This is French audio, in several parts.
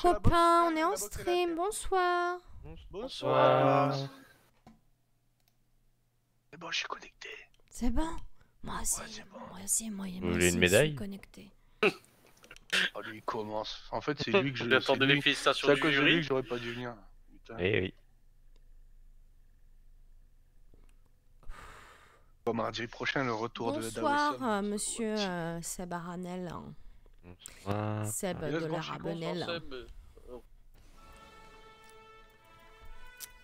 copains, on est en stream, bonsoir. Bonsoir. C'est bon, je suis connecté. C'est bon? Moi aussi, Ouais, c'est bon. moi aussi, moi, moi voulez aussi, une je médaille? suis connecté. Oh, lui, il commence. En fait, c'est lui que je. c'est les lui- félicitations C'est à du cause de lui jury. que j'aurais pas dû venir. Putain. Eh oui. Bon, mardi prochain, le retour de la Bonsoir, euh, monsieur euh, Seb Et de je la je. Seb,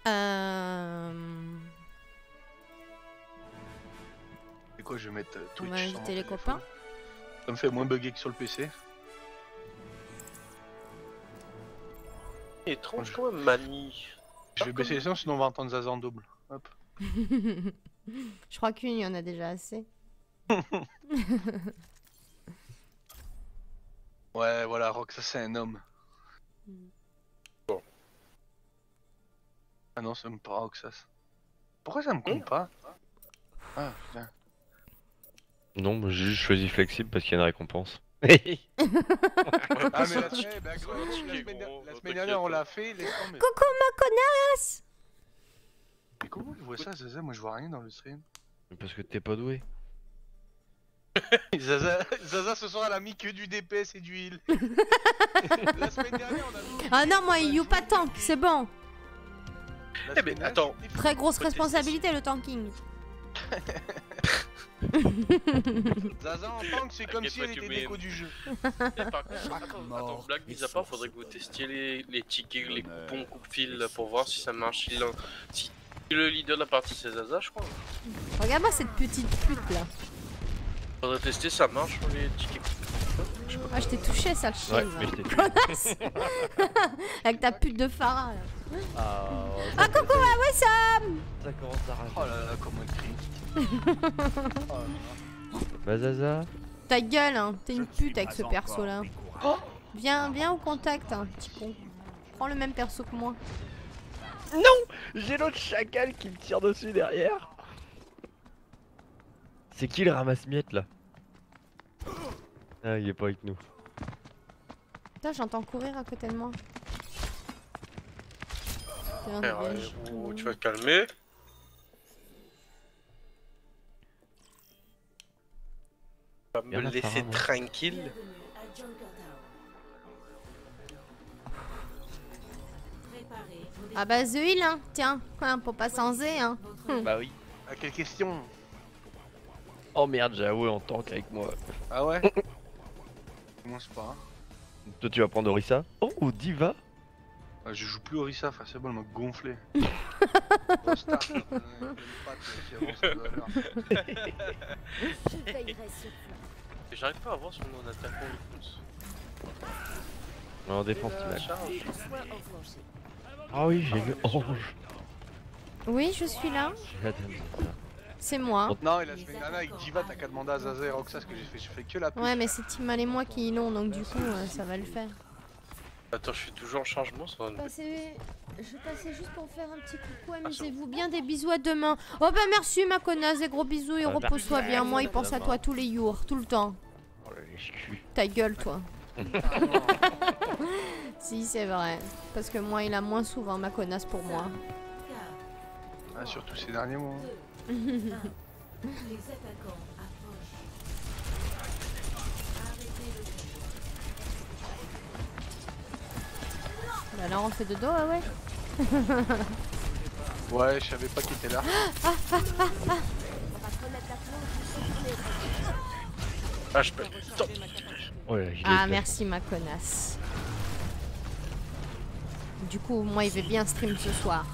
euh. C'est quoi, je vais mettre euh, On Twitch va sur inviter les copains. Ça me fait moins bugger que sur le PC. étrange quand même, Mani. Je vais baisser les sons, sinon on va entendre Zaza en double. Hop. Je crois qu'une, il y en a déjà assez. Ouais, voilà, Rock, ça c'est un homme. Mm. Bon. Ah non, ça me pas Roxas. Pourquoi ça me compte pas? Ah, putain. Non, moi j'ai juste choisi flexible parce qu'il y a une récompense. Ah, mais la, eh, bah, la semaine, gros, la semaine t'inquiète. dernière on l'a fait, tomber. Coucou ma connasse Mais comment tu vois ça, Zaza? Moi je vois rien dans le stream. Parce que t'es pas doué. Zaza, Zaza ce soir elle a mis que du DPS et du heal. la semaine dernière on a. Ah non, moi, il you pas tank, c'est bon. Eh ben, attends. Très grosse responsabilité le tanking. Zaza en tank, c'est comme si elle tu était mets- déco du jeu. Eh, par contre, attends, blague mise à part, faudrait que vous testiez les, les tickets, les coupons coupe-fil pour voir si ça marche. Si le leader de la partie c'est Zaza, je crois. Regarde-moi cette petite pute là. Faudrait tester, ça marche pour les tickets. Ah, je t'ai touché, sale Ouais, mais je t'ai. Connasse Avec ta pute de Farah là. Ah, Ah, coucou, ah ouais, ça ça commence à rager. Oh là là, comment elle crie. Oh là là. Bah Zaza Ta gueule, hein. T'es une pute avec ce perso là. Viens, viens au contact, hein, petit con. Prends le même perso que moi. J'ai l'autre chacal qui me tire dessus derrière C'est qui le ramasse-miettes là? Ah, il est pas avec nous. Putain, j'entends courir à côté de moi. Frère, euh, tu vas te calmer. Tu vas me laisser tranquille. Ah bah The Hill, hein. Tiens, hein, pour pas s'enzer, hein. Bah oui. À quelle question Oh merde, j'ai avoué en tank avec moi. Ah ouais Commence pas. Toi tu vas prendre Orisa Oh, Diva Ah, je joue plus Orisa, enfin c'est bon, elle m'a gonflé. Bon, start, euh. J'arrive pas à voir son nom d'attaquant de plus. En défense, tu La m'as. charge. Ah oui, j'ai vu Orange. Oui, je suis là. C'est moi. Non, et la semaine dernière avec Diva, t'as qu'à demander à Zaza et Roxas que j'ai fait, je fais que la. Ouais, mais c'est Timal et moi qui y l'ont, donc du coup, euh, ça va le faire. Attends, je suis toujours en chargement, ça va me- Passez... Je passais juste pour faire un petit coucou, Ah, amusez-vous bien, des bisous à demain. Oh bah merci ma connasse, des gros bisous et Ah, bah, repose-toi bien. Moi, il pense à demain. toi tous les jours, tout le temps. Oh. Ta gueule, toi. Si, c'est vrai. Parce que moi, il a moins souvent ma connasse pour moi. Ah, Ah, surtout ces derniers mois. Les attaquants approchent. Arrêtez le. Bah là on fait de dos, ah ouais. Ouais, je savais pas qu'il était là. Ah, je peux. Oh là, je l'ai Ah merci ma connasse. Du coup, moi il veut bien stream ce soir.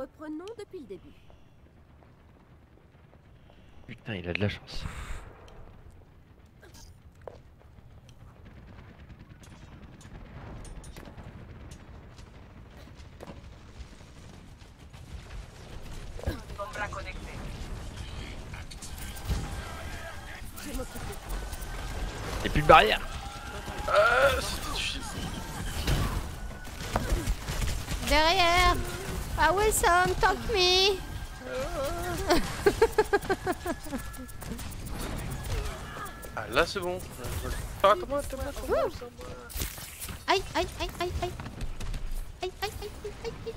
Reprenons depuis le début. Putain, il a de la chance. Et plus de barrière Ah, c'était difficile. Derrière Ah ouais Sam, tank me Ah, là, c'est bon. Ah, attends-moi, attends-moi, attends-moi. Aïe aïe aïe aïe aïe Aïe aïe aïe aïe aïe aïe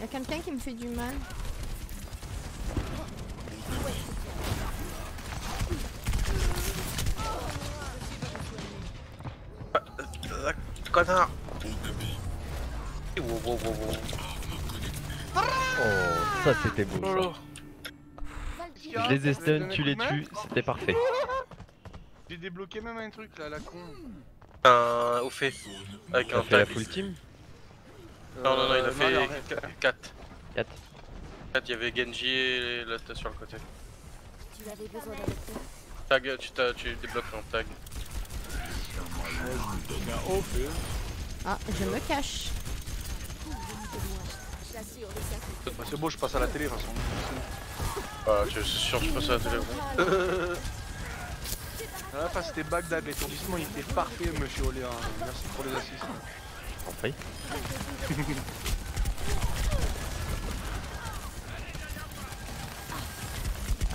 Y'a quelqu'un qui me fait du mal. Ah, Connard. Wow, wow, wow, wow. Oh, ça c'était beau. Oh. Je les ai stun, tu les tues, c'était parfait. J'ai débloqué même un truc là, la con. Un au fait. Avec T'as un fait la tag. full team Non, non, non, il a Euh, fait arrête. 4. 4. 4, il y avait Genji et là, t'es sur le côté. Tu avais besoin Tag, tu, t'as- tu débloques un tag. Ah, je me cache. Bah, c'est bon, je passe à la télé de toute façon. Ah, tu- c'est sûr, je passe à la télé. Ah, enfin, c'était Bagdad, l'étourdissement il était parfait, monsieur Oléa. Merci pour les assists. En fait.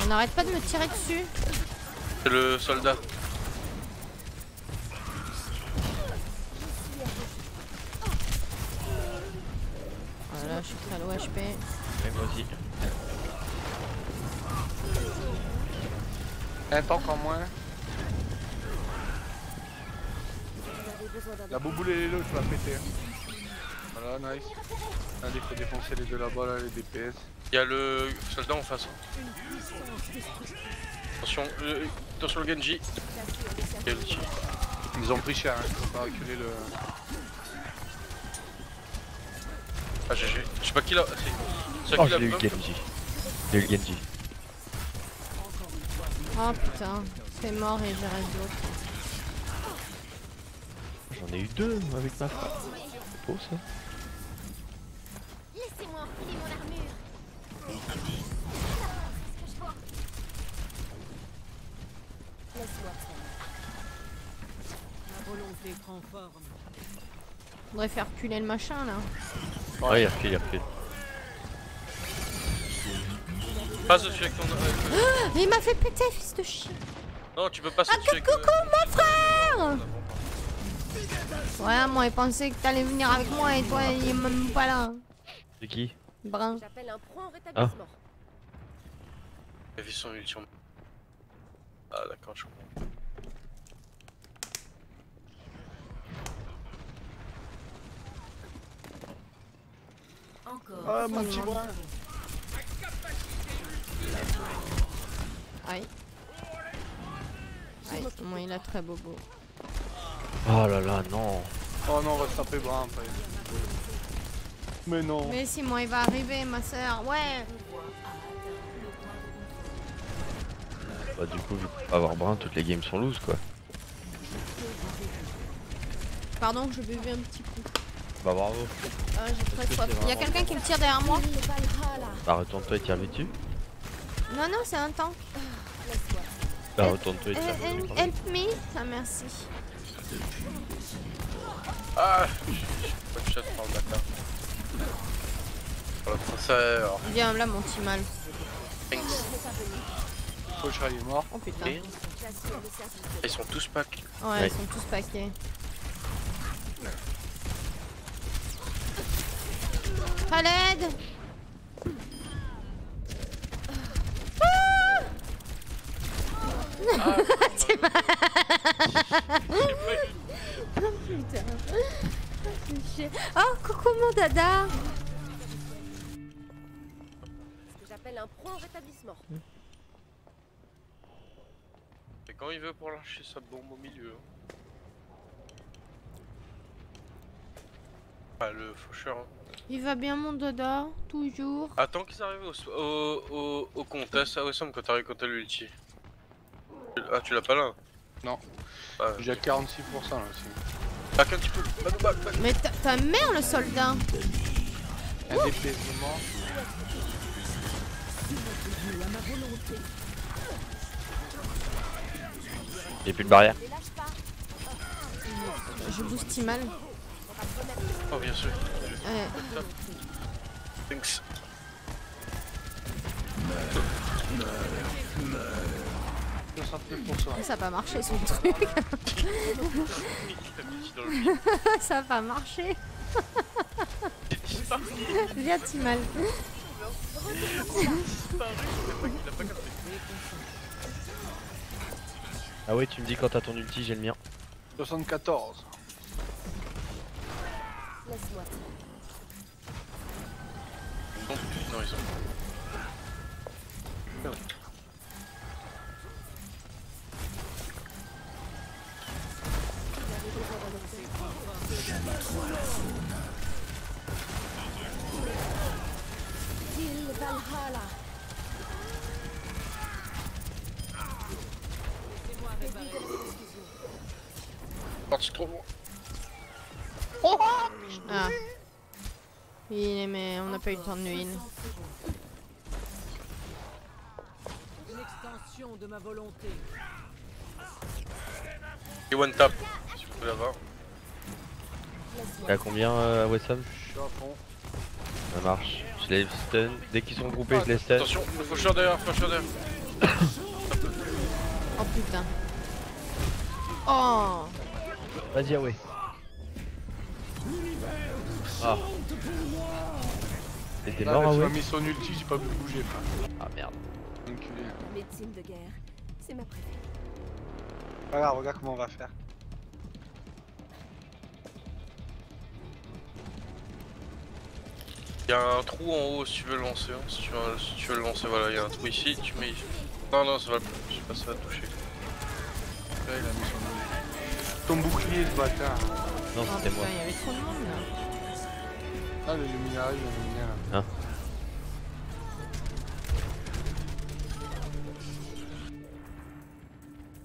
On n'arrête pas de me tirer dessus. C'est le soldat. Voilà, je suis très low HP. Ouais, moi aussi. Un tank en moins. La bouboule et les deux, tu vas péter. Voilà, nice. Allez, faut défoncer les deux là-bas, là, les DPS. Il y a le soldat en face. Attention, euh, attention le Genji. Il y a le chi. Ils ont pris cher, hein. faut pas reculer le. Sais pas qui l'a. Oh, je l'a l'ai eu Genji. J'ai eu Genji. Oh putain, c'est mort et je reste l'autre. J'en ai eu deux avec ma femme. C'est beau ça. Laissez-moi enfiler mon armure. Laisse-moi faire. Ma volonté prend forme. Faudrait faire reculer le machin là. Ouais, il recule, il recule. Passe dessus avec ton. Mais il m'a fait péter, fils de chien. Non, tu peux passer Ah, dessus avec coucou, le- mon frère Ouais, moi, il pensait que t'allais venir avec moi et toi, il est même pas là. C'est qui Brun. J'appelle un prompt rétablissement. Il a vu son ultime. Ah, d'accord, je comprends. Encore. Ah, mon petit bras. Aïe. Aïe, moi, il a très bobo. Oh là là, non. Oh non, on va se taper bras après. Mais non. Mais si, moi, il va arriver, ma soeur. Ouais. Bah, du coup, vu qu'on avoir brun, toutes les games sont loose quoi. Pardon, je buvais un petit coup. Bah, bravo. Ah, j'ai très que soif. c'est Il y a vraiment quelqu'un qui me tire derrière moi. Bah, retourne-toi et tire lui dessus. Non, non, c'est un tank. Bah, Euh, retourne-toi et tire Euh, lui dessus. euh, help me Ah, merci. Ah Je suis pas de shot par le bâtard. Pour la princeur. Viens là, mon petit mal. Thanks. Coach est mort. Oh putain. Et service. Ils sont tous pack. Ouais, Ouais. ils sont tous paquets. À l'aide Ah, Putain. C'est. Oh, coucou mon dada Ce que j'appelle un prompt rétablissement. Et quand il veut pour lâcher sa bombe au milieu. hein. Ah, le faucheur. hein. Il va bien mon dada Toujours Attends qu'ils arrivent au, au, au, au contest. Ah ouais, semble quand t'arrives quand t'as l'ulti. Ah, tu l'as pas là Non. Ah, J'ai à 46% là aussi. back un petit peu. Back, back, back. Mais ta, ta mère le soldat Un déplacement. Y'a plus de barrière. Je booste mal. Oh, bien sûr. Ouais. Thanks. Ça a pas marché son truc. Ça a pas marché. Il est disparu. Viens Timal. Il a pas capté. Ah ouais, tu me dis quand t'as ton ulti, j'ai le mien. 74. Laisse-moi. Non, non, ils ont. Till Valhalla. Parti trop loin. Ah. Il mais on n'a pas eu le temps de nuit. Une extension de ma volonté. Et one tap. Si vous voulez l'avoir. T'as combien euh, à Wessom Je suis à fond. Ça marche. Je les stun. Dès qu'ils sont groupés, je les stun. Attention, le faucheur derrière, faucheur derrière. Oh putain. Oh Vas-y, ah ouais. Ah. T'étais mort, ah ouais mis son ulti, j'ai pas pu bouger. frère. Ah merde. Enculé. Médecine de guerre. C'est ma préférée. Regarde, regarde comment on va faire. Il y a un trou en haut si tu veux le lancer. hein. Si, tu veux, si tu veux le lancer, voilà, il y a un trou ici. Tu mets ici. Non, non, ça va. Je sais pas si ça va toucher. Là, il a mis son ulti. Ton bouclier, ce bâtard. Non, c'était putain, moi. il y avait trop de monde là. Ah, le luminari, le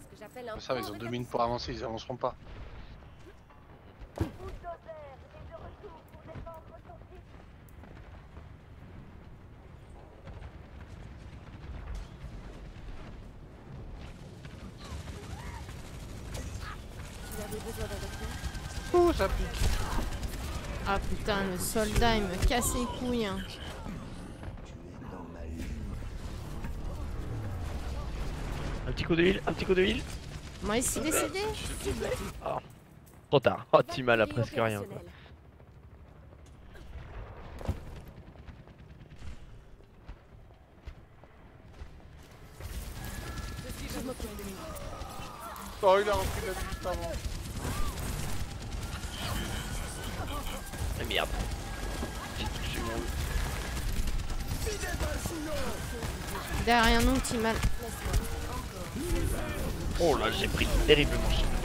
que j'appelle un Ça, ils ont deux minutes pour avancer, ils avanceront pas. Tu avais besoin d'un docteur Ouh, ça pique. Ah putain, le soldat il me casse les couilles. hein. Un petit coup de heal, un petit coup de heal. Moi ici décédé Trop tard. Oh, Timal a Grille presque rien. quoi. opérationnelle. Je m'occupe de lui. Oh, il a repris la vie juste avant. Ah merde. J'ai touché mon Derrière nous, Timal. Oh là, j'ai pris terriblement cher.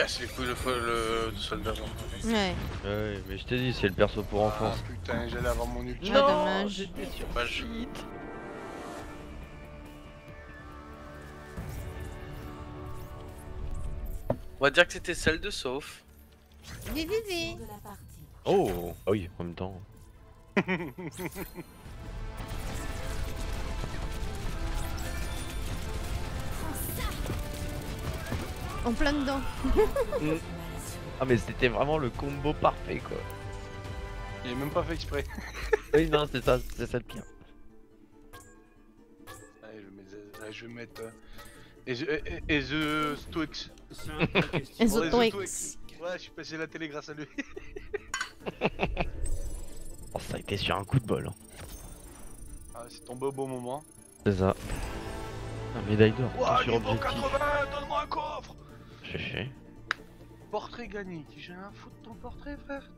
Casse les couilles le, le, le soldat. Ouais. Ouais, mais je t'ai dit, c'est le perso pour Ah enfance. putain, j'allais avoir mon ulti. Dommage. j'étais sur Dommage. On va dire que c'était celle de sauf. Vivi. Oh Ah oui, en même temps. En plein dedans. Ah mais c'était vraiment le combo parfait quoi. Il est même pas fait exprès. Oui non c'est ça, c'est ça le pire. Ouais, je vais mettre. euh, Et The, et- et. Et Ouais, The The Twix. Stoics. Ouais, je suis passé la télé grâce à lui. Oh, ça a été sur un coup de bol. Hein. Ah, c'est tombé au bon moment. C'est ça. Un médaille d'or. Ouah, sur niveau objectif. 80, donne-moi un coffre Portrait gagné. Qui j'ai un foutre de ton portrait, frère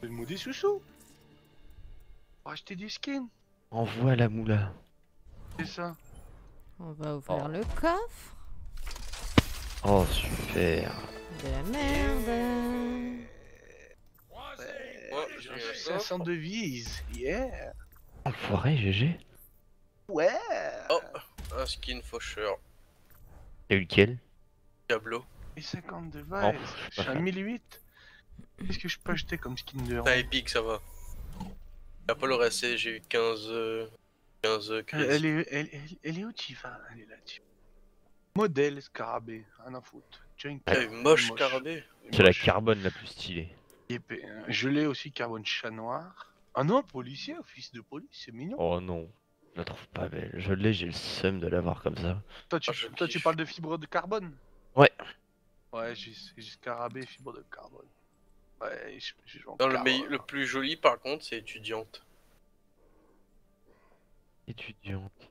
C'est le des sous-sous. Pour acheter des skins, Envoie la moula. c'est ça. On va ouvrir Oh. le coffre. Oh, super. De la merde. Ouais, j'ai eu ça. 500 devises. Yeah. Enfoiré, GG. Ouais. Oh, un skin faucheur. Y'a eu lequel? Diablo. Et 50 devises. Oh, je suis à 1008. Qu'est-ce que je peux acheter comme skin de T'as épique, ça va. Y'a pas le reste, j'ai eu 15. euh, 15 Elle, crédits. elle est, elle, elle- elle est où Tifa? Elle est là, Tifa. Modèle scarabée, rien à foutre. Junk. T'as eu moche carabé. C'est la Moche. carbone la plus stylée. Hein. Je l'ai aussi carbone chat noir. Ah non, policier, office de police, c'est mignon. Oh non. Je la trouve pas belle. Je l'ai, j'ai le seum de l'avoir comme ça. Toi, tu, Ah, toi, tu parles de fibre de carbone? Ouais. Ouais, j'ai j'ai scarabée, fibre de carbone. Ouais, je, je joue en Non, le, le plus joli par contre, c'est étudiante. Étudiante.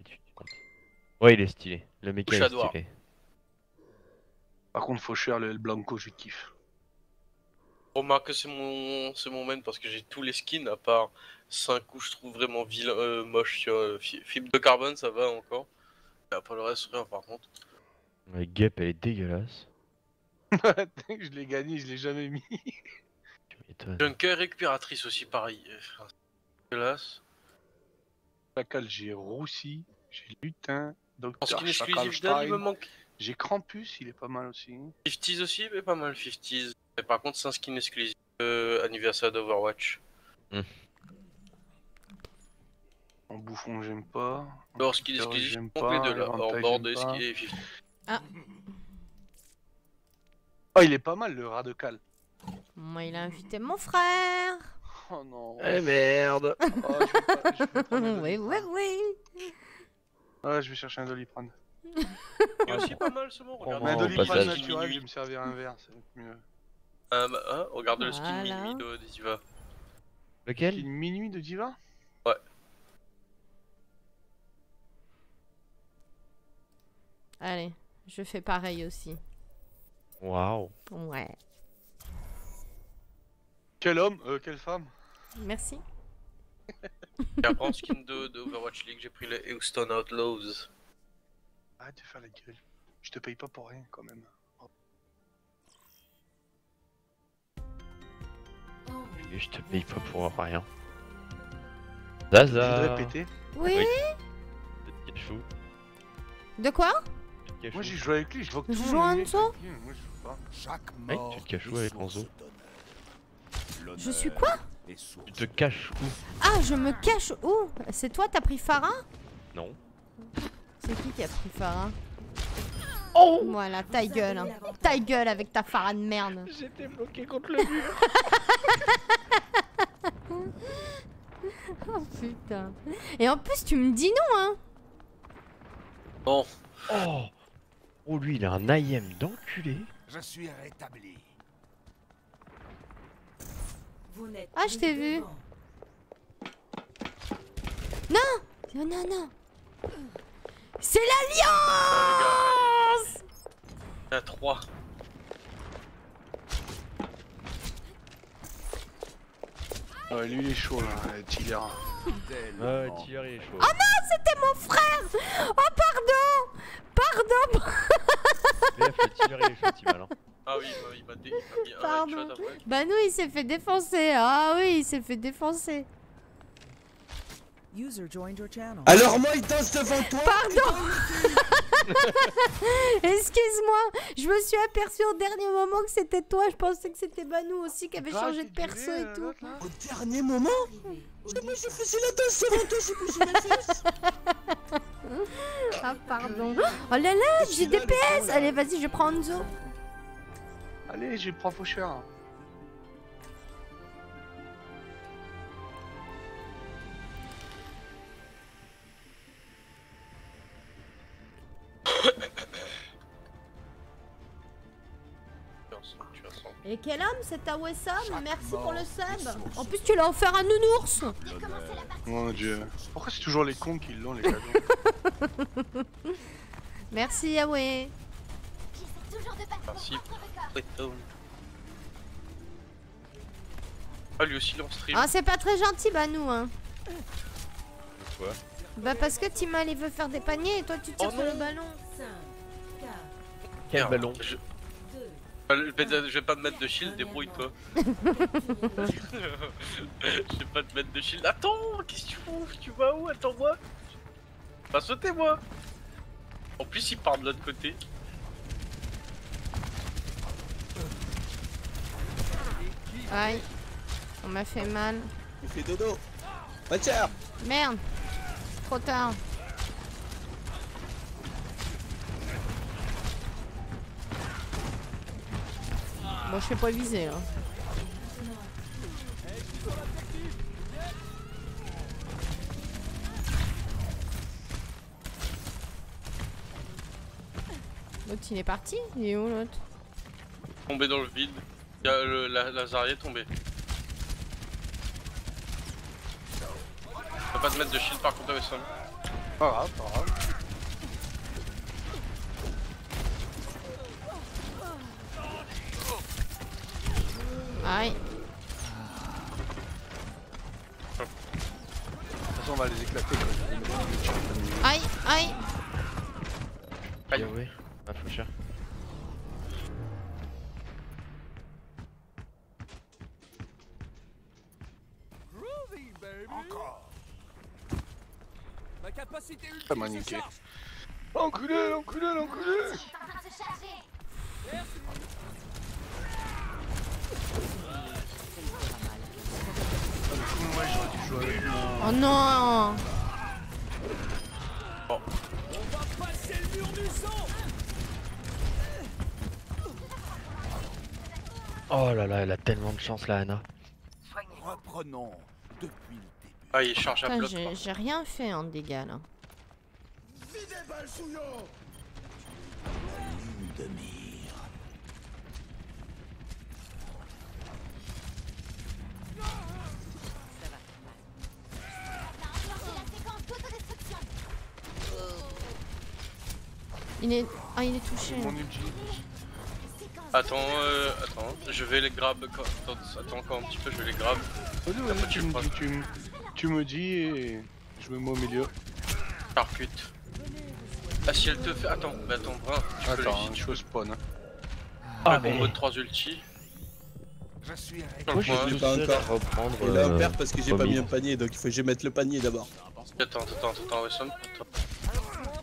Étudiante. Ouais, il est stylé. Le mec est stylé. Par contre, Faucheur, le El Blanco, je kiffe. Remarque que c'est mon, c'est mon main parce que j'ai tous les skins à part 5 où je trouve vraiment vilain, euh, moche. sur, euh, fi- fibre de carbone, ça va encore. Mais après le reste, rien par contre. La guêpe, elle est dégueulasse. je l'ai gagné, je l'ai jamais mis. Tu m'étonnes. Junker récupératrice aussi, pareil. Euh, enfin, c'est dégueulasse. Chacal, j'ai Roussi, j'ai Lutin, En Docteur skin exclusif d'elle, il me Chakalstein. manque J'ai Krampus, il est pas mal aussi. 50s aussi, mais pas mal 50s. Mais par contre, c'est un skin exclusif euh, anniversaire d'Overwatch. En bouffon, j'aime pas. Alors, skin Docteur, exclusif, j'aime pas. deux là. Hors bord de j'aime pas. ski et 50. Oh, il est pas mal le rat de cal. Moi, il a invité mon frère. Oh non. Eh merde Oh, je vais pas- je vais oui, oui, oui. Ah, je vais chercher un doliprane. Il est aussi pas mal ce mot. Regarde Mais un doliprane naturel, je vais me servir un verre, ça va être mieux. Ah, bah, hein, regarde le skin Voilà. minuit de de Diva. Lequel? Une minuit de diva? Allez, je fais pareil aussi. Waouh. Ouais. Quel homme euh, Quelle femme Merci. En skin de, de Overwatch League, j'ai pris le Houston Outlaws. Arrête de faire la gueule. Je te paye pas pour rien quand même. Et je te paye pas pour rien. Je Zaza voudrais péter. Oui. De quoi? Moi j'ai joué avec lui, je vois que Je tout le joue monde en est dessous avec lui, Moi je joue pas. Chaque mort tu te caches où avec d'honneur. Je suis quoi Tu te caches où Ah, je me cache où C'est toi, t'as pris Farah Non. C'est qui qui a pris Farah Oh Voilà, ta gueule. Hein. Ta gueule avec ta Farah de merde. J'étais bloqué contre le mur. Oh putain. Et en plus, tu me dis non, hein Bon, Oh Oh lui il a un IM d'enculé. Je suis rétabli. Vous n'êtes Ah, je t'ai vu. devant. Non, non, non. C'est l'Alliance il a 3. Ouais, lui il est chaud là, euh, Thierry est chaud. C'était mon frère Oh, pardon Pardon Thierry est chaud, malin. Ah oui, bah, il m'a dé- il m'a un Pardon. Bah nous, il s'est fait défoncer. Ah oui, il s'est fait défoncer. User joined your channel. Alors moi il danse devant toi Pardon Excuse-moi, je me suis aperçu au dernier moment que c'était toi. Je pensais que c'était Banou aussi qui avait Ah, changé de perso et euh, tout. Au dernier moment moi je faisais la danse devant toi, j'ai bougé Ah pardon. Oh là là, j'ai des PS. Allez, vas-y, je prends Enzo. Allez, j'ai prends Faucheur. Et quel homme cet Awesome Merci pour le sub. En plus tu l'as offert à Nounours. Mon dieu. Pourquoi c'est toujours les cons qui l'ont les cadeaux Merci Yahweh Merci. Ah, lui aussi, il est en stream. Ah c'est pas très gentil bah nous hein. Quoi Bah parce que Timal il veut faire des paniers et toi tu tires Oh sur le ballon Quel Merde, ballon je... Ah, Je vais, je vais pas me mettre de shield, débrouille-toi. je vais pas te mettre de shield. Attends, qu'est-ce que tu fous Tu vas où Attends-moi. Va sauter, moi. En plus, il part de l'autre côté. Aïe On m'a fait mal Il fait dodo. Matière Merde Trop tard Bon je fais pas viser là L'autre il est parti? Il est où l'autre? Tombé dans le vide. Il y a le, la, Lazari est tombé. Je peux pas te mettre de shield par contre avec ça. Pas grave, pas grave. Aïe De toute façon, on va les éclater quoi. Aïe Aïe Aïe. oui. Ah, faut cher. Encore. Ma capacité Ça m'a niqué. L'enculé, l'enculé, l'enculé Moi Oh non Oh là là, elle a tellement de chance, la Anna. Reprenons depuis le début. Ah, il charge à bloc. j'ai rien fait en dégâts là Videz Balsouillon Ligne de Il est... Ah il est touché Mon ulti. Attends, euh, attends, je vais les grab. quand- Attends, attends encore un petit peu, je vais les grab. Après, tu me dis, tu me... Tu me dis et je me mets au milieu. Charcute. Ah, si elle te fait. Attends, mais attends, brun, tu peux Attends, lui hein, je suis au spawn. Hein. Ah, un combo de 3 ultis. Je suis Moi, je pas encore. reprendre. Et là on euh, perd parce que j'ai pas mis un panier donc il faut que je mette le panier d'abord. Attends, attends, attends, Wesson. Attends.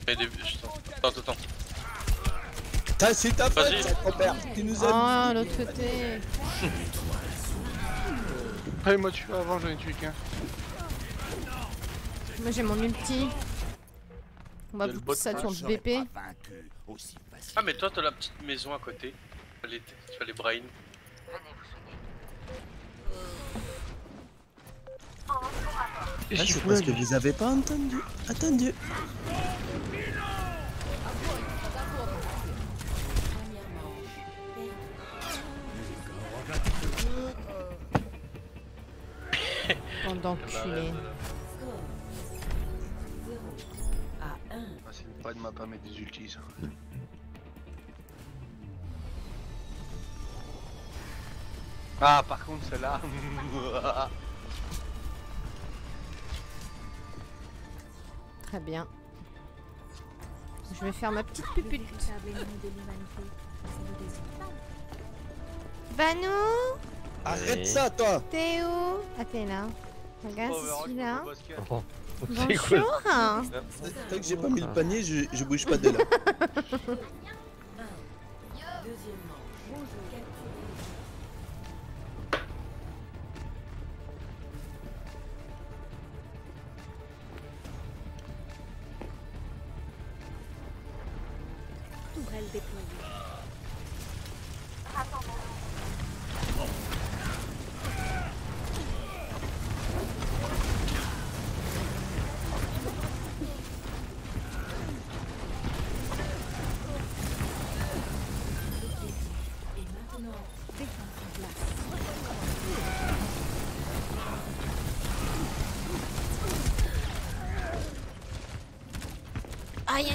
Mais des... Attends, attends, attends. Ah c'est ta faute ça Tu nous as Oh l'autre côté Allez, moi tu fais avant, j'en ai tué qu'un. Moi j'ai mon ulti On va le pousser ça sur serai BP. Ah, mais toi, t'as la petite maison à côté. Tu vas les, tu vas les brain. Ah, c'est parce que vous avez pas entendu. Attendu. Bande d'enculés Ah, c'est pas de ma pas mettre des ultis ça. Ah, par contre, celle-là. Très bien. Je vais faire ma petite pupute. Banou Arrête ça toi. T'es où? Ah t'es là Regarde, Oh, c'est celui-là. Oh, Bonjour. Tant que j'ai pas mis le panier je, je bouge pas de là.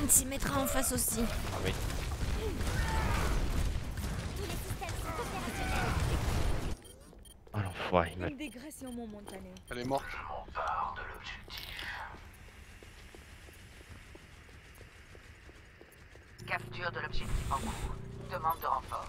Batman s'y mettra en face aussi. Ah oui. Ah, l'enfoiré, il m'a... Elle est morte. Capture de l'objectif en cours. Demande de renfort.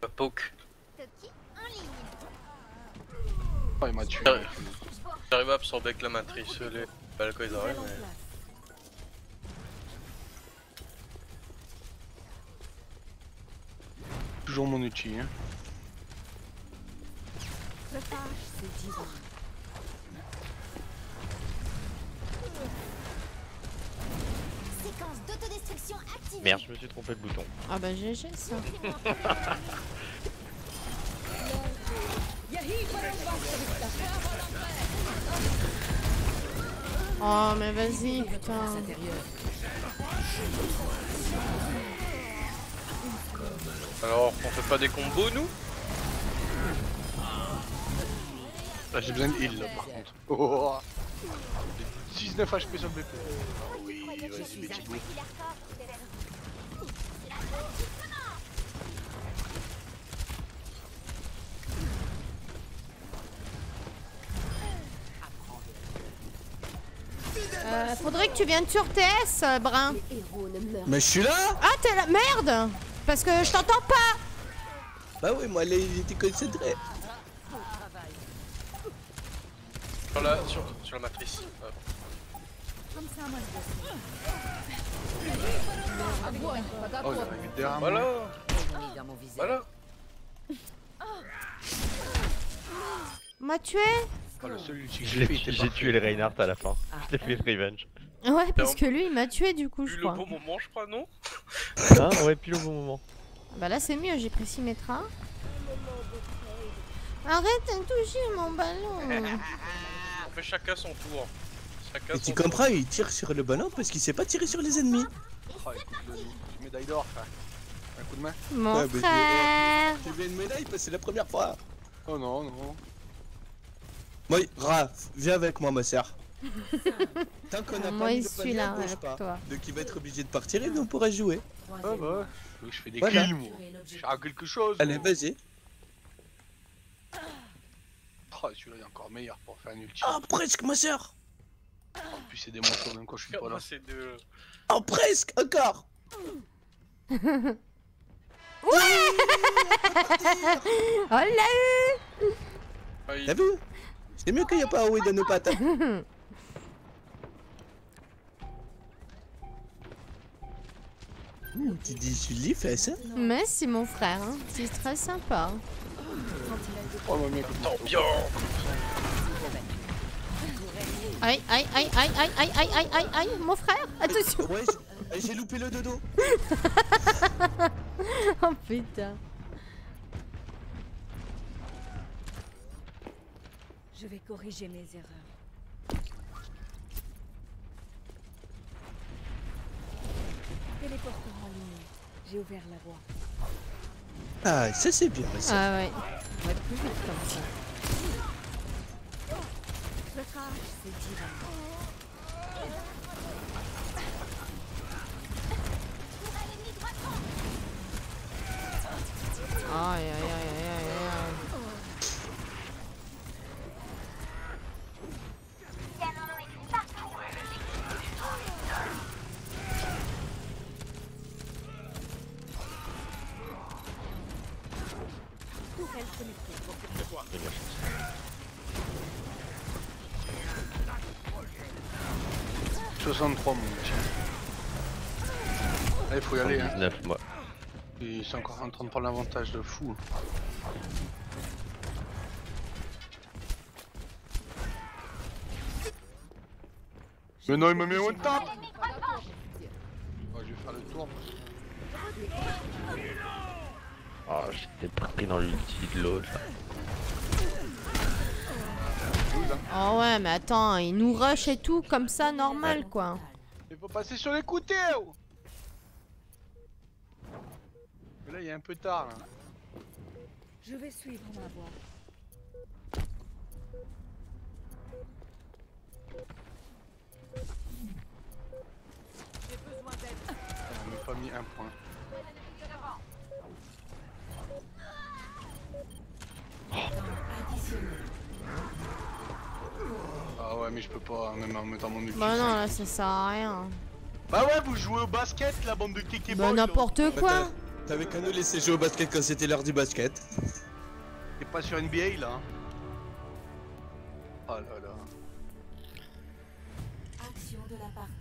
Pas poke. Oh, il m'a tué. J'arrive à absorber avec la matrice les balles quand ils arrivent. mais-. Toujours mon ulti. Hein. Le crash, c'est divin. Séquence d'autodestruction activée. Merde, je me suis trompé le bouton. Ah bah GG ça. Oh mais vas-y putain. Alors, on fait pas des combos nous? Là j'ai besoin de heal là par contre. Oh, J'ai 19 HP sur le BP. Petits bouts. Euh, faudrait que tu viennes sur TS, Brun. Mais je suis là Ah t'es là Merde Parce que je t'entends pas Bah oui, moi, là, il était concentré. sur la, sur, sur la matrice. Ah. comme ça, moi, je Oh, derrière moi. Voilà. Voilà M'a tué Oh, le seul ulti que Je j'ai l'ai tué- J'ai le Reinhardt à la fin. Je t'ai fait le revenge. Ouais, parce que lui il m'a tué du coup, je le crois. bon moment, je crois, non Ah, ouais, pile au bon moment. Bah là c'est mieux, j'ai pris Symmetra. Arrête de toucher mon ballon On fait chacun son tour. Chacun Et tu comprends, il tire sur le ballon parce qu'il sait pas tirer sur les ennemis. Oh, écoute, le médaille d'or, frère. Un coup de main Mon Ouais, bah, frère J'ai bien une médaille parce que c'est la première fois. Oh non, non. Moi, Ra, viens avec moi, ma sœur. Tant qu'on a Moi pas mis je le suis panier, là bouge avec pas. toi. Donc il va être obligé de partir et nous on pourra jouer. Ah bah, je fais des Voilà. kills, moi. Je fais quelque chose. Allez, vas-y. Oh, celui-là il est encore meilleur pour faire un ulti. Oh, presque, ma sœur. En plus, c'est des monstres même quand je suis pas là. C'est de... Oh, presque, encore. Oh l'a eu Ah, T'as vu? C'est mieux qu'il n'y a pas Aoi dans nos pattes. hein. Ouh, tu dis, je suis les fesses. hein. Mais c'est mon frère, hein. c'est très sympa. Oh, mec, bien Aïe aïe aïe aïe aïe aïe aïe aïe aïe aïe mon frère Attention Ouais, j'ai- loupé le dodo. Oh putain Je vais corriger mes erreurs. Téléporteur en ligne. J'ai ouvert la voie. Ah, ça c'est bien, sœur. Ah ouais. Ouais, plus vite comme ça. L'outrage, c'est divin. Sont encore en train de prendre l'avantage de fou. Mais non, il m'a mis un tap Oh, Je vais faire le tour. Oh, j'étais pris dans l'ulti de l'autre. Oh ouais, mais attends, il nous rush et tout, comme ça, normal quoi. Il faut passer sur les côtés oh là, il est un peu tard. Là. Je vais suivre ma voie. On m'a pas mis un point. Ah ouais, mais je peux pas, même en mettant mon ulti. Bah non, là, ça sert à rien. Bah ouais, vous jouez au basket, la bande de kéké Bah n'importe quoi. T'avais qu'à nous laisser jouer au basket quand c'était l'heure du basket. T'es pas sur NBA là hein. Oh là là. Action de la partie.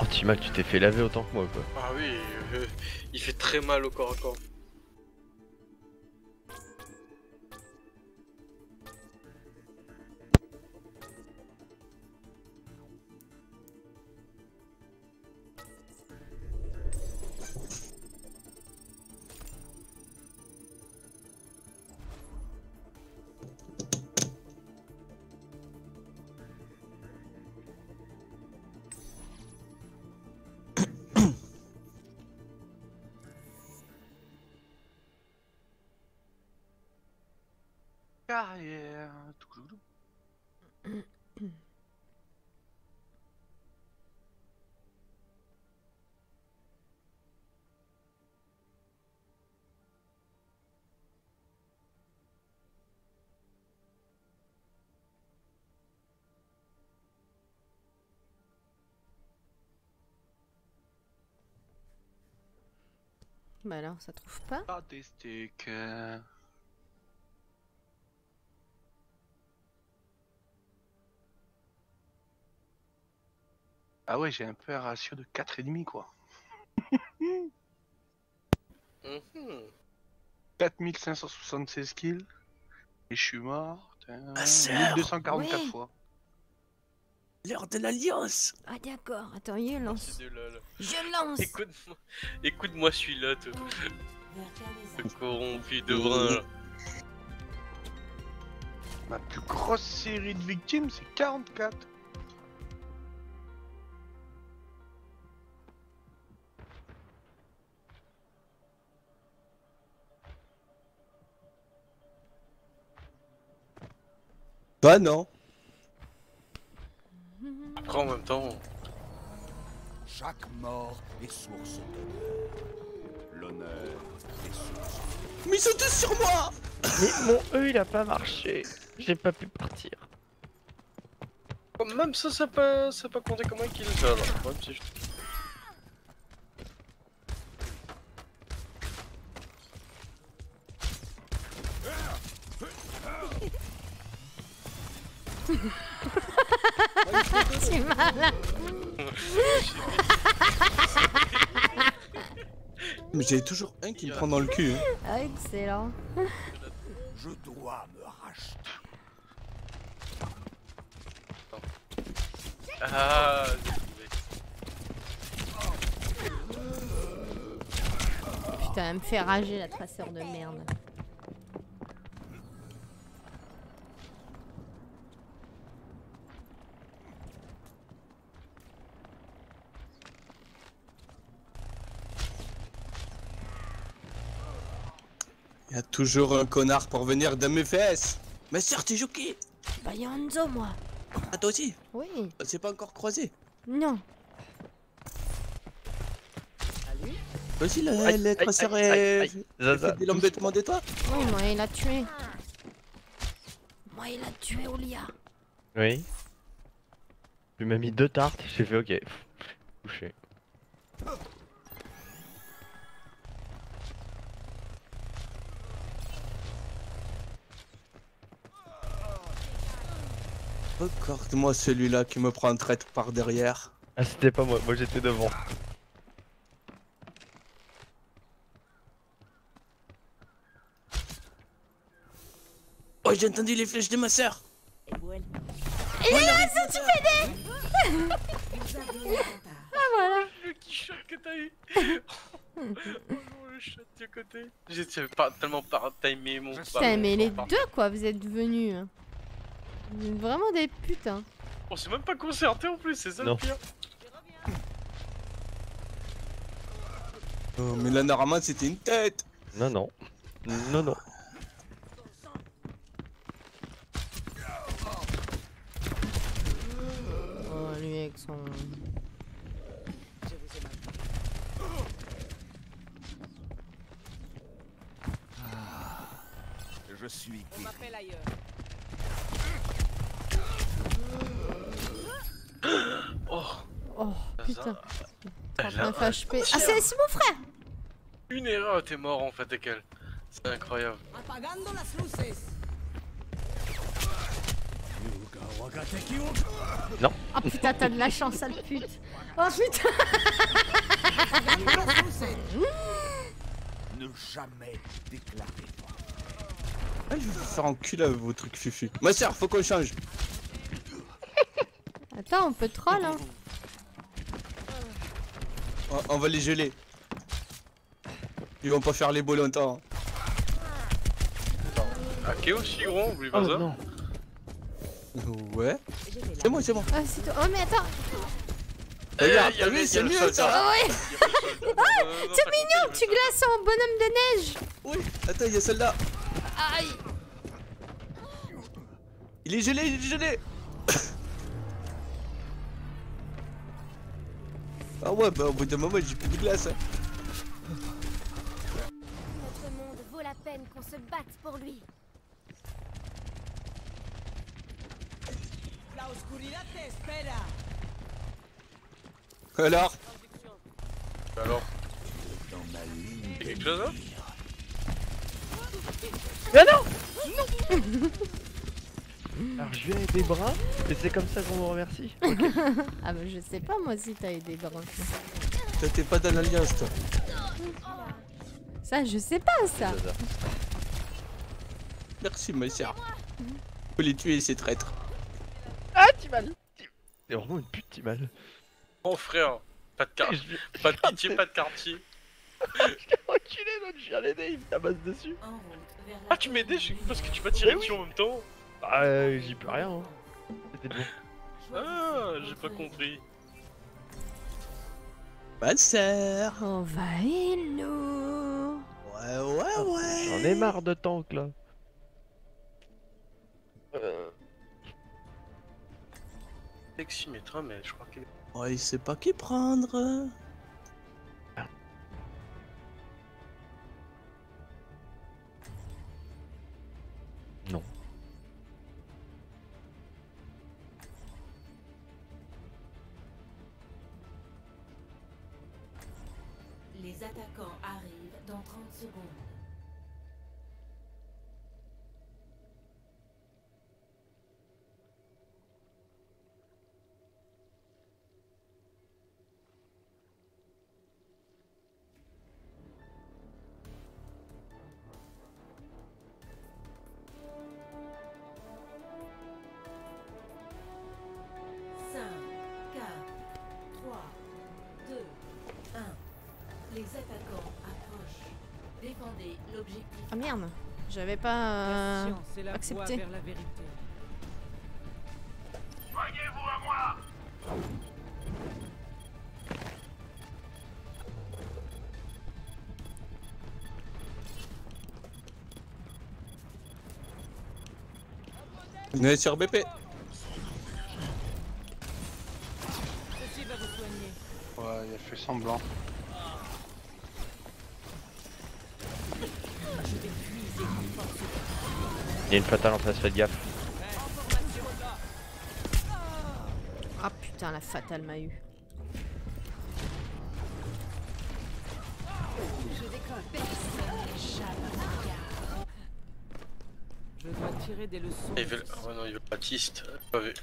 Oh, Timal, tu t'es fait laver autant que moi, quoi. Ah oui, euh, il fait très mal au corps à corps. Carrière. touloulou. Bah alors, ça trouve pas. Pas des steaks. Ah ouais, j'ai un peu un ratio de 4,5 quoi. Mhm. 4576 kills. Et je suis mort. Ah, sœur 1244 Ouais. fois. L'heure de l'alliance Ah d'accord, attends, il lance. C'est de lol. Je lance Écoute-moi, écoute-moi celui-là, te- corrompu de brin. là. Ma plus grosse série de victimes, c'est 44. Bah non. Après, en même temps, Chaque mort est source d'honneur. L'honneur est source. Mais ils sont tous sur moi Mais mon E, il a pas marché. J'ai pas pu partir. même ça, ça pas, ça pas compté comme un kill, ça. alors. Même si je- C'est malin Mais j'ai toujours un qui me prend dans le cul. hein. Ah, Excellent. Je dois me racheter. Ah, j'ai trouvé. Putain, elle me fait rager la traceur de merde. Y a toujours un connard pour venir dans mes fesses. Mais sœur, tu joues qui Bah Yanzo, moi. Ah toi aussi Oui. On s'est pas encore croisé. Non. Vas-y, la, la traceur est... fait des l'embêtement de toi Oui, moi, il a tué. Moi, il a tué Olia. Oui. Tu m'as mis deux tartes, j'ai fait ok. Couché. Regarde-moi celui-là qui me prend en traite par derrière. Ah, c'était pas moi, moi j'étais devant. Oh, j'ai entendu les flèches de ma sœur. Il est là, ce tu fais des Ah voilà Le petit shot que t'as eu Oh, le shot du côté J'ai pas, tellement pas timé mon Putain mais les deux quoi, vous êtes venus. Vraiment des putes hein. On s'est même pas concerté en plus, c'est ça Non. le pire Oh, mais la Naraman c'était une tête. Non, non. Non, non. Oh lui avec son... Je suis On m'appelle ailleurs. Oh Oh putain. Elle a 39 HP. Ah c'est mon frère Une erreur, t'es mort en fait avec elle. C'est incroyable. Apagando las luces. Oh putain t'as de la chance sale pute Oh putain ne jamais déclarer. Ah, je vais vous faire enculer avec vos trucs fufu. Ma sœur, faut qu'on change. Attends on peut troll hein On, on va les geler. Ils vont pas faire les beaux longtemps. Ah, qui est aussi gros, oublie pas ça. non. Ouais. C'est moi, c'est moi. Ah c'est toi Oh mais attends Regarde, Eh, a t'as vu, c'est mieux ça. Oh ouais Y a pas de soldat. Non, non, non, C'est mignon Tu glaces en bonhomme de neige Oui, attends, il y a celle-là. Aïe Il est gelé, il est gelé. Ah ouais, bah au bout d'un moment, j'ai plus de glace. hein. Notre monde vaut la peine qu'on se batte pour lui. La oscuridad te espera. Alors? Alors, y'a quelque chose hein? Alors je viens avec des bras, et c'est comme ça qu'on me remercie. Ah bah je sais pas moi si t'as aidé Brun. Toi, t'es pas dans l'alliance, toi. Ça je sais pas ça Merci, ma. Faut les tuer, ces traîtres. Ah, Timal T'es vraiment une pute, Timal. Oh frère, pas de car... Je pas de pitié, pas de quartier. t'ai reculé, l'autre, je viens l'aider, il me tabasse dessus. Ah, tu m'aides je- parce que tu m'as tiré dessus en même temps Ah, euh, j'y peux rien. Hein. C'était bon. Ah, j'ai pas compris. Ma sœur. Envahis-nous Ouais, ouais, ouais. J'en ai marre de tank là. Euh, Leximétra, mais je crois qu'il Ouais, il sait pas qui prendre. Attaquants Défendez l'objectif. Ah merde J'avais pas euh, La la accepté. vers la vérité. On est sur BP. Ceci va vous soigner. Ouais, il a fait semblant. Il y a une fatale en face, faites gaffe. Ah putain la fatale m'a eu. Je dois tirer des leçons. Il veut... Ah ouais, non, il veut Baptiste. Pas vu.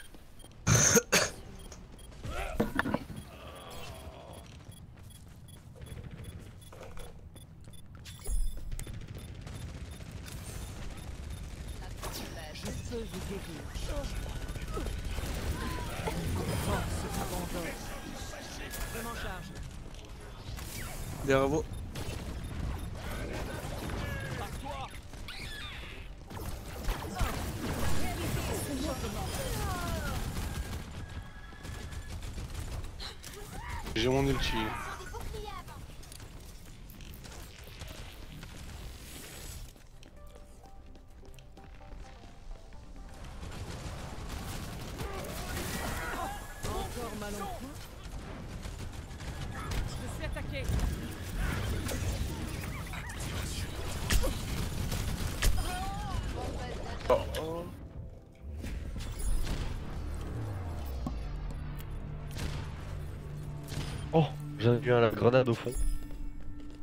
Vu un la grenade au fond.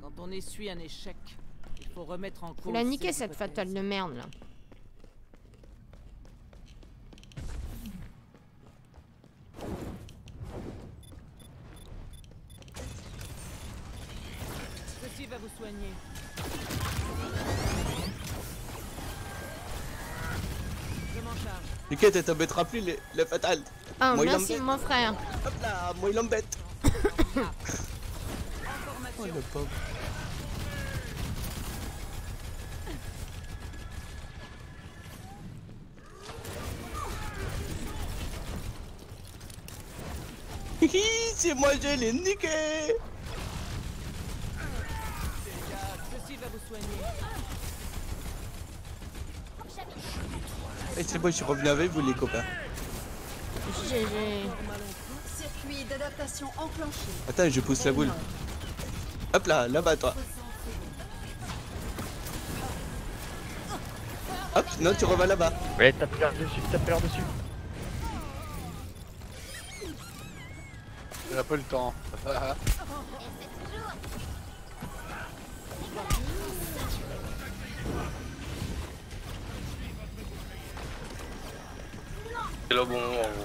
Quand on essuie un échec, il faut remettre en cause. La niquer ses cette fatale de merde là. Ceci va vous soigner. Je m'en charge. T'inquiète, elle t'embêtera plus les, les fatales. Ah, Moi, merci mon frère. Hop là, moi il embête. Oh le pauvre. C'est moi, je l'ai niqué Ceci va vous soigner. Et c'est bon, je suis revenu avec vous les copains. GG. Circuit d'adaptation enclenché. Attends, je pousse la boule. Hop là, là-bas toi. Hop, non, tu revas là-bas. Ouais, tape leur dessus, tape leur dessus. Il a pas le temps. C'est là bon moment,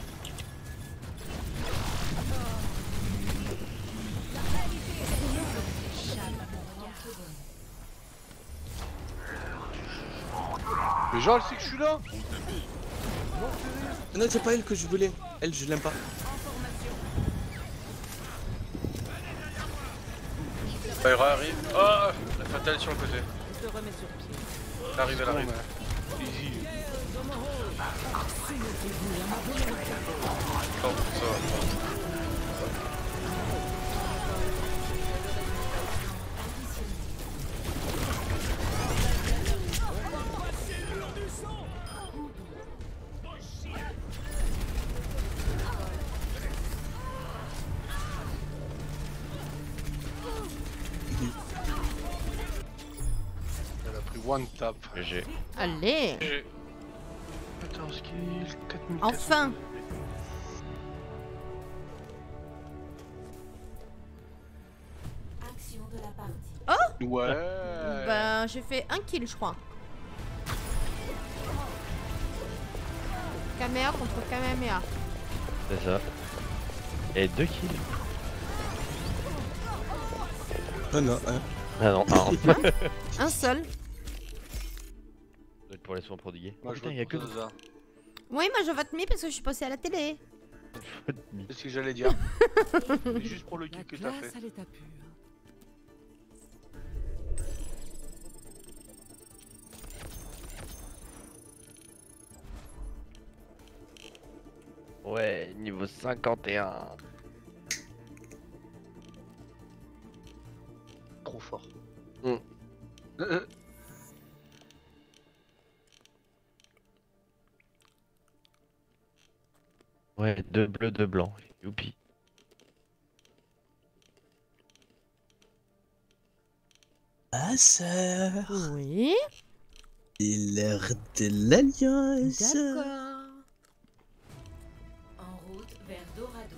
suis là Non, c'est pas elle que je voulais. Elle, je l'aime pas. Pyra arrive. Oh La fatale sur le côté. Je te remets sur pied. Elle arrive, elle arrive. Easy. Oh, ça va. J'ai. Allez. J'ai- 14 kills, 4000. Enfin. Action de la partie. Oh Ouais. Bah j'ai fait un kill je crois. Kamea contre Kamehameha. C'est ça. Et deux kills. Non, non, hein. Ah non, un. Un seul. Pour les soins prodigués. Moi, oh, je putain, vote y a que pour Zaza. Oui moi je vote mi parce que je suis passée à la télé. C'est ce que j'allais dire. Juste pour le kill que t'as fait. Ouais, niveau 51. Trop fort. Mm. Ouais, deux bleus, deux blancs. Youpi. Ah, sœur. Oui. C'est l'heure de l'alliance. D'accord. En route vers Dorado.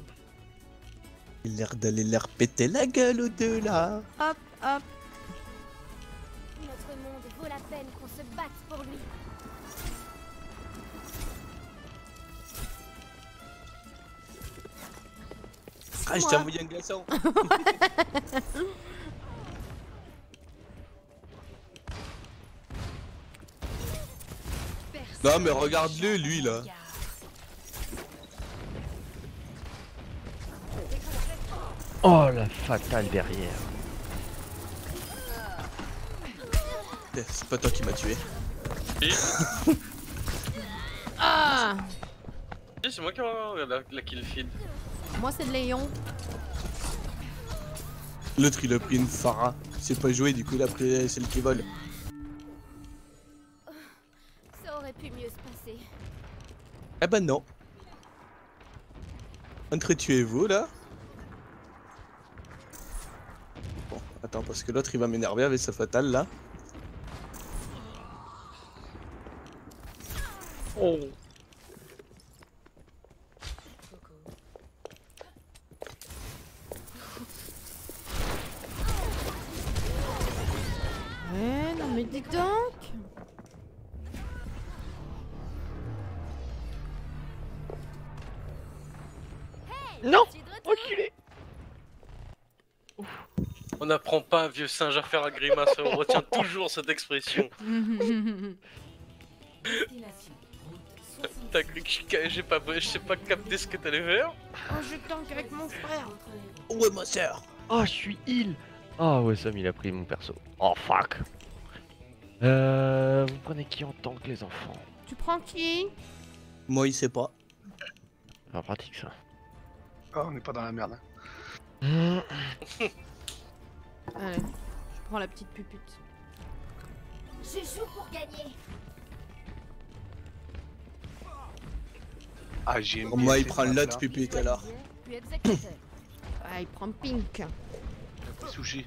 C'est l'heure d'aller leur péter la gueule au-delà. Hop hop. Notre monde vaut la peine qu'on se batte pour lui. Ah, je t'ai envoyé un glaçon. non, mais regarde-le, lui là. Oh la fatale derrière. Eh, C'est pas toi qui m'as tué. Ah Si, c'est moi qui ai la, la kill feed. Moi, c'est de Léon. L'autre il a pris une Farah. C'est pas joué, du coup il a pris celle qui vole. Ça aurait pu mieux se passer. Eh ben non. Entre tu et vous là. Bon, attends, parce que l'autre il va m'énerver avec sa fatale là. Oh. Ouais, non mais dis donc Non On n'apprend pas un vieux singe à faire un grimace, on retient toujours cette expression. T'as cru que je- j'ai pas, pas capté ce que t'allais faire. Oh, je tank avec mon frère. Ouais, ma sœur. Oh, je suis heal Oh, ouais, Sam, il a pris mon perso. Oh, fuck Euh... Vous prenez qui en tank, les enfants Tu prends qui Moi il sait pas. Pas pratique, ça. Ah, on n'est pas dans la merde. hein. Allez, je prends la petite pupute. Je joue pour gagner. Ah, j'ai moi il prend l'autre pupite alors. Ah, il prend pink. Sushi.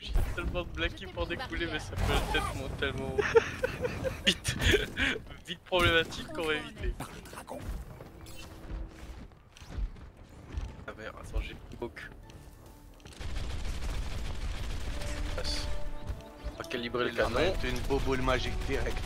J'ai tellement de blagues qui vont découler, mais ça peut être tellement, tellement vite, vite problématique qu'on va éviter. Ah merde, attends, j'ai poke. On va calibrer le canon. une boboule magique direct.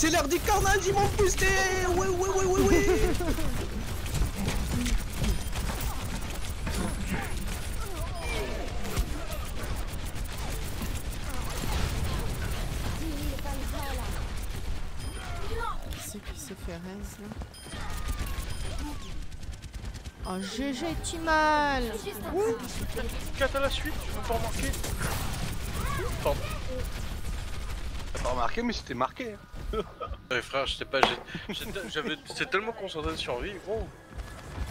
C'est l'air du carnage, ils m'ont boosté Ouais, ouais, ouais, ouais, ouais. C'est qui s'est fait raise là? Oh GG Timal 4 à la suite, tu veux pas remarquer Pardon. T'as pas remarqué, mais c'était marqué. hein. Ouais frère, je sais pas, j'avais, j'étais tellement concentré de survie, gros.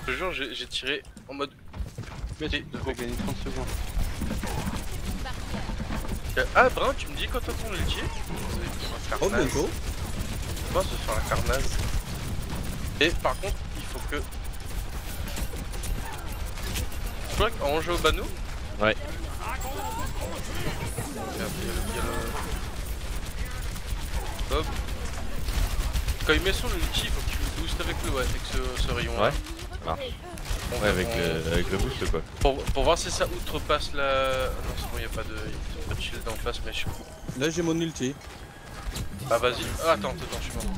Je te jure, j'ai tiré en mode. Mais tu devrais gagner 30 secondes. Ah Brun, tu me dis quand t'as ton ulti Oh, bientôt Pas ce sera la carnaze. Et par contre, il faut que. Je crois qu'en jeu au Bano. Ouais. Merde, il y a le- Hop. Quand il met son ulti, il faut que tu le boostes avec le, ouais, avec ce, ce rayon là. Ouais, marche. Ouais, avec le, avec le boost, quoi. Pour, pour voir si ça outrepasse la. Ah non, c'est bon, y'a pas de, y a pas de shield en face, mais je suis. Là j'ai mon ulti. Ah, vas-y. Ah, attends, attends, je suis mort.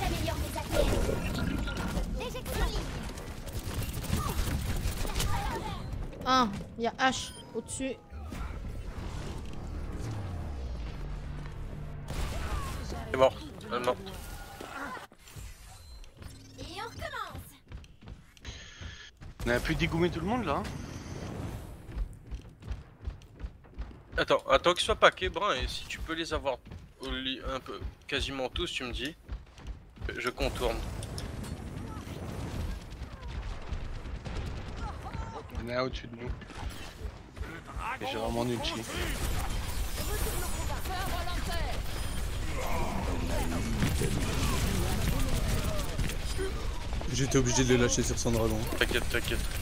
J'améliore mes attaques. Éjection. Un, il y a H au-dessus. Elle est morte. Elle est morte. Et on recommence On a un peu dégommé tout le monde là. hein. Attends, attends qu'ils soient paquets, Brun, et si tu peux les avoir au lit, un peu, quasiment tous, tu me dis. Je contourne. Il y en a au-dessus de nous. Et j'ai vraiment nul chi. J'étais obligé de le lâcher sur son dragon. T'inquiète, t'inquiète.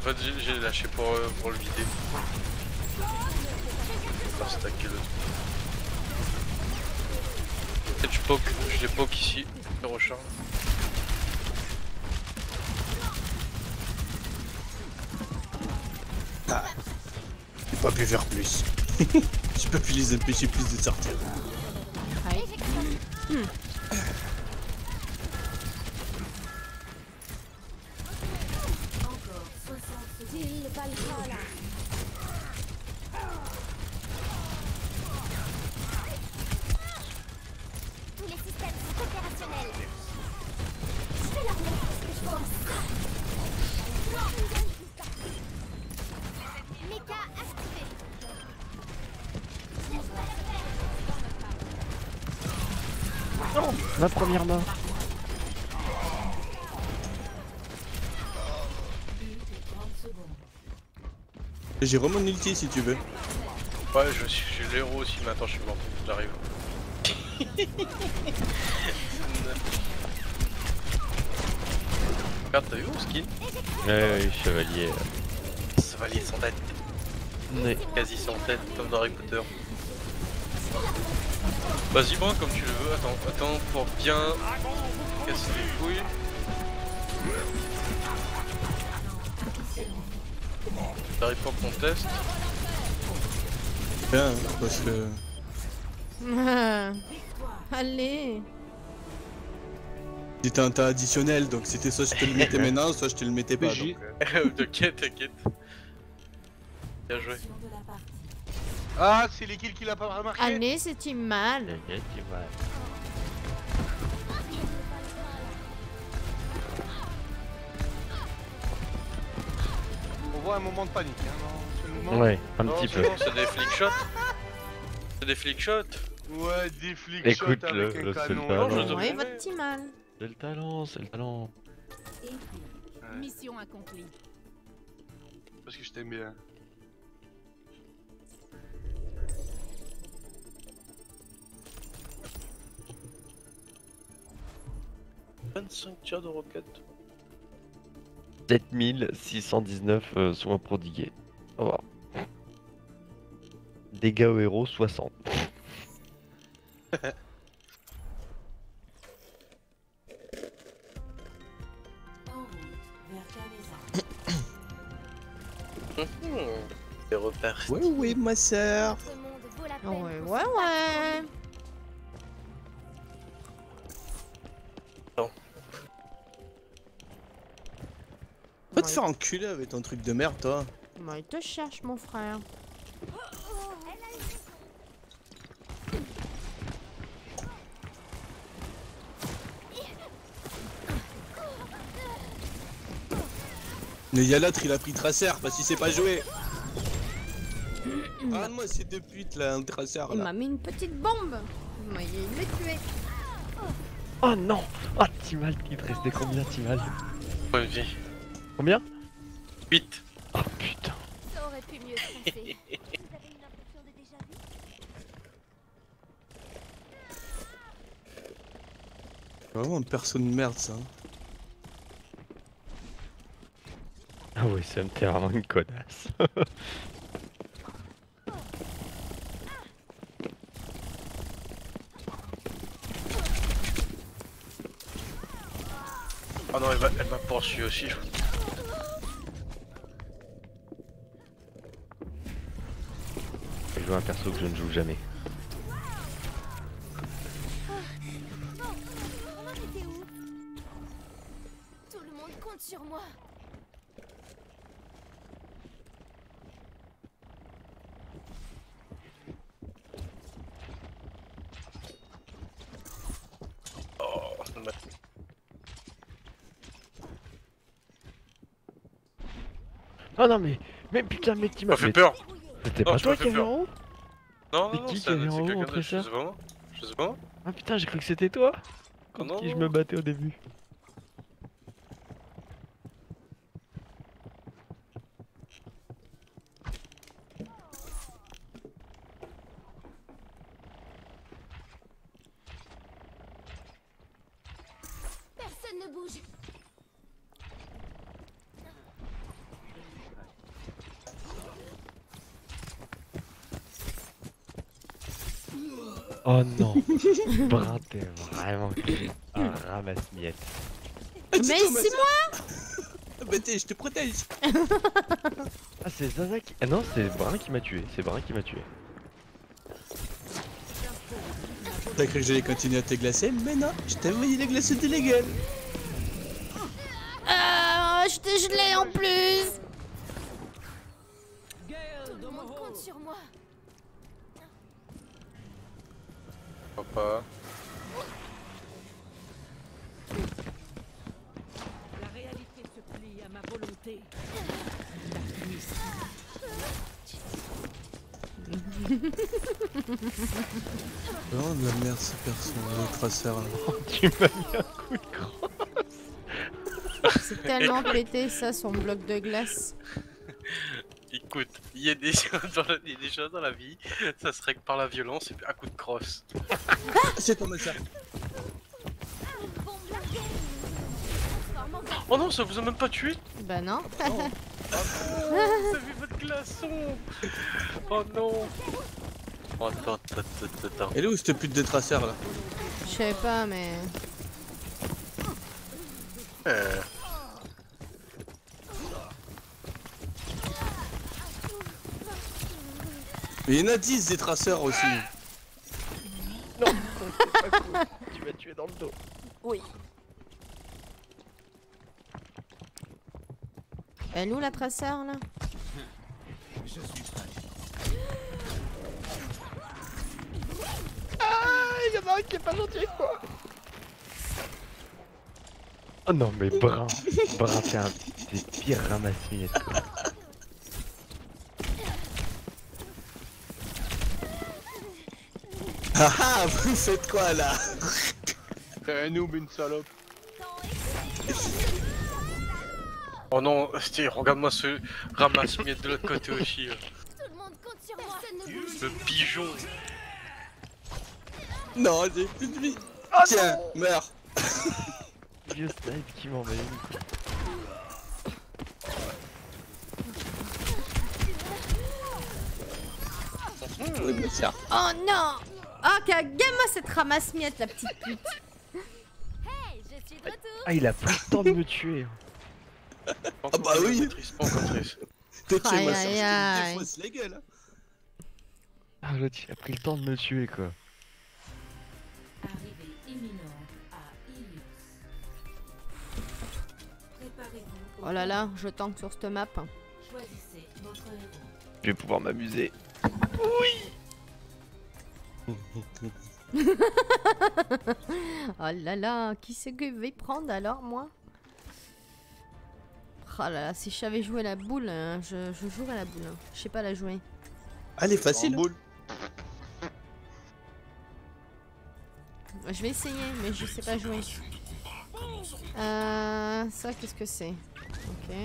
Fait j'ai- lâché pour, euh, pour le vider. Pas stacker le truc. Et tu poke, je les poke ici, le recharge. Ah. J'ai pas pu faire plus. J'ai pas pu les empêcher plus de sortir. J'ai vraiment une ulti si tu veux. Ouais, je suis, je suis l'héros aussi, mais attends, je suis mort. J'arrive. Regarde, t'as vu mon skin Ouais, ouais, chevalier. Chevalier sans tête. Ouais. Quasi sans tête, comme dans Harry Potter. Vas-y, bon, comme tu le veux. Attends, attends, pour bien casser les couilles. T'arrives pas qu'on teste Bien, parce que. Allez. C'était un tas additionnel, donc c'était soit je te le mettais maintenant, soit je te le mettais pas. donc, euh. T'inquiète, t'inquiète. Bien joué. Ah, c'est les kills qu'il a pas remarqué. Allez, c'est mal. T'inquiète, Timal. On voit un moment de panique. Hein, non, c'est le moment. Ouais, un Non, petit c'est peu. C'est des flick shots. C'est des flick shots. Ouais, des Écoute, shots le- avec un le seul canon. Non, Ouais, votre petit mal. C'est le talent, c'est le talent. Mission accomplie. Parce que je t'aime bien. « 25 tirs de roquette. 7619 euh, soins prodigués. Au revoir. Dégâts au héros 60. En route vers Canesa. C'est reparti. Ouais, ouais, ma la peine. Ouais, ouais, ouais. Va te faire enculer avec ton truc de merde, toi. Bah, il te cherche, mon frère. Mais y'a l'autre, il a pris Tracer parce qu'il sait pas jouer. Ah, moi, c'est deux putes là, un Tracer Il m'a mis une petite bombe. M'avez le tué. Oh non Ah Timal, il te restait combien Timal? Point de vie. Combien 8. Oh putain. Ça aurait pu mieux se passer. Vous avez une impression de déjà vu Vraiment un perso de merde ça. Ah oui, ça me t'es vraiment une connasse. Ah non, elle m'a elle m'a poursuivi aussi. je- Je joue un perso que je ne joue jamais. Maman, t'étais où Tout le monde compte sur moi. Oh, ça m'a- Oh non mais, mais putain mais qui m'a Ça fait peur. C'était pas toi qui avait en haut Non, non, non, c'est quelqu'un pas. Ah putain j'ai cru que c'était toi Contre non, qui je me battais au début. Personne ne bouge. Oh non. Brin t'es vraiment un ramasse-miettes. Mais c'est moi Bah t'es, je te protège. Ah c'est Zaza qui... Ah non c'est Brin qui m'a tué, c'est Brin qui m'a tué. T'as cru que j'allais continuer à te glacer Mais non, je t'ai envoyé les glaces de la gueule Ah, je t'ai gelé en plus traceur là. tu m'as mis un coup de crosse C'est tellement pété ça, son bloc de glace. Écoute, il y, a des choses dans la... il y a des choses dans la vie, ça se règle par la violence et puis à coup de crosse. C'est ton ça. Oh non, ça vous a même pas tué? Bah non. Vous avez votre glaçon Oh non Oh, attends, attends, attends, attends. Elle est où cette pute de traceur là Je sais pas, mais. Euh, Mais il y en a 10 des traceurs aussi Non c'est pas cool. Tu m'as tué dans le dos. Oui. Elle est où la traceur là? Prêt. Ah y'en a un qui est pas gentil avec moi Oh non mais Brin Brin t'es un des pires ramasse-miettes quoi. Ah ah, vous faites quoi là T'es un noob, une salope. Oh non, tiens, regarde-moi ce ramasse-miettes de l'autre côté aussi. Tout le monde compte sur moi. Le pigeon. Non, j'ai plus de vie Tiens, meurs Vieux snipe qui m'en met une. Oh non Ah, gamme-moi cette ramasse-miette, la petite pute Hey, je suis de retour. Ah il a pris le temps de me tuer Ah bah oui Triste, pas encore triste. T'as tué ma soeur, je te défonce la gueule hein. Ah l'autre il a pris le temps de me tuer quoi. Oh là là, je tank sur cette map. Choisissez votre héros. Je vais pouvoir m'amuser. Oh là là, qui c'est que je vais prendre alors, moi? Oh là là, si je savais jouer la boule, hein, je, je jouerais la boule. hein. Je sais pas la jouer. Elle est facile boule. Je vais essayer, mais je sais pas jouer. Euh, ça, qu'est-ce que c'est? Ok.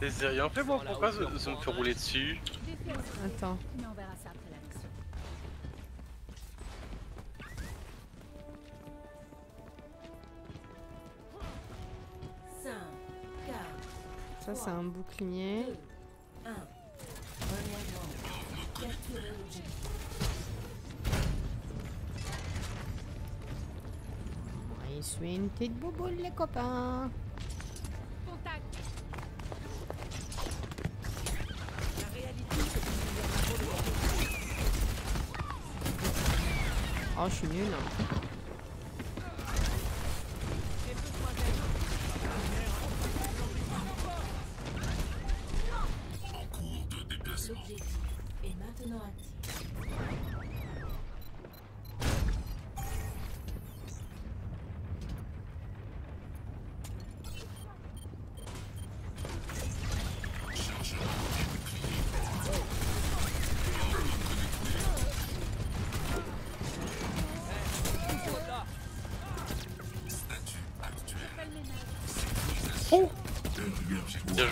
C'est fait moi, pourquoi se, se me fait rouler dessus Attends. Ça c'est un bouclier. il se fait une petite bouboule, les copains. Oh, je suis nul. En cours de est maintenant.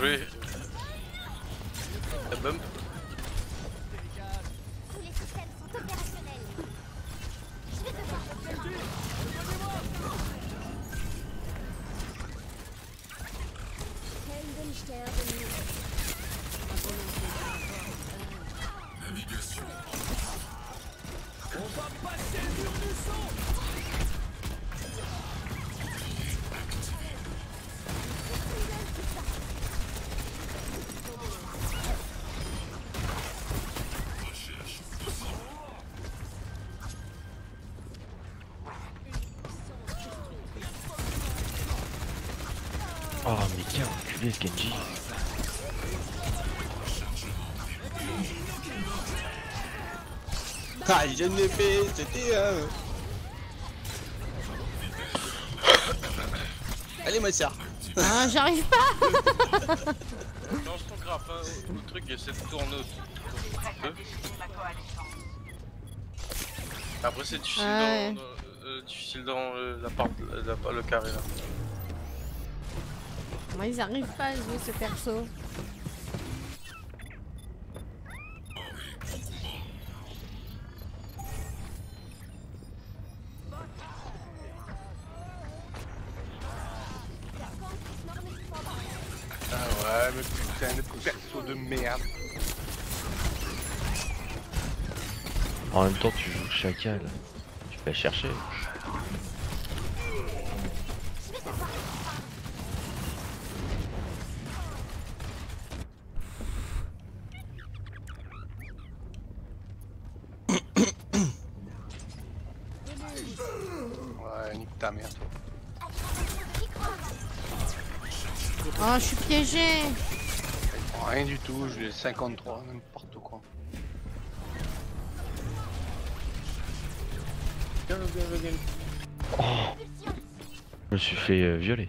Bien ce Genji Ah, je ne fais, c'était un. Allez, ma sœur. Ah, j'arrive pas. Lance ton grappin au truc et essaie de tourner Après c'est difficile Ah ouais. dans, dans- euh, difficile dans euh, la part, la- la- le carré là. Ils arrivent pas à jouer ce perso. Ah ouais, mais putain de perso de merde. En même temps tu joues chacal. Tu vas chercher. Ouais, nique ta mère. Oh, je suis piégé. Rien du tout, je l'ai 53, n'importe quoi. Oh Je me suis fait euh, violer.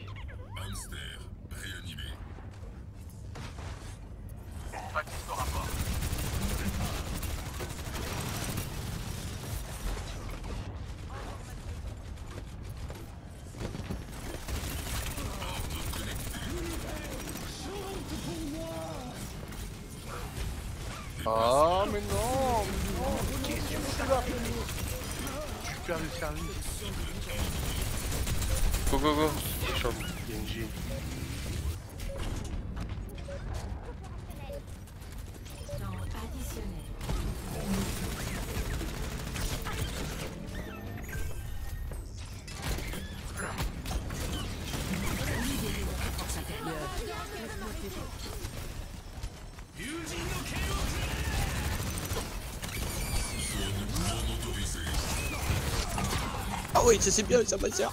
Oui, c'est bien, ça ma sœur.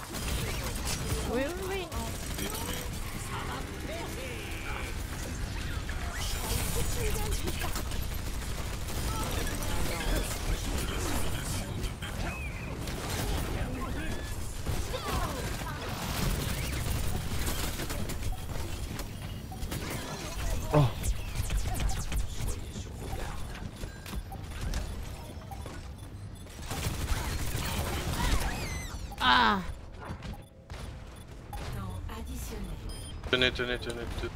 Tenez, tenez, tenez.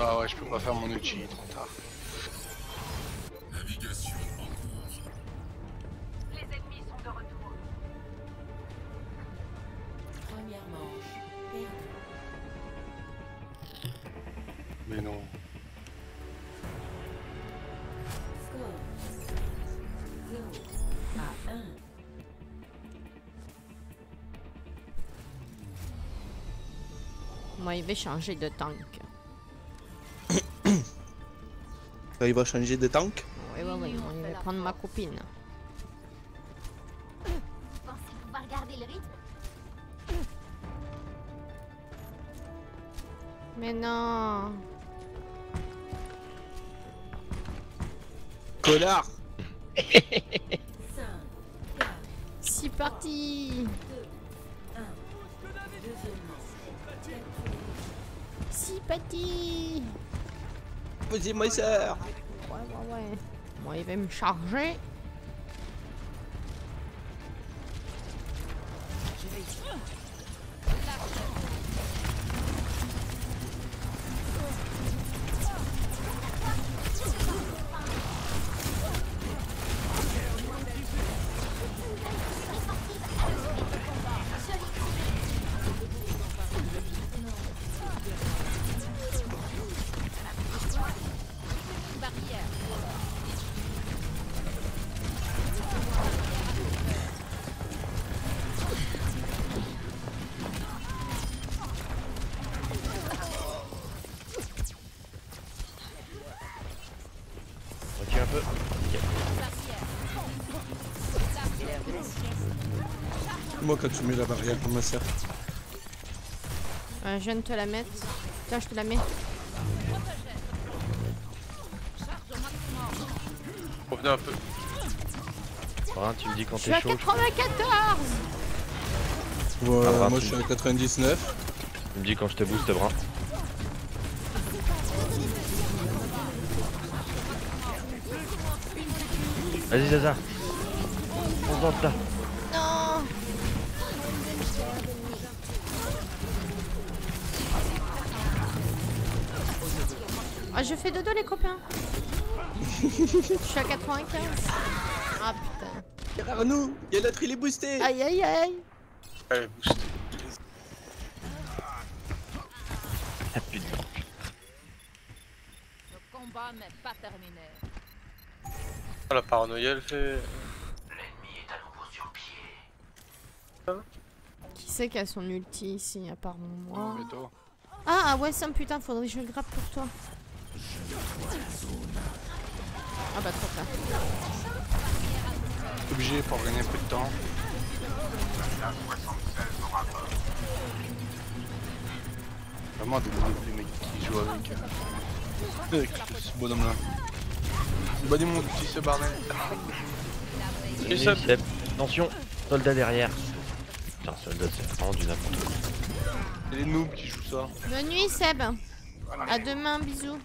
Ah ouais, je peux pas faire mon ulti, Changer de tank. Là, il va changer de tank? Oui, oui, oui. Il va prendre ma copine. Ouais, ouais, ouais. Moi, il va me charger. Moi, quand tu mets la barrière, ma soeur. Euh, je viens de te la mettre. Tiens, je te la mets. Revenez un peu. Tu me dis quand Je suis à t'es chaud. 94 Ouais, Ah, bah, moi, tu- je suis à 99. Tu me dis quand je te booste, Brun. Vas-y, Zaza. On se là. Je suis à 95. Ah putain. Derrière nous, il y a l'autre, il est boosté. Aïe aïe aïe. Allez, boost. Ah putain. Le combat n'est pas terminé. Ah, la paranoïa, elle fait. Qui c'est qui a son ulti ici à part moi Mais toi. Ah, ah ouais, ça putain, faudrait que je le grappe pour toi. Ah bah trop tard. Obligé pour gagner un peu de temps. Vraiment des les mecs qui jouent avec. euh, Avec ce bonhomme là. Bah dis mon petit ce bordel. Salut, Seb. Attention, soldat derrière. Putain, soldat, c'est vraiment du n'importe quoi. C'est les noobs qui jouent ça. Bonne nuit Seb. À demain, bisous.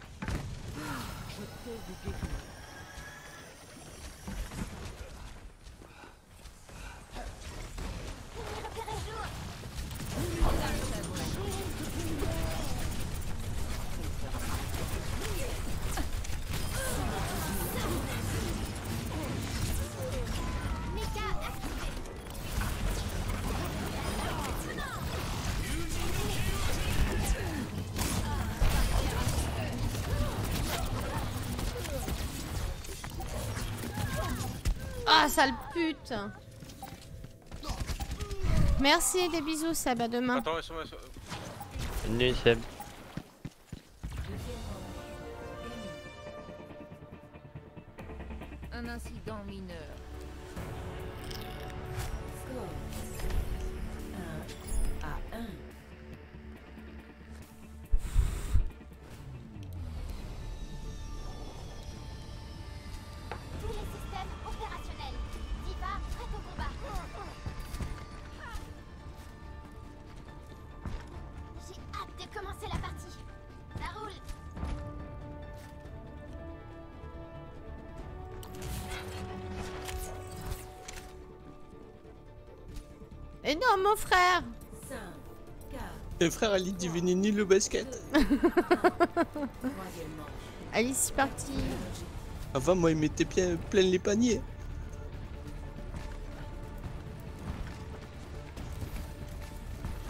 Sale pute. Merci des bisous Seb, à demain. Attends, laisse-moi. laisse-moi. Bonne nuit, Seb. Un incident mineur. Mon frère 5, 4, Et frère, Ali devenait nul le basket. Allez, c'est parti. Avant, moi, il mettait bien plein les paniers.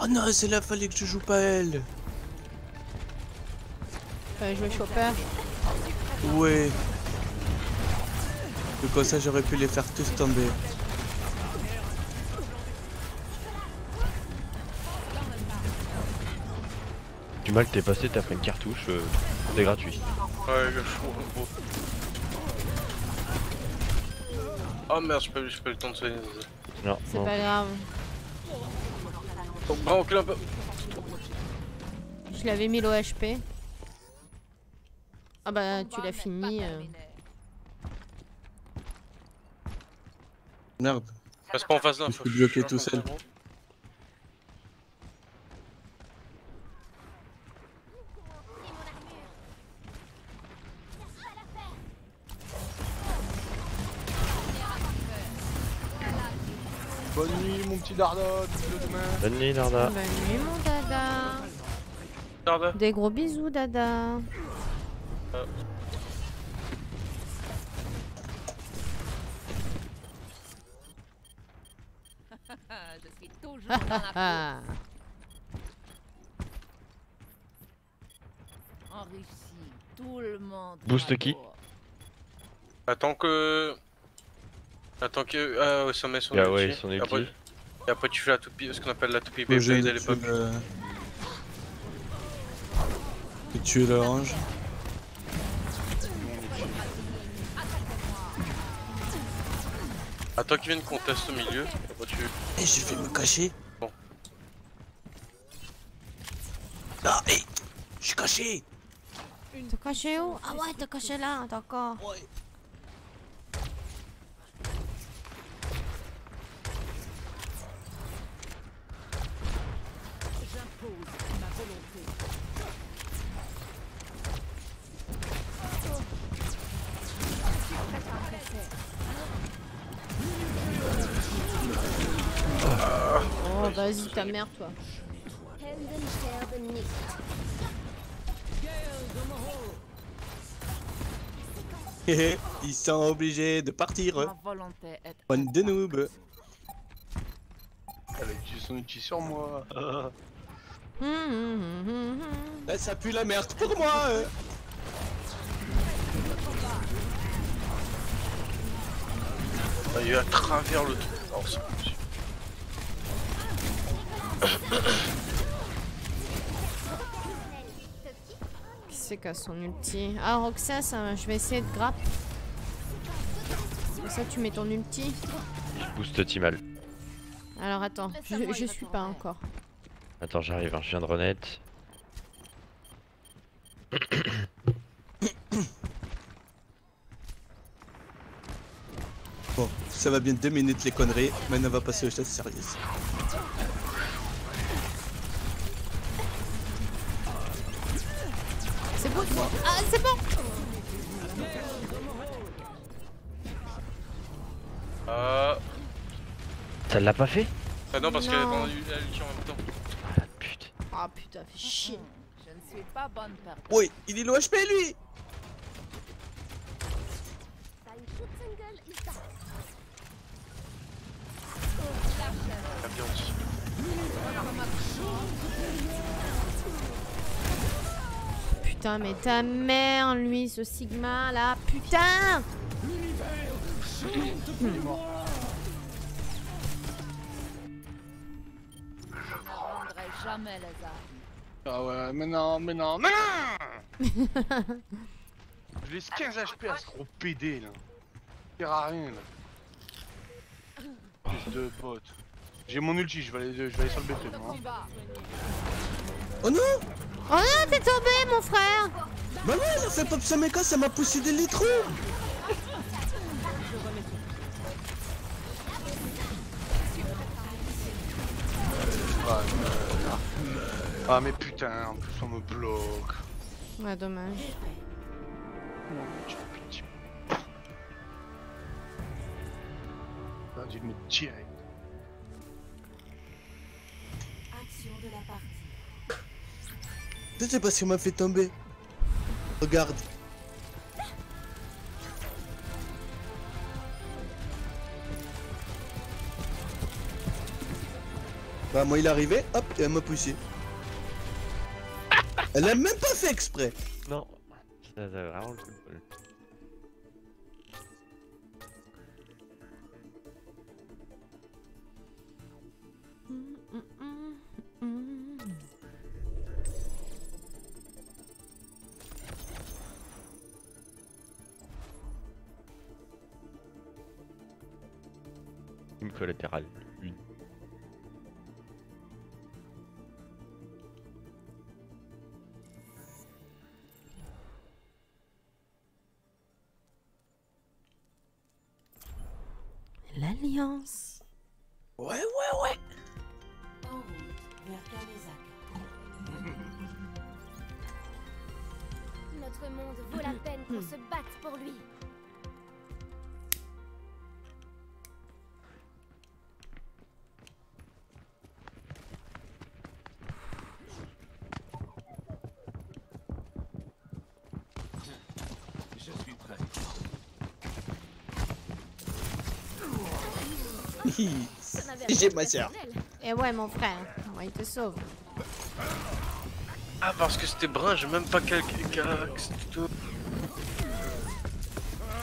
Oh non, c'est là, fallait que je joue pas elle. Fallait jouer chopper. Ouais. Et comme ça, j'aurais pu les faire tous tomber. Du mal que t'es passé, t'as pris une cartouche, euh, c'est gratuit. Ouais, je suis gros. Oh merde, j'ai pas, j'ai pas eu le temps de soigner. Non, C'est pas grave. Oh, bah, recule un peu. Je l'avais mis l'OHP. Ah bah tu l'as fini. euh. Merde. Passe pas en face d'un, Je faut suis que bloqué je tout seul. Bonne nuit, mon petit Darda, le demain. Bonne nuit, Narda. Bonne nuit mon dada. Darda. Des gros bisous dada. Je suis toujours dans la Ah. Enrichi, tout le monde. Boost qui? Attends que. Attends que. Ah ouais, ça met son Ah ouais, ulti. son Et après-. Et après tu fais la toupie, ce qu'on appelle la toupie Beyblade à l'époque. le- que tuer l'orange. Attends qu'il vienne qu'on teste au milieu. Après tu. Et je vais me cacher. Bon. Ah, hé Je suis caché T'es caché où? Ah ouais, t'es caché là, d'accord. Vas-y ta mère toi. Ils sont obligés de partir. Bonne de noob. Elle a utilisé son outil sur moi. Eh, ça pue la merde pour moi. euh. Ah, il est à travers le truc. Oh, c'est pas possible. Qui c'est qui a son ulti Ah Roxas, ça, je vais essayer de grappe. Comme ça tu mets ton ulti. Je booste Timal. Alors attends, je, je suis pas encore. Attends, j'arrive, hein, je viens de renaître. Bon, ça va bien deux minutes les conneries. Maintenant on va passer aux choses sérieuses. Ah c'est bon Ah. Ça l'a pas fait Ah non, parce qu'elle est dans la la lutte en même temps. Ah putain. Ah putain, fais chier. Je ne suis pas bonne personne. Oui, il est lui Schutzengel ist da. La viande. Putain, mais ta mère, lui, ce Sigma là, putain Je ne rendrai jamais les armes. Ah ouais, mais non, mais non, mais non Je laisse 15 HP à ce gros PD là. Ça sert à rien là. Fils de pote. J'ai mon ulti, je vais aller, je vais aller sur le moi. Oh non Oh non, t'es tombé, mon frère Bah ouais, elle a fait pop sa méca, ça m'a poussé des litrons Ah, mais... ah mais putain, en plus on me bloque. Ouais, dommage. Ah, dû Je sais pas si on m'a fait tomber. Regarde. Bah moi il est arrivé, hop, et elle m'a poussé. Elle a même pas fait exprès. Non. Ça, vraiment le coup de bol. Une collatérale. Une. L'Alliance. Ouais, ouais, ouais. En route vers Kalezak. Notre monde vaut la peine qu'on se batte pour lui. J'ai ma sœur. personnel. Et ouais, mon frère. Moi, il te sauve. Ah, parce que c'était brun, j'ai même pas calqué.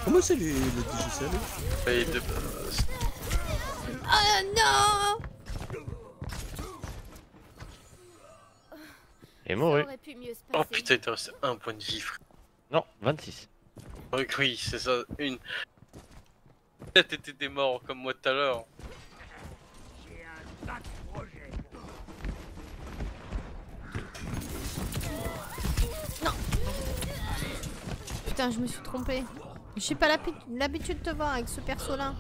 Comment c'est lui, le Digicel Et de base. Oh non Et mouru. Oh putain, il te resté un point de vie, frère. Non, 26. Oui, oui, c'est ça, une. Peut-être t'étais des morts comme moi tout à l'heure. Putain, je me suis trompée. J'ai pas l'habi- l'habitude de te voir avec ce perso-là.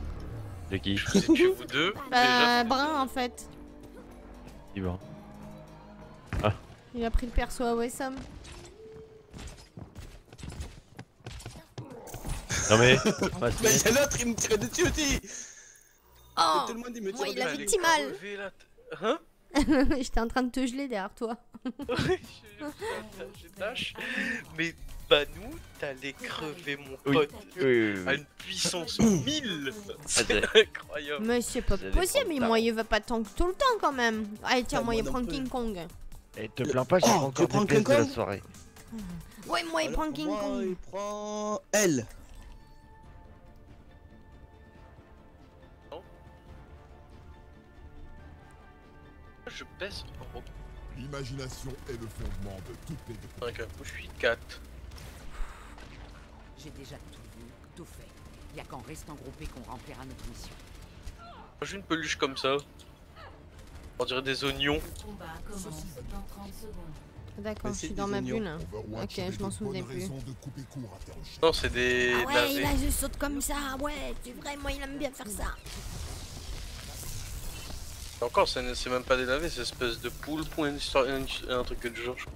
De qui? C'est tué vous deux, Bah, déjà. brun en fait. Libre. Il a pris le perso à Wessam. Non mais. Mais c'est l'autre, il me tirait dessus aussi Oh Tout le monde, il me Moi, tire il a dessus. fait petit mal. Hein J'étais en train de te geler derrière toi. J'ai tâche. Mais bah nous, t'allais crever mon pote Oui, oui, oui. à une puissance 1000 C'est c'est- incroyable Mais c'est pas possible, mais moi il va pas tant tout le temps quand même. Allez, tiens, Ah, moi il moi prend. King Kong. Et te plains pas, j'ai Oh, encore des pièces de King la Kong soirée. Ouais, moi il Alors, prend King moi, Kong. il prend L. Je pèse en L'imagination est le fondement de toutes les 5 un coup, je suis 4. J'ai déjà tout vu, tout fait. Y a qu'en restant groupé qu'on remplira notre mission. J'ai une peluche comme ça. On dirait des oignons. Le combat commence dans 30 secondes. D'accord, je suis dans ma bulle. Ok, je m'en bonnes plus. Non, c'est des Ah ouais, il a juste saute comme ça, ouais, c'est vrai, moi il aime bien faire ça. Encore, c'est même pas des navets, c'est une espèce de poule, point, une histoire, un, un truc de genre. je crois.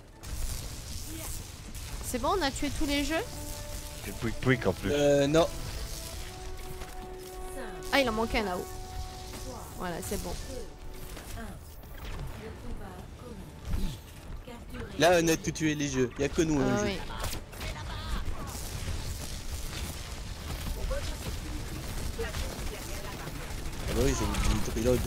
C'est bon, on a tué tous les jeux C'est pouic pouic en plus. Euh, non. Ah, il en manquait un là-haut. Voilà, c'est bon. Là, on a tout tué les jeux. Y'a que nous, Ah un jeu. oui. Ah bah oui, j'ai oublié reload.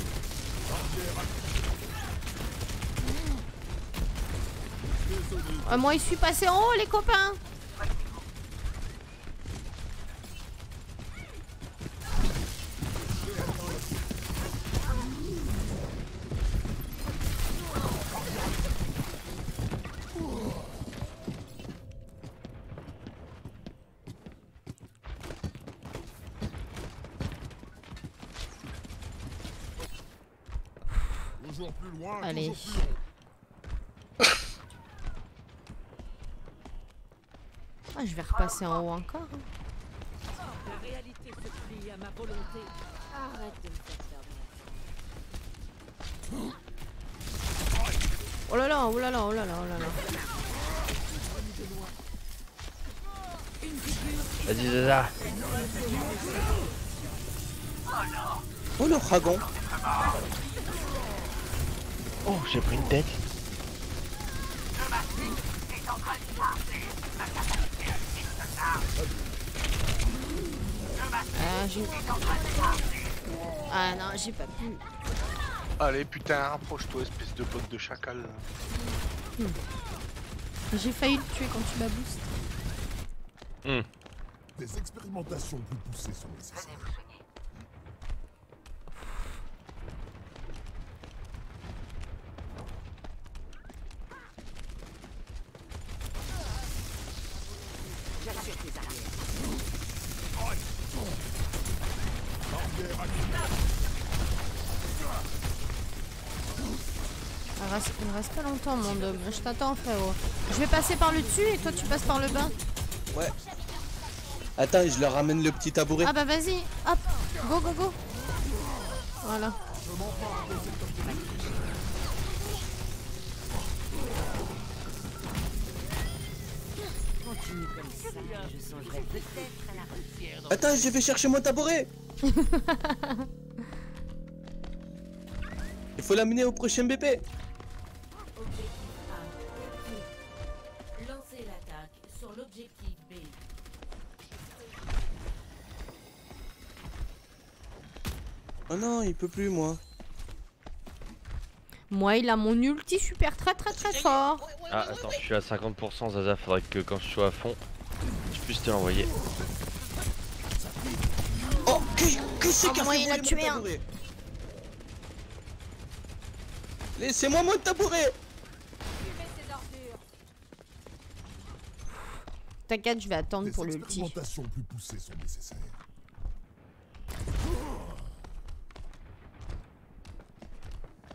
Euh, moi, il suis passé en haut, les copains. Toujours plus loin, Allez. Ah, je vais repasser en haut encore. La réalité se plie à ma volonté. Arrête de me faire perdre. Oh là là, oh là là, oh là là, oh là là. Vas-y, Zaza. Oh le dragon Oh, j'ai pris une tête. Ah, j'ai... Ah non, j'ai pas pu. Allez, putain, rapproche-toi, espèce de botte de chacal. J'ai failli le tuer quand tu m'as boost. Des expérimentations plus poussées sont nécessaires. Il reste, reste pas longtemps mon dôme, je t'attends frérot. Je vais passer par le dessus et toi tu passes par le bas. Ouais. Attends, je leur ramène le petit tabouret. Ah bah vas-y, hop, go go go. Voilà. Continue comme ça, je songerai peut-être à la refaire. Attends, je vais chercher mon tabouret. Il faut l'amener au prochain BP. Lancez l'attaque sur l'objectif B. Oh non, il peut plus, moi. Moi, il a mon ulti super très très très fort. Ah, attends, je suis à 50%, Zaza. Faudrait que quand je sois à fond, je puisse te l'envoyer. Oh, qui, qui c'est Ah, qui a moi, fait il a tué un. tabouret Laissez-moi mon tabouret T'inquiète, je vais attendre Des pour l'ulti. expérimentations plus poussées sont nécessaires.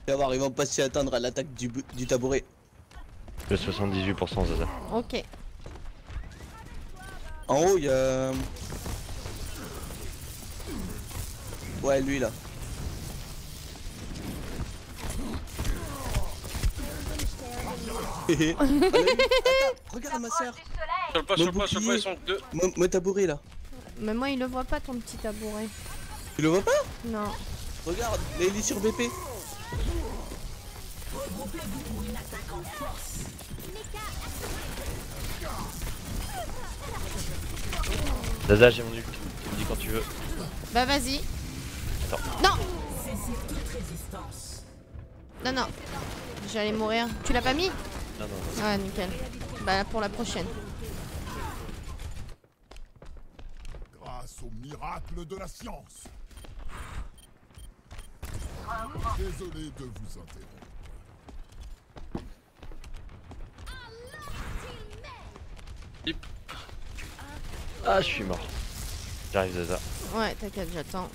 Tu vas voir, ils vont pas s'y attendre à l'attaque du, du tabouret. Le 78% Zaza. Ok. En haut, il y a... Ouais, lui, là. Hé. Attends, regarde ma soeur. Sur le pas, sur le pas, sur le pas, ils sont deux. Mon, mon tabouret, là. Mais moi, il le voit pas ton petit tabouret. Tu le vois pas? Non. Regarde, là, il est sur BP. Zaza, j'ai mon ult. Tu me dis quand tu veux. Bah vas-y. Attends. Non Non, non. J'allais mourir. Tu l'as pas mis? Non, non, non. Ouais, nickel. Bah pour la prochaine. Grâce au miracle de la science. Désolé de vous interrompre. Ah, je suis mort. J'arrive, Zaza. Ouais, t'inquiète, j'attends.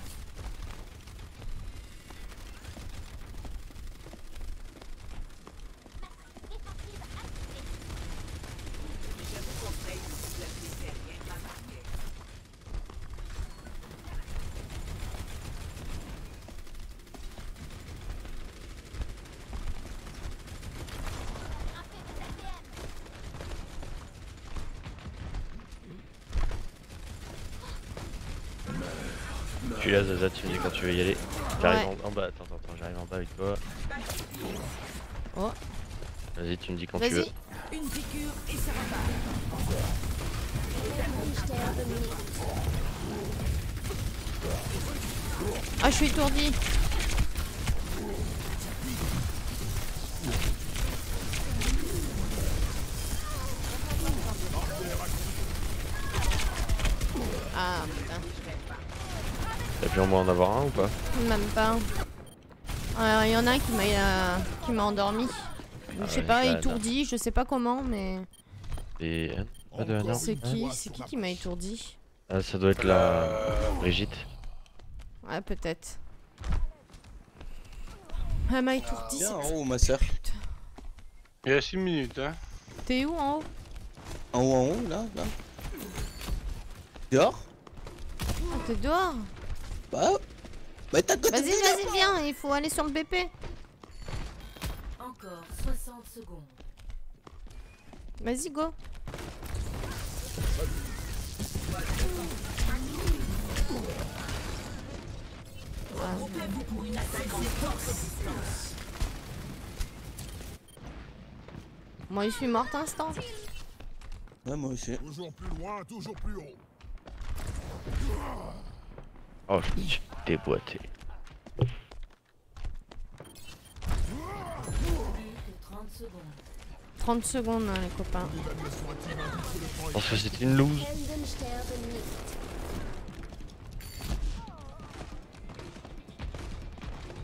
Là, Zaza, tu me dis quand tu veux y aller. J'arrive Ouais. en, en bas, attends, attends, attends, j'arrive en bas avec toi. Oh. Vas-y, tu me dis quand tu veux. Une piqûre et ça. Ah, je suis étourdi. Pu moins en avoir un ou pas même pas. Il y en a un qui m'a euh, qui m'a endormi. Ah je sais ouais, pas, étourdi, je sais pas comment, mais Et. hein, Pas de non c'est qui C'est qui qui m'a étourdi Ah, ça doit être la. Brigitte. Ouais, peut-être. Elle m'a étourdi. Viens c'est- en haut, ma soeur. Il y a 6 minutes, hein. T'es où en haut? En haut, en haut, là, là. Dehors? Ah, T'es dehors? Bah. Bah, Vas-y, vas-y, viens, il faut aller sur le BP. Encore 60 secondes. Vas-y, go. Moi, je suis morte instant. Ouais, moi aussi. Toujours plus loin, toujours plus haut. Oh, je me suis déboîté. Plus que 30 secondes. 30 secondes, hein, les copains. Je pense que c'était une loose.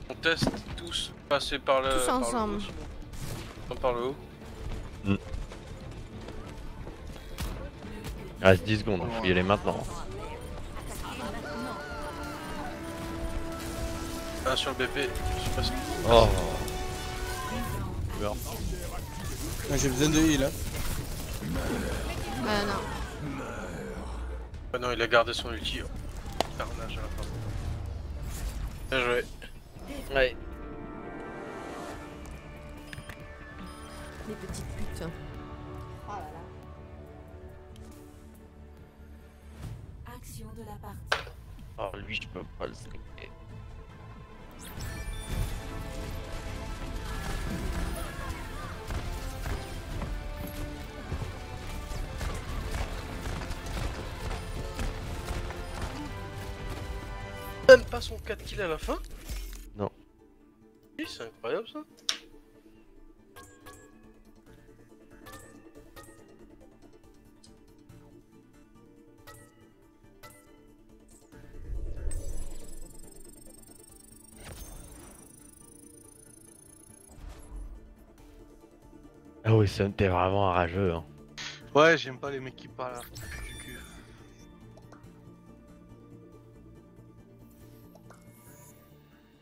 On teste tous passer par le. Tous par le ensemble. par le haut. Il reste 10 secondes, faut y aller maintenant. Ah, sur le BP. Je sais pas ce Oh. meurs. Ah, J'ai besoin de heal. Hein. Ah non. Ah non, il a gardé son ulti. Carnage à la fin. Bien joué. Ouais. Les petites putes. Oh là là. Action de la partie. Alors lui, je peux pas le Même pas son 4 kills à la fin? Non. Oui, c'est incroyable ça. Ah oui, Sun, t'es vraiment un rageux. Hein. Ouais, j'aime pas les mecs qui parlent du cul.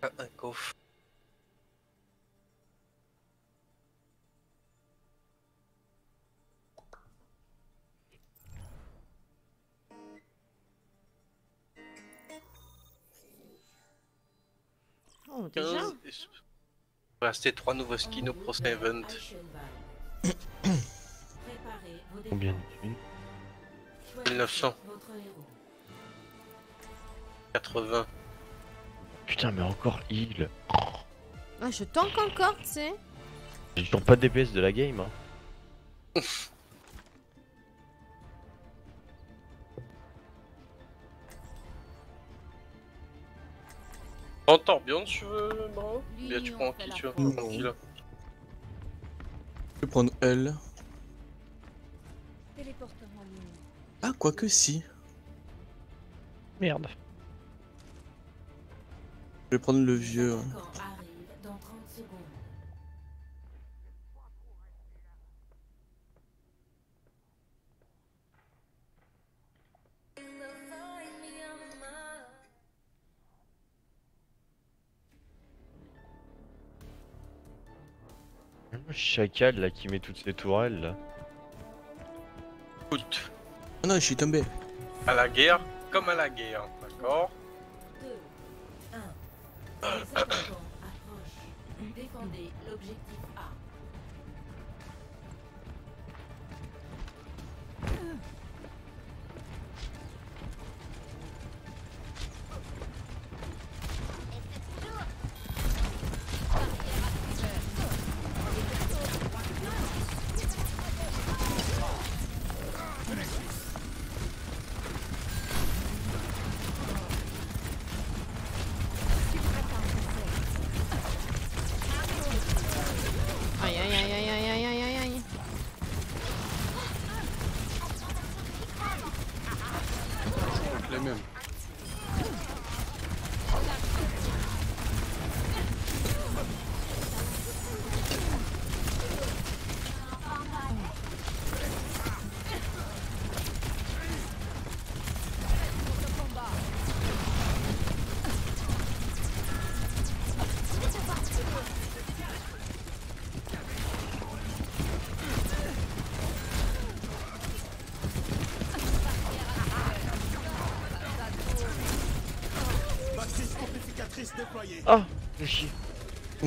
Ah, un coffre. Oh, déjà 15. et- Il va rester 3 nouveaux skins au prochain event. Combien de thunes 1900. Votre héros. 80. Putain, mais encore heal. Ah, je tank encore, tu sais. J'ai toujours pas de DPS de la game. Hein. En Torbjorn, tu veux, bro Bien, tu prends qui tu veux Non. Prends qui là Je vais prendre L. Ah, quoique si. Merde. Je vais prendre le vieux. hein. Chacal là qui met toutes ses tourelles là. Écoute, Ah non, je suis tombé. à la guerre, comme à la guerre, d'accord? 2, 1. Les attaquants approchent. Défendez l'objectif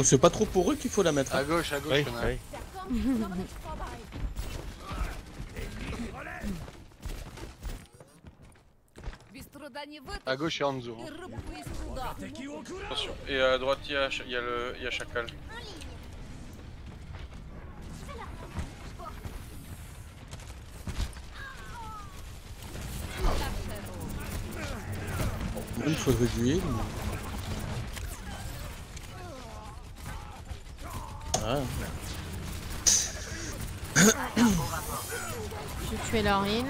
Bon, c'est pas trop pour eux qu'il faut la mettre. hein. À gauche, à gauche, Oui, a. À gauche, et Hanzo. hein. Attention. Et à droite, il y a, il y a le il y a Chacal. Il faudrait du heal. mais- tuer Laurine.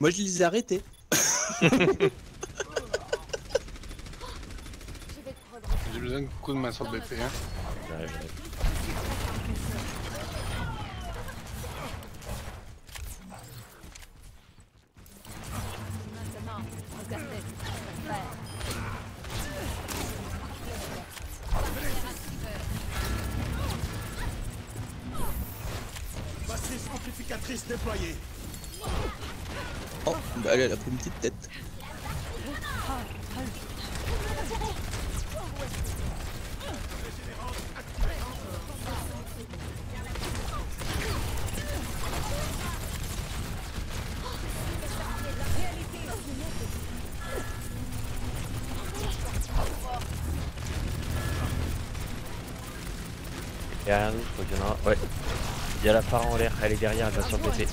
Moi je les ai arrêtés. J'ai besoin de coups de sur le BP. Hein. En l'air, elle est derrière, elle va sur le PT.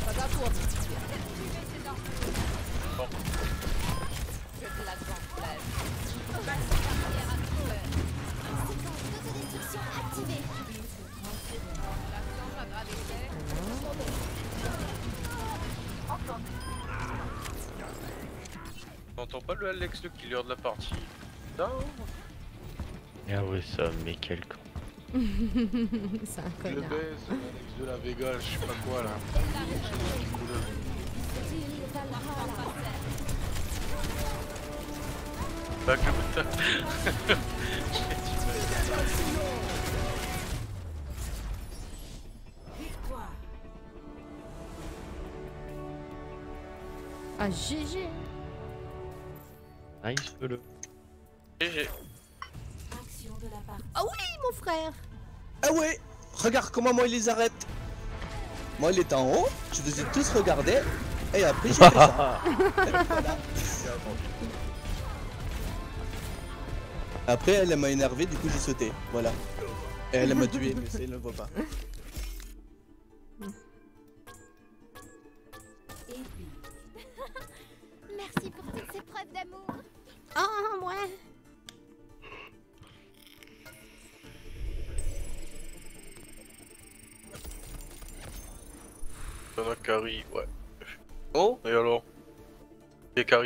T'entends pas le Alex le killer de la partie Non Ah ouais, ça, mais quel con. C'est un De la Vega, je sais pas quoi là. Bah comme ça. Ah GG Nice, le. GG. Ah oui mon frère Ah ouais Regarde comment moi il les arrête Moi il était en haut, je vous ai tous regardé, et après j'ai fait ça. Après elle m'a énervé, du coup j'ai sauté, voilà. Et elle m'a tué, mais ça il ne le voit pas.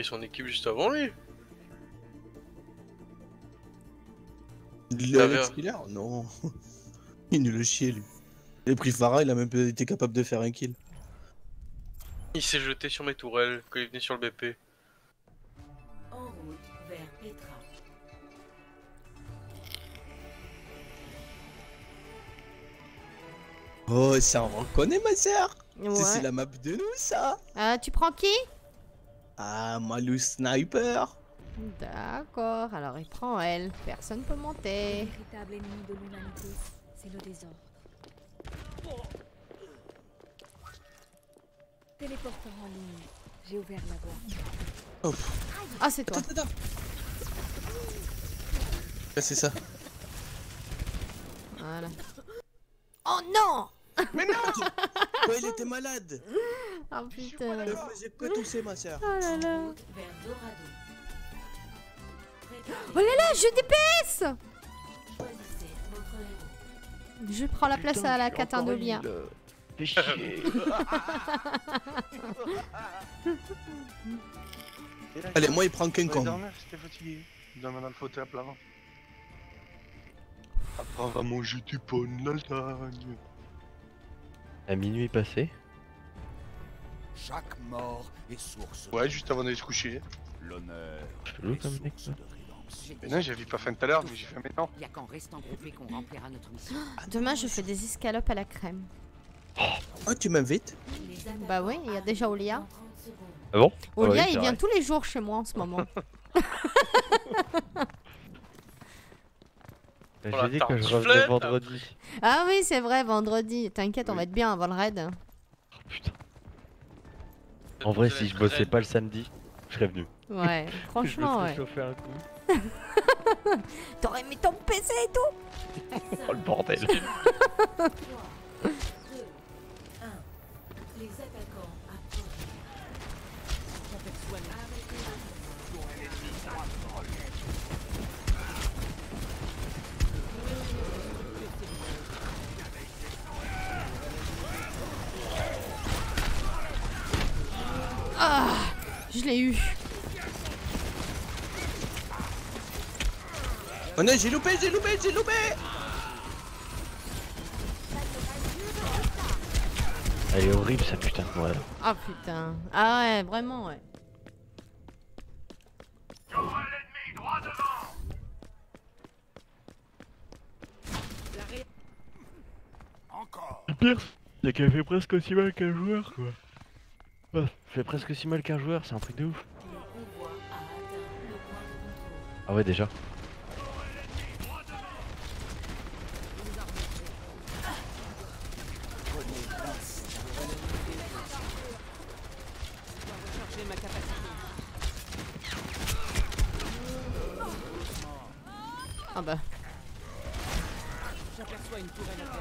Son équipe juste avant lui Le T'as Alex vu- Killer Non. Il est nul le chier lui. Il a pris Farah, il a même pas été capable de faire un kill. Il s'est jeté sur mes tourelles quand il venait sur le BP. En route vers Petra. Oh, ça on reconnaît ma sœur Ouais. C'est la map de nous ça Ah tu prends qui? Ah, moi le sniper D'accord, alors il prend elle. Personne peut monter. véritable ennemi de l'humanité, c'est le désordre. Téléporteur en ligne, j'ai ouvert la voie. Ah c'est toi. Ouais, c'est ça. Voilà. Oh non Mais non Ouais, il était malade Oh putain. Que tousser ma sœur. Oh là là. Oh là là, je DPS. Je prends la place à la Catindolia. Fais chier. Allez, moi il prend j'étais fatigué. Demain dans le fauteuil à plat. Après on va manger du pot de lasagne. À minuit passé. Chaque mort est source. Ouais, juste avant d'aller se coucher. L'honneur. Chelou comme mec. ça. Mais non, j'avais pas fait tout à l'heure, mais j'ai fait maintenant. Il y a qu'en restant groupé qu'on remplira notre mission. Demain, je fais des escalopes à la crème. Oh, tu m'invites? Bah oui, il y a déjà Olia. attaquants 30 secondes. Ah bon? Olia, Ouais, il vient tous les jours chez moi en ce moment. J'ai Voilà, dit que je revenais vendredi. ah oui, c'est vrai, vendredi. T'inquiète, on va être bien avant le raid. En vrai, si je bossais pas le samedi, je serais venu. Ouais, franchement, je me ouais. serais un coup. T'aurais mis ton PC et tout Oh le bordel. Je l'ai eu. Oh non, j'ai loupé, j'ai loupé, j'ai loupé Elle est horrible sa putain de moi. Ah putain. Ah ouais, vraiment, ouais. Le pire, c'est qu'elle fait presque aussi mal qu'un joueur quoi. Elle fait presque aussi mal qu'un joueur, c'est un truc de ouf. Ah ouais déjà. Ah bah. J'aperçois une tourelle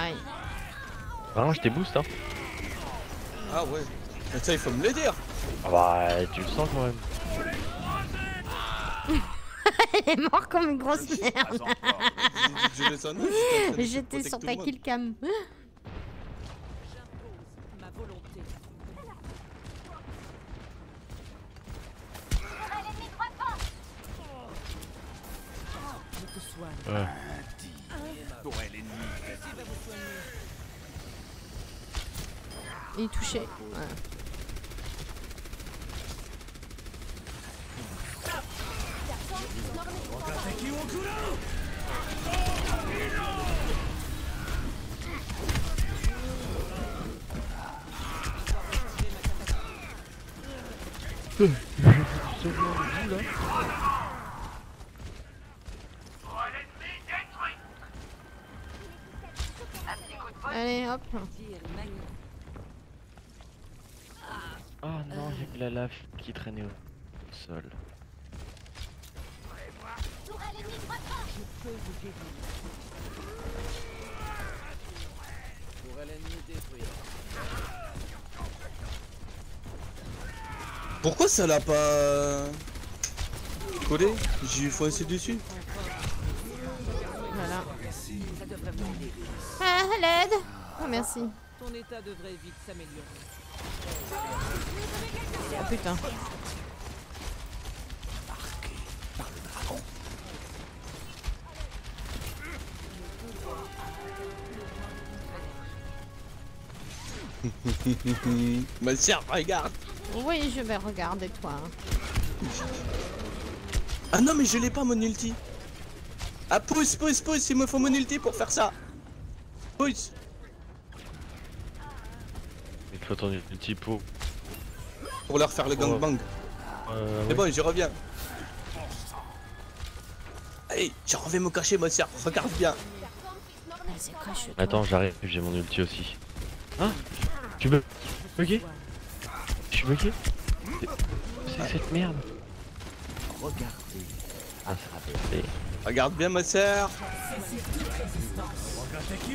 Aïe. Vraiment, je t'ai boost hein. Ah ouais. Mais ça, il faut me le dire. Ah bah, tu le sens quand même. Elle est mort comme une grosse merde. J'étais sur ta killcam. Ouais. Il touché. Allez, hop. Oh non, il y a de la lave qui traînait au sol. Je peux vous guérir. Ennemie détruite. Pourquoi ça l'a pas collé? J'ai foncé dessus. Voilà. Ça devrait vous aider. Ah, l'aide. Oh, merci. Ton état devrait vite s'améliorer. Oh putain. Ma sœur, regarde. Oui, je vais regarder toi. Ah non, mais je l'ai pas mon ulti. Ah, pousse, pousse, pousse, il me faut mon ulti pour faire ça. Pousse. Pour. Leur faire le gangbang. Euh, C'est ouais. bon, je reviens. Allez, je reviens me cacher, ma sœur. Regarde bien. Attends, j'arrive, j'ai mon ulti aussi. Hein Tu veux bugué Je suis bugué C'est- cette merde Regardez. Ah, ça a. Regarde bien, ma sœur.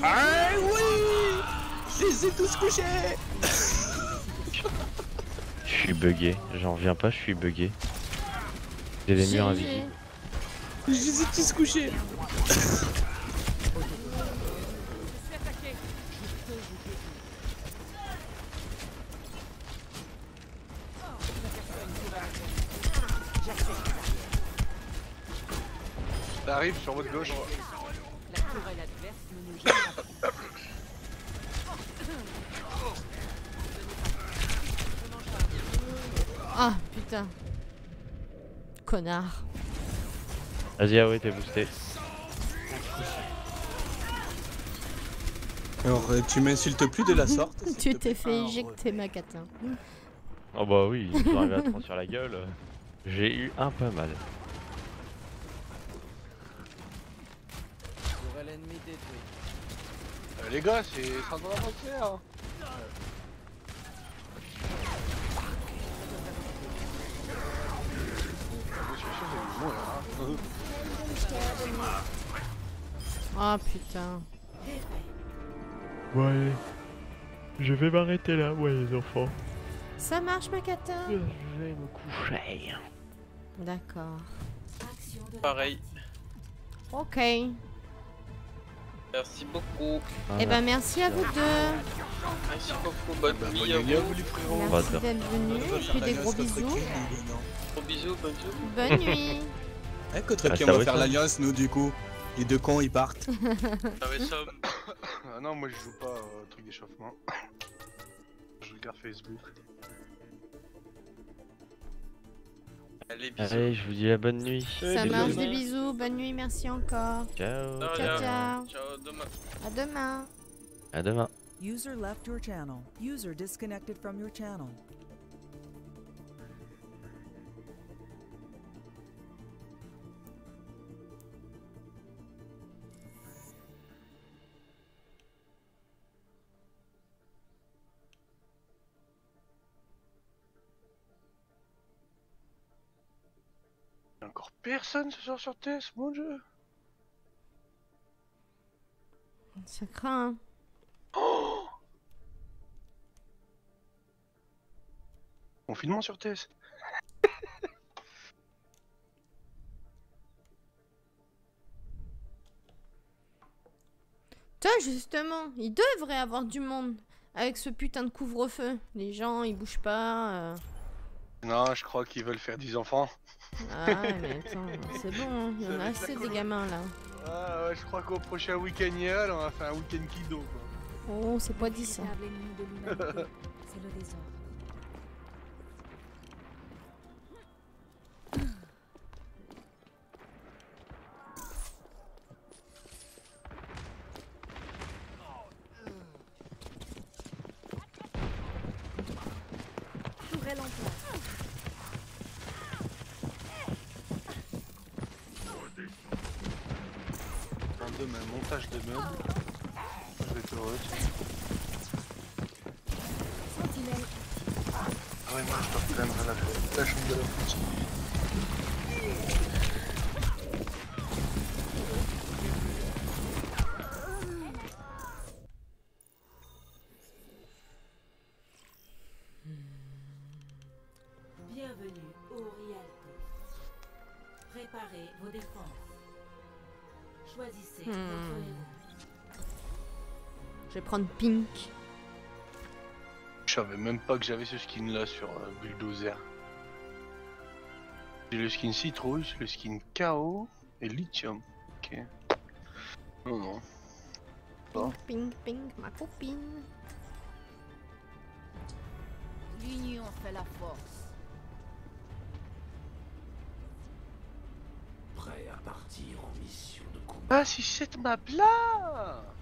Ah oui Je les ai tous couchés je suis bugué, j'en reviens pas, je suis bugué. J'ai les murs invisibles. J'hésite qui se coucher. T'arrives, je suis en mode gauche. Ah putain. Connard. Vas-y, ah ouais, t'es boosté. Alors, euh, tu m'insultes plus de la sorte tu te t'es fait éjecter ma catin. Oh bah oui, ils sont arrivés à 30 sur la gueule. J'ai eu un peu mal. Euh, les gars, c'est ça doit avancer hein. Ah putain. Ouais. Je vais m'arrêter là, ouais les enfants. Ça marche ma catin Je vais me coucher. D'accord. Pareil. Ok. Merci beaucoup. Eh ben merci à vous deux. Merci beaucoup. Bonne Bah, nuit à vous. vous, les frérots. Merci d'être venus. Et puis des gros bisous. Gros bisous, bonne nuit. Bonne nuit. Eh, Kotreki, Ah, on va faire l'alliance, nous, du coup. Les deux cons, ils partent. Ah non, moi je joue pas euh, au truc d'échauffement. Je regarde Facebook. Allez, bisous. Allez, je vous dis la bonne nuit. Ça Des marche bisous. des bisous. Bonne nuit. Merci encore. Ciao. Ciao rien. ciao. Ciao, demain. À demain. À demain. User left your channel. User disconnected from your channel. Encore personne ce soir sur TS, mon dieu. Ça craint. hein. Confinement sur TS. Toi justement, il devrait avoir du monde avec ce putain de couvre-feu. Les gens ils bougent pas. euh. Non, je crois qu'ils veulent faire 10 enfants. Ah mais attends, c'est bon, hein. il y en a assez des gamins là. Ah ouais, je crois qu'au prochain week-end on va faire un week-end kido quoi. Oh, c'est pas dit ça. C'est le désordre. Demain, montage de meubles. Je vais te heureux. Ah ouais, moi je dois prendre la, la chambre de la France. Prendre Pink. Je savais même pas que j'avais ce skin là sur euh, Bulldozer. J'ai le skin citrouille, le skin KO et lithium. Ok. Non, non. Bon. Pink, Pink, ma copine. L'union fait la force. Prêt à partir en mission de combat. Ah, si cette map là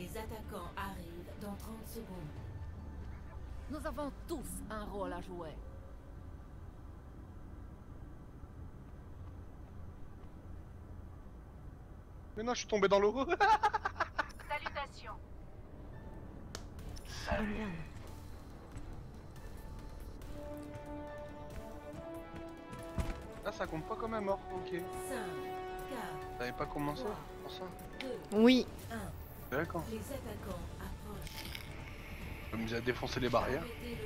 Les attaquants arrivent dans 30 secondes. Nous avons tous un rôle à jouer. Mais non, je suis tombé dans l'eau. Salutations. Merde. Ah, ça compte pas comme un mort, ok. 5, 4, T'avais pas commencé pour ça 2, Oui. 1. D'accord. Les attaquants approchent. Je me à défoncer les barrières. Le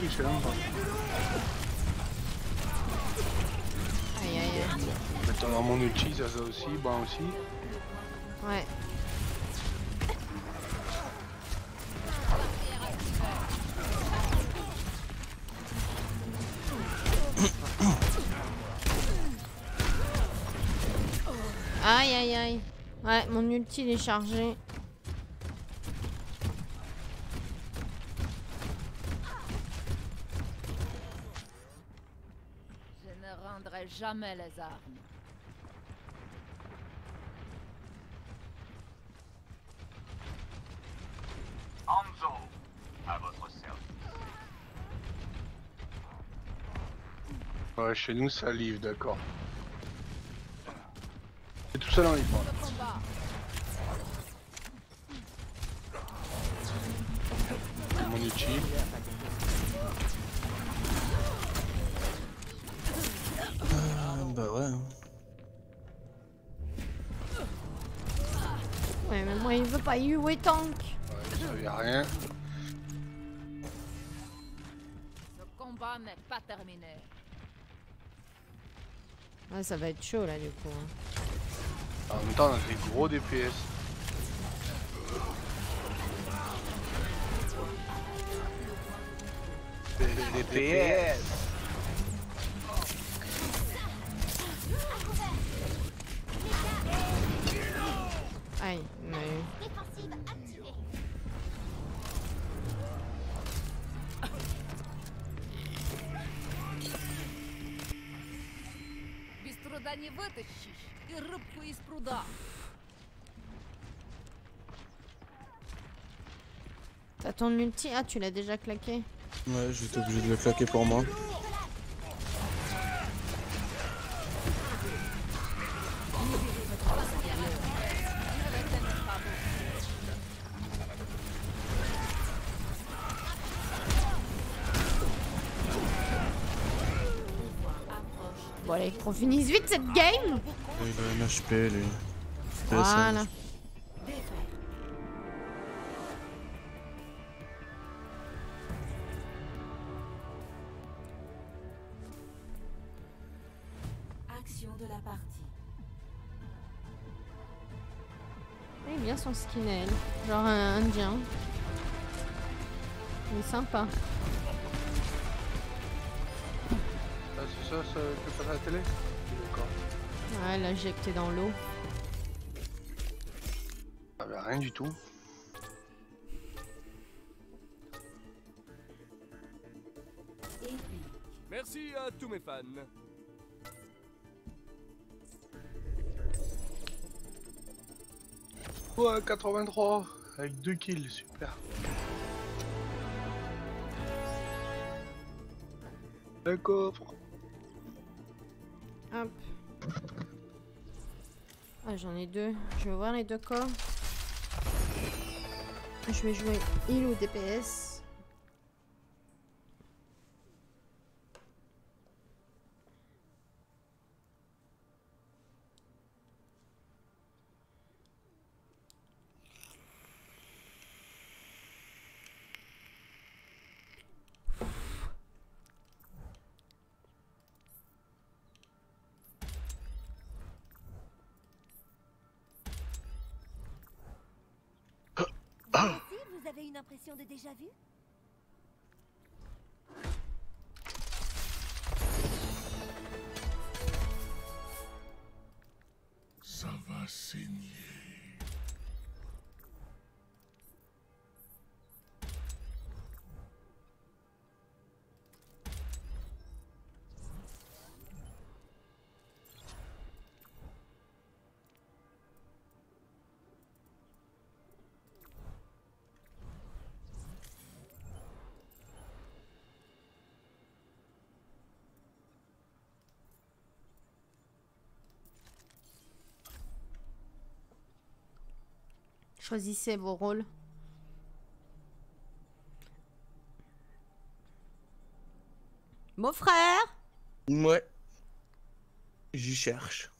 ouais, je suis là. Aïe aïe aïe. Attends, dans mon ulti, ça, ça aussi, bah aussi. Ouais. Aïe aïe aïe. Ouais, mon ulti il est chargé. Je ne rendrai jamais les armes. Hanzo, à votre service. Ouais, chez nous, ça livre, d'accord. C'est tout seul en live, pas you et tank. Ouais, ça savais rien. Ce combat n'est pas terminé. Ouais, ça va être chaud là du coup. hein. En même temps, on a des gros DPS. Des DPS ton ulti Ah, tu l'as déjà claqué Ouais, j'étais obligé de le claquer pour moi. Bon, allez, qu'on finisse vite cette game Il a un HP lui. Voilà. Son skin à elle. Genre un indien. Il est sympa. Ah, c'est ça, ça que passe à la télé? D'accord. Ouais, elle a jeté dans l'eau. Ah, bah, rien du tout. Merci à tous mes fans. Ouais, 83 avec 2 kills, super. Le coffre. Hop. Ah, j'en ai deux. Je vais voir les deux corps. Je vais jouer heal ou DPS. Vous aussi, vous impression de déjà Choisissez vos rôles. Mon frère Ouais. J'y cherche.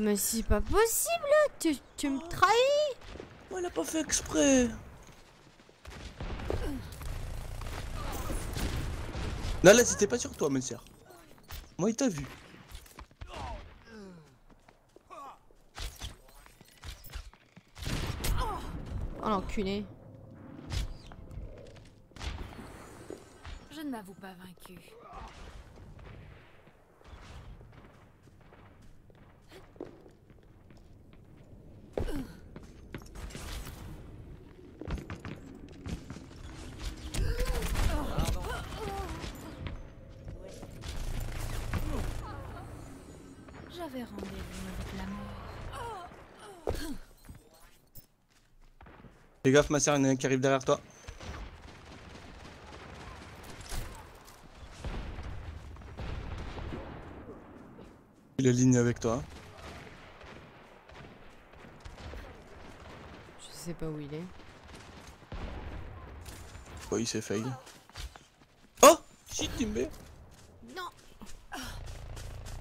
Mais c'est pas possible Tu, tu me trahis Oh, elle a pas fait exprès. Non, là, c'était pas sur toi, ma sœur. Moi, il t'a vu. Oh l'enculé. Je ne m'avoue pas vaincu. Fais gaffe, ma sœur, il y en a un qui arrive derrière toi. Il est ligne avec toi. Je sais pas où il est. Oh, il s'est fail. Oh Shit, Timber Non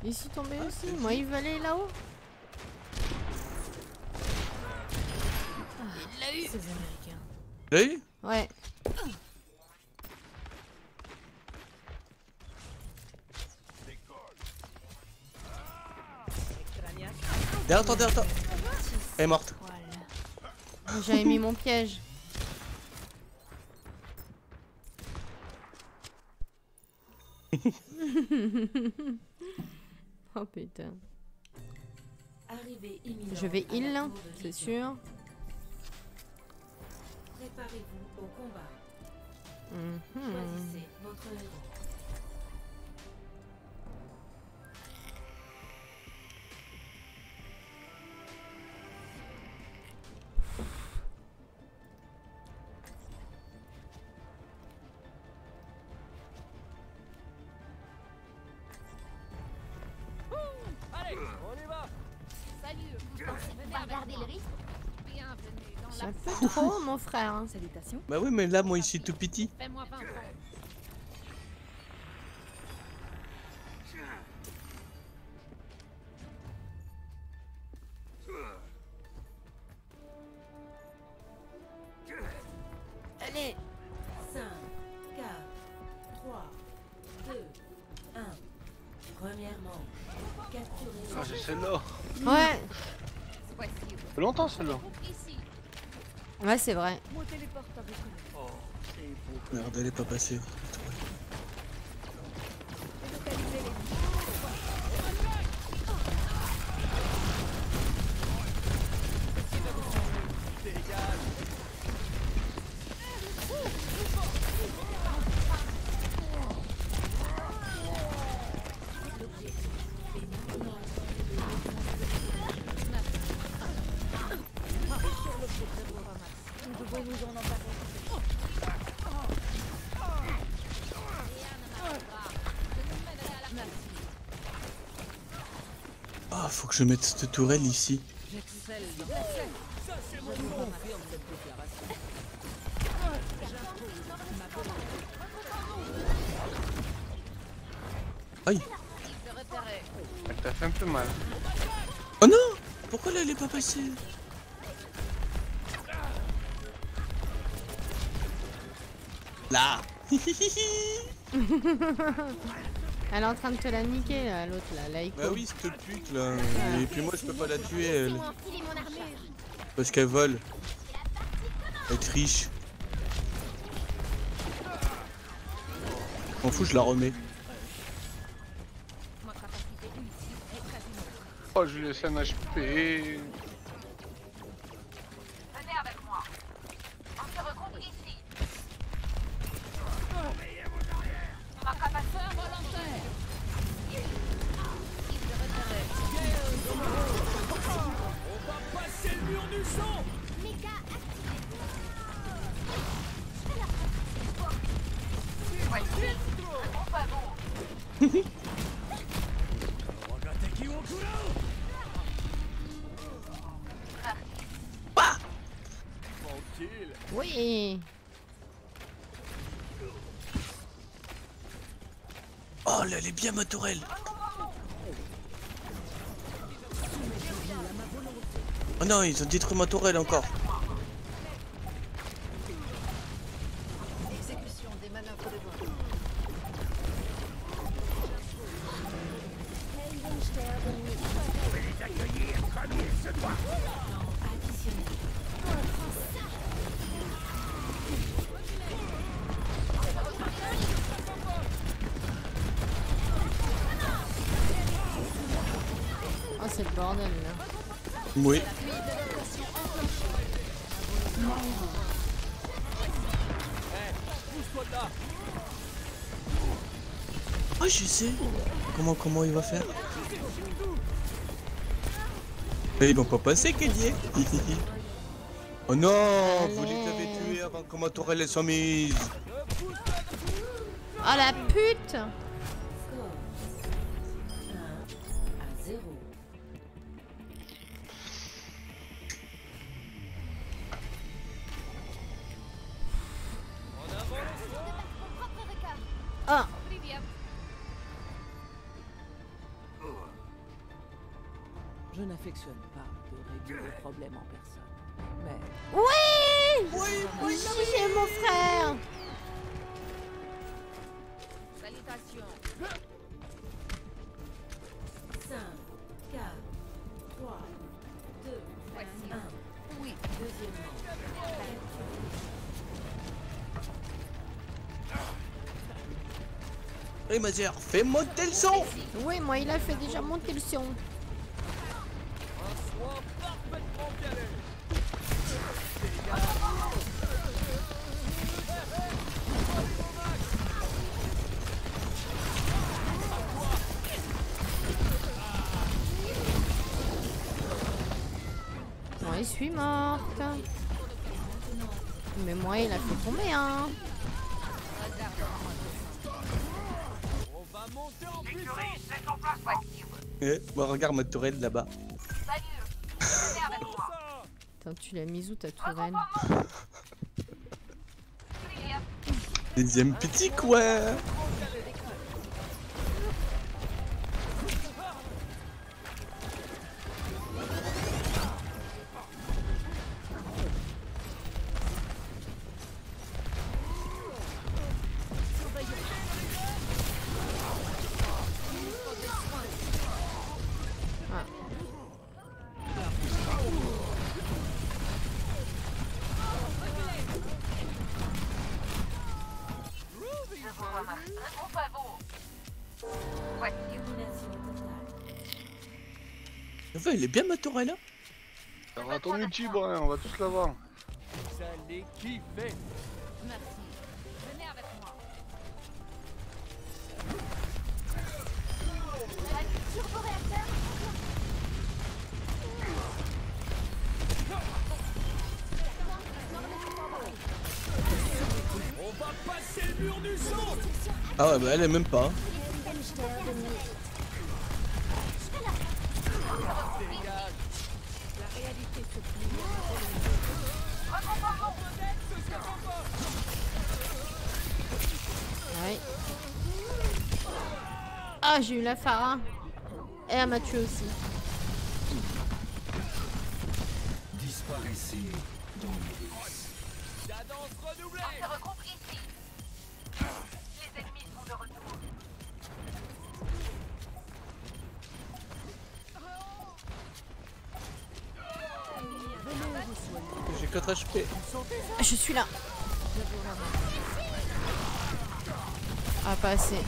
Il s'est tombé aussi. Moi, il va aller là-haut. Il l'a eu Ces Américains. L'as eu Ouais. Derrière toi, derrière toi Elle est morte. J'avais mis mon piège. oh putain. Je vais heal, c'est Vision. sûr. Préparez-vous au combat. Mhm. Choisissez votre héros. Allez, on y va Salut, vous pensez pas regarder le risque un peu trop, mon frère. hein. Salutations. Bah oui, mais là, moi, ici, tout petit. Fais-moi 20 Ouais, c'est vrai. Est Merde, elle est pas passée. Je mette cette tourelle ici. Aïe. Elle t'a fait un peu mal. Oh non Pourquoi elle est pas passée? Là Elle est en train de te la niquer là, l'autre là, Laïko. Bah oui, cette pute là. Et puis moi je peux pas la tuer elle. Parce qu'elle vole. Elle triche. M'en fous, je la remets. Oh, je lui laisse un HP. Ils ont détruit ma tourelle encore. Comment, il va faire Mais ils vont pas passer, Kédier. oh non, vous les avez tués avant que ma tourelle elle soit mise. Oh la pute n'affectionne pas de régler les problèmes en personne. Mais Oui Oui, oui, j'ai mon frère Salutations. 5, 4, 3, 2, Voici. 1. Oui. Deuxièmement, Oui, ma fais monter le son. Oui, moi il a fait déjà monter le son. Regarde ma tourelle là-bas. Attends, tu l'as mise où ta tourelle Deuxième petit coin. Bien ma tourelle. hein Ça va ton ulti, Brian, on va tous l'avoir. Vous allez kiffer Merci. Venez avec moi. On va passer le mur du sang Ah ouais, bah elle est même pas. Helden la Farah. Et elle m'a tué aussi. Disparaissez dans Cadence redoublée On se regroupe ici. Les ennemis sont de retour. J'ai 4 HP. Je suis là. Ah, pas assez.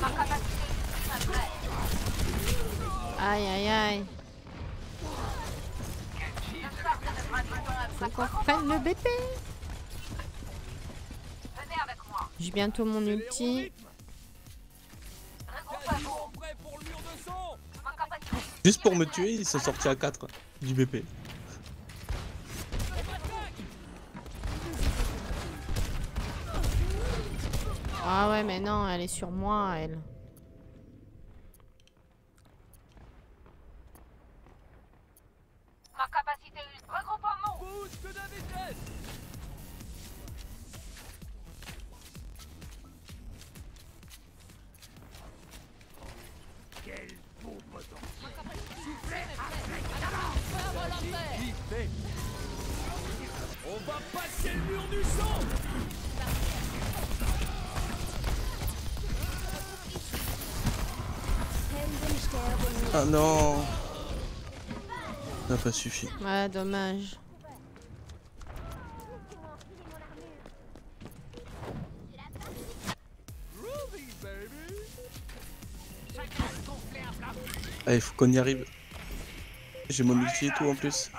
Ma capacité de tir est prête. Aïe aïe aïe. Faut qu'on reprenne le BP. J'ai bientôt mon ulti. Juste pour me tuer, ils sont sortis à 4 du BP. Ah ouais, mais non, elle est sur moi, elle. Ça n'a pas suffi. Ouais, dommage. Allez, faut qu'on y arrive. J'ai mon ulti et tout en plus.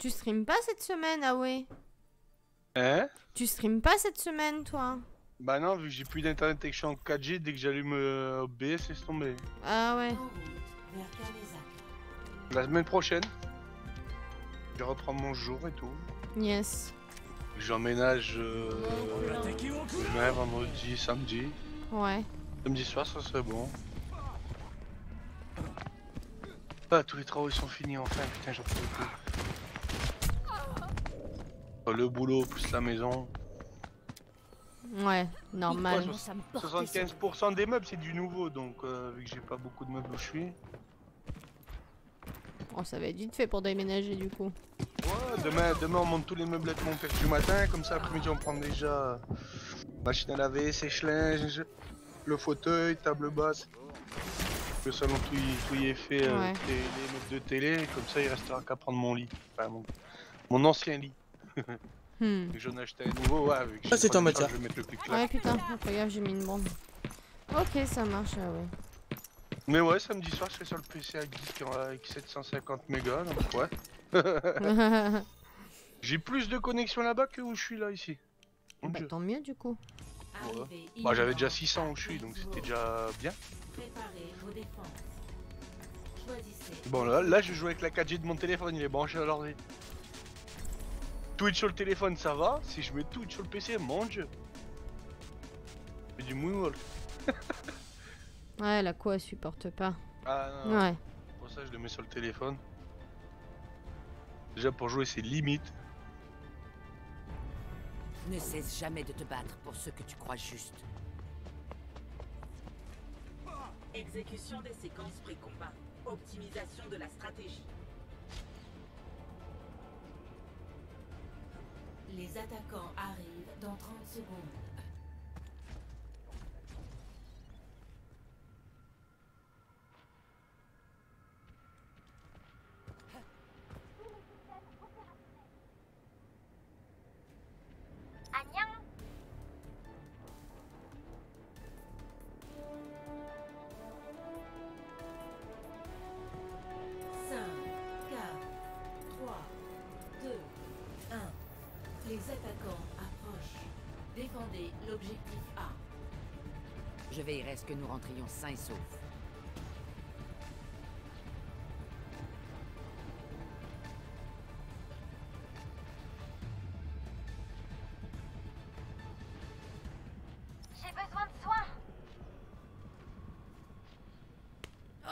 Tu stream pas cette semaine, ah ouais? Hein? Tu stream pas cette semaine, toi? Bah non, vu que j'ai plus d'internet et que je suis en 4G, dès que j'allume euh, OBS, laisse tomber. Ah ouais. La semaine prochaine, je vais reprendre mon jour et tout. Yes. J'emménage euh, demain, vendredi, samedi. Ouais. Samedi soir, ça serait bon. Ah, tous les travaux ils sont finis enfin, putain, j'en peux plus. Le boulot plus la maison. Ouais, normal. Ouais, so- 75% des meubles c'est du nouveau donc euh, vu que j'ai pas beaucoup de meubles où je suis. Oh, ça va être vite fait pour déménager du coup. Ouais, demain, demain on monte tous les meubles avec mon père du matin, comme ça après-midi on prend déjà machine à laver, sèche-linge, le fauteuil, table basse. Le salon tout y, tout y est fait, euh, Ouais. les, les meubles de télé, comme ça il restera qu'à prendre mon lit. Enfin mon, mon ancien lit. Hmm. J'en ai acheté un nouveau, ouais, avec Ah, c'est en matière. Je vais mettre le plus Ouais, clair. putain, fais gaffe, j'ai mis une bombe. Ok, ça marche, ah ouais. Mais ouais, samedi soir je serai sur le PC avec, disque, euh, avec 750 mégas, donc ouais. J'ai plus de connexion là-bas que où je suis là ici. Bah, Dieu. tant mieux du coup. Ouais. Bah, j'avais déjà 600 où je suis, donc c'était déjà bien. Préparez vos défenses. Choisissez. Bon là, là je joue avec la 4G de mon téléphone, il est branché à l'ordi. Twitch sur le téléphone ça va, si je mets Twitch sur le PC, mon dieu. Je fais du moonwalk. Ouais, la quoi elle supporte pas. Ah non, non. Ouais. Pour ça je le mets sur le téléphone. Déjà pour jouer c'est limite. Ne cesse jamais de te battre pour ce que tu crois juste. Exécution des séquences pré-combat. Optimisation de la stratégie. Les attaquants arrivent dans 30 secondes. que nous rentrions sains et saufs? J'ai besoin de soins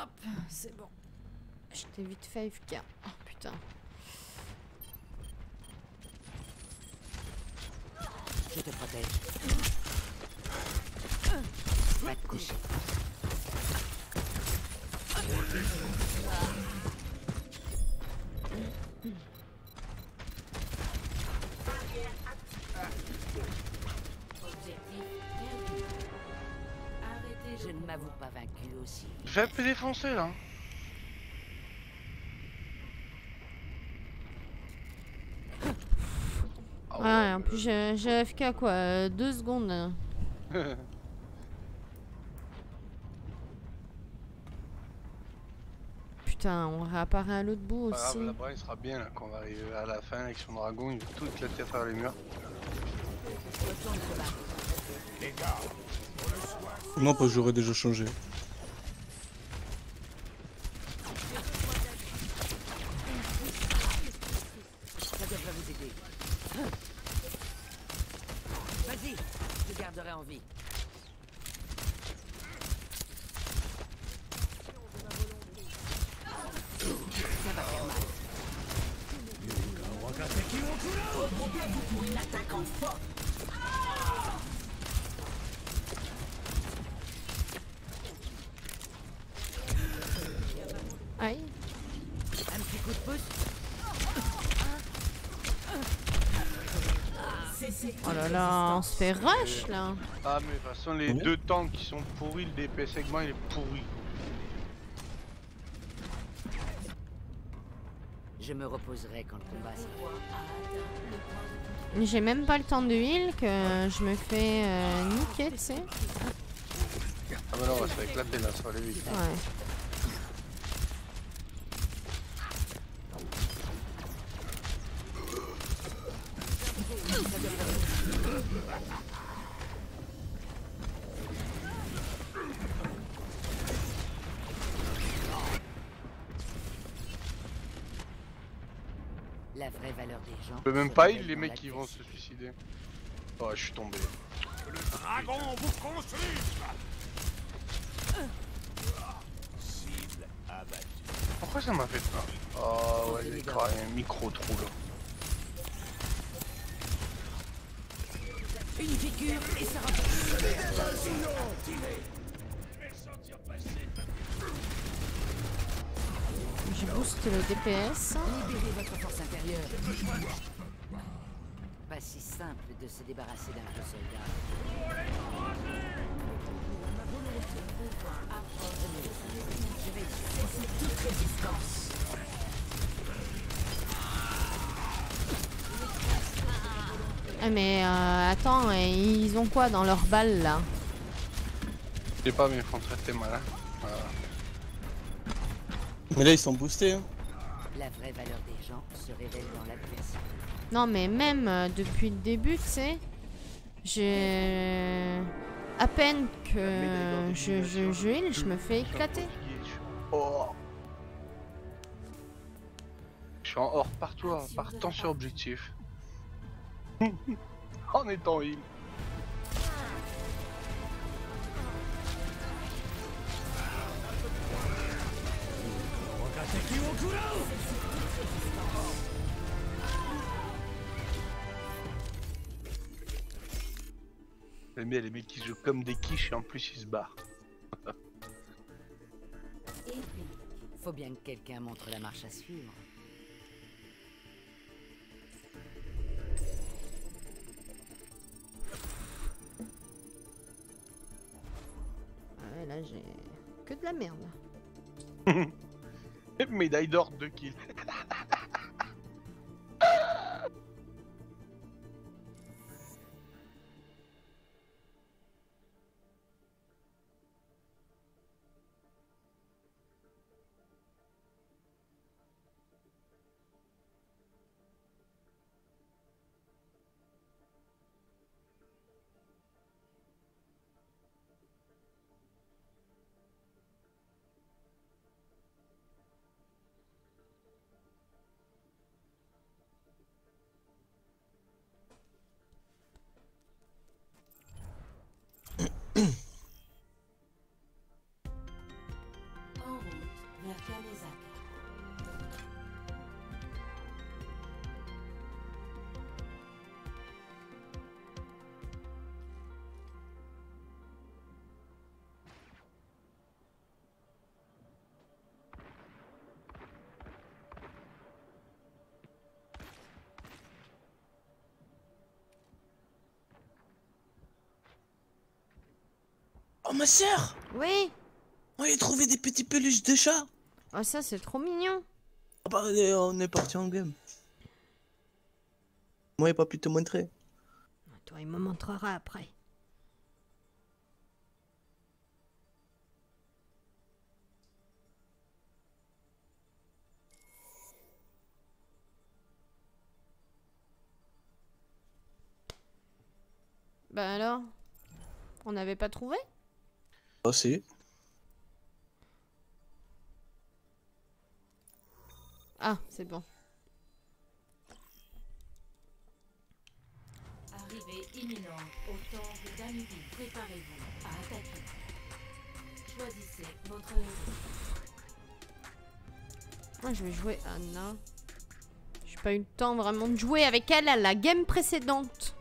Hop, c'est bon. J'étais vite 5K. Aussi. Je vais un peu défoncer là. Ouais, en plus j'ai j'ai FK quoi, euh, deux secondes. là. Putain, on réapparaît à l'autre bout Pas grave, aussi. là-bas il sera bien là, quand on va arriver à la fin avec son dragon, il va tout éclater à travers les murs. Non, pas j'aurais déjà changé. Ça devrait vous aider. Vas-y, je te garderai en vie. Ça va faire mal. Une attaque en force. Aïe. Un petit coup de pouce. Oh là là, on se fait rush là. Ah mais de toute façon les Oui. deux tanks qui sont pourris, le DPS segment il est pourri. Je me reposerai quand le combat sera. J'ai même pas le temps de heal que je me fais euh, niquer, tu sais. Ah bah non, on va se faire éclater là, ça va aller vite. Ouais. Je peux même pas heal les mecs qui vont se suicider. Oh, je suis tombé. Le dragon vous consulte Cible abattue. Pourquoi ça m'a fait peur Oh ouais, il y a quand même un micro trou là. Une figure et ça Je booste le DPS. Libérez votre force intérieure. Pas si simple de se débarrasser d'un vieux soldat. Je vais cesser toute résistance. Ah mais euh, attends, et ils ont quoi dans leur balle là? Je sais pas, mais ils font très mal. Hein. Mais là, ils sont boostés. Hein. La vraie valeur des gens se révèle dans l'adversité. Non mais même euh, depuis le début, tu sais, j'ai... À peine que je, je, je heal, je me fais éclater. Oh. Je suis en hors partout, hein, partant sur objectif. en étant heal. J'aime bien les mecs qui jouent comme des quiches et en plus ils se barrent. Et puis, faut bien que quelqu'un montre la marche à suivre. Ouais, là j'ai que de la merde. Médaille d'or de kill. Oh, ma sœur Oui On a trouvé des petits peluches de chat Oh ça c'est trop mignon. Ah bah, on est parti en game. Moi, il pas pu te montrer. Toi il me montrera après. Bah alors? On n'avait pas trouvé? Ah, c'est bon. Arrivée imminente au temple d'Amiri. Préparez-vous à attaquer. Choisissez votre héros. Moi je vais jouer Anna. J'ai pas eu le temps vraiment de jouer avec elle à la game précédente.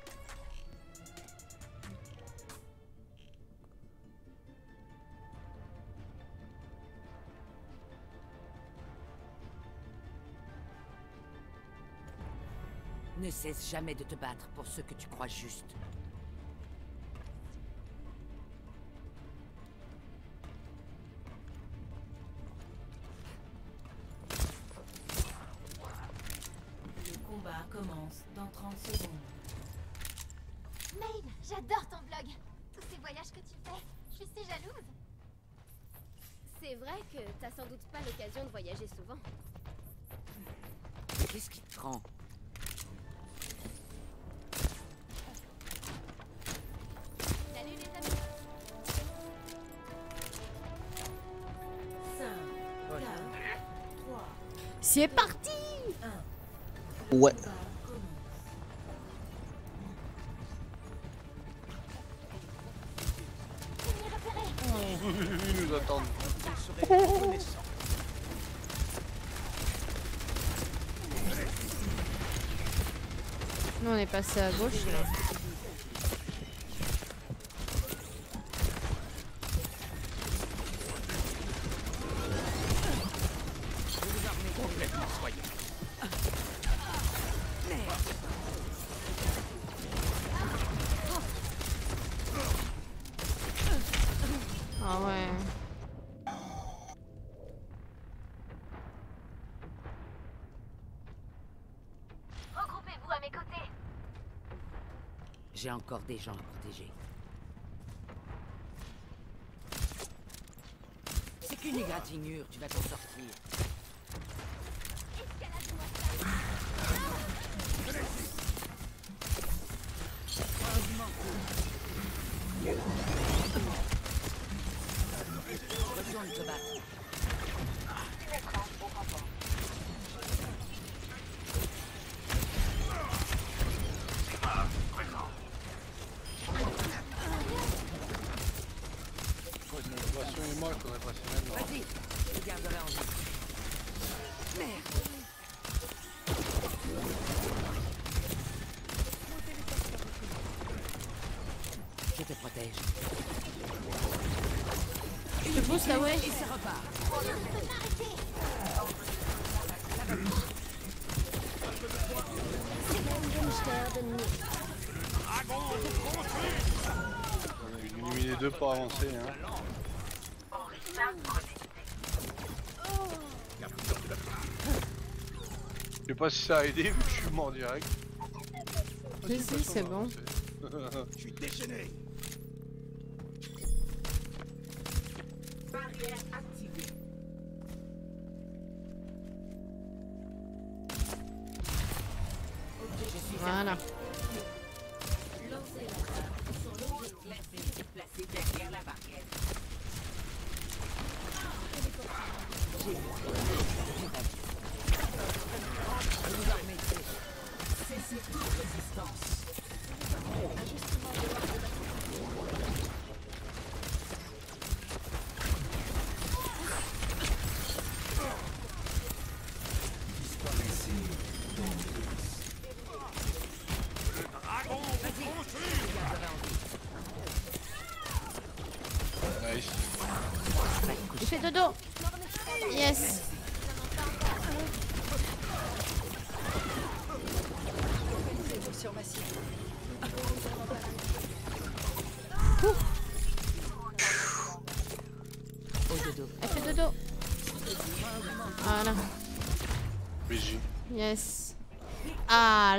Cesse jamais de te battre pour ce que tu crois juste. C'est parti 1. Ouais. Ils nous attendent. Nous on est passé à gauche là. Complètement soigné. Ah ouais. Regroupez-vous à mes côtés. J'ai encore des gens à protéger. C'est qu'une égratignure, tu vas t'en sortir. Pour avancer. Hein. Je sais pas si ça a aidé vu que je suis mort direct. Si, c'est bon. Je suis déchaîné.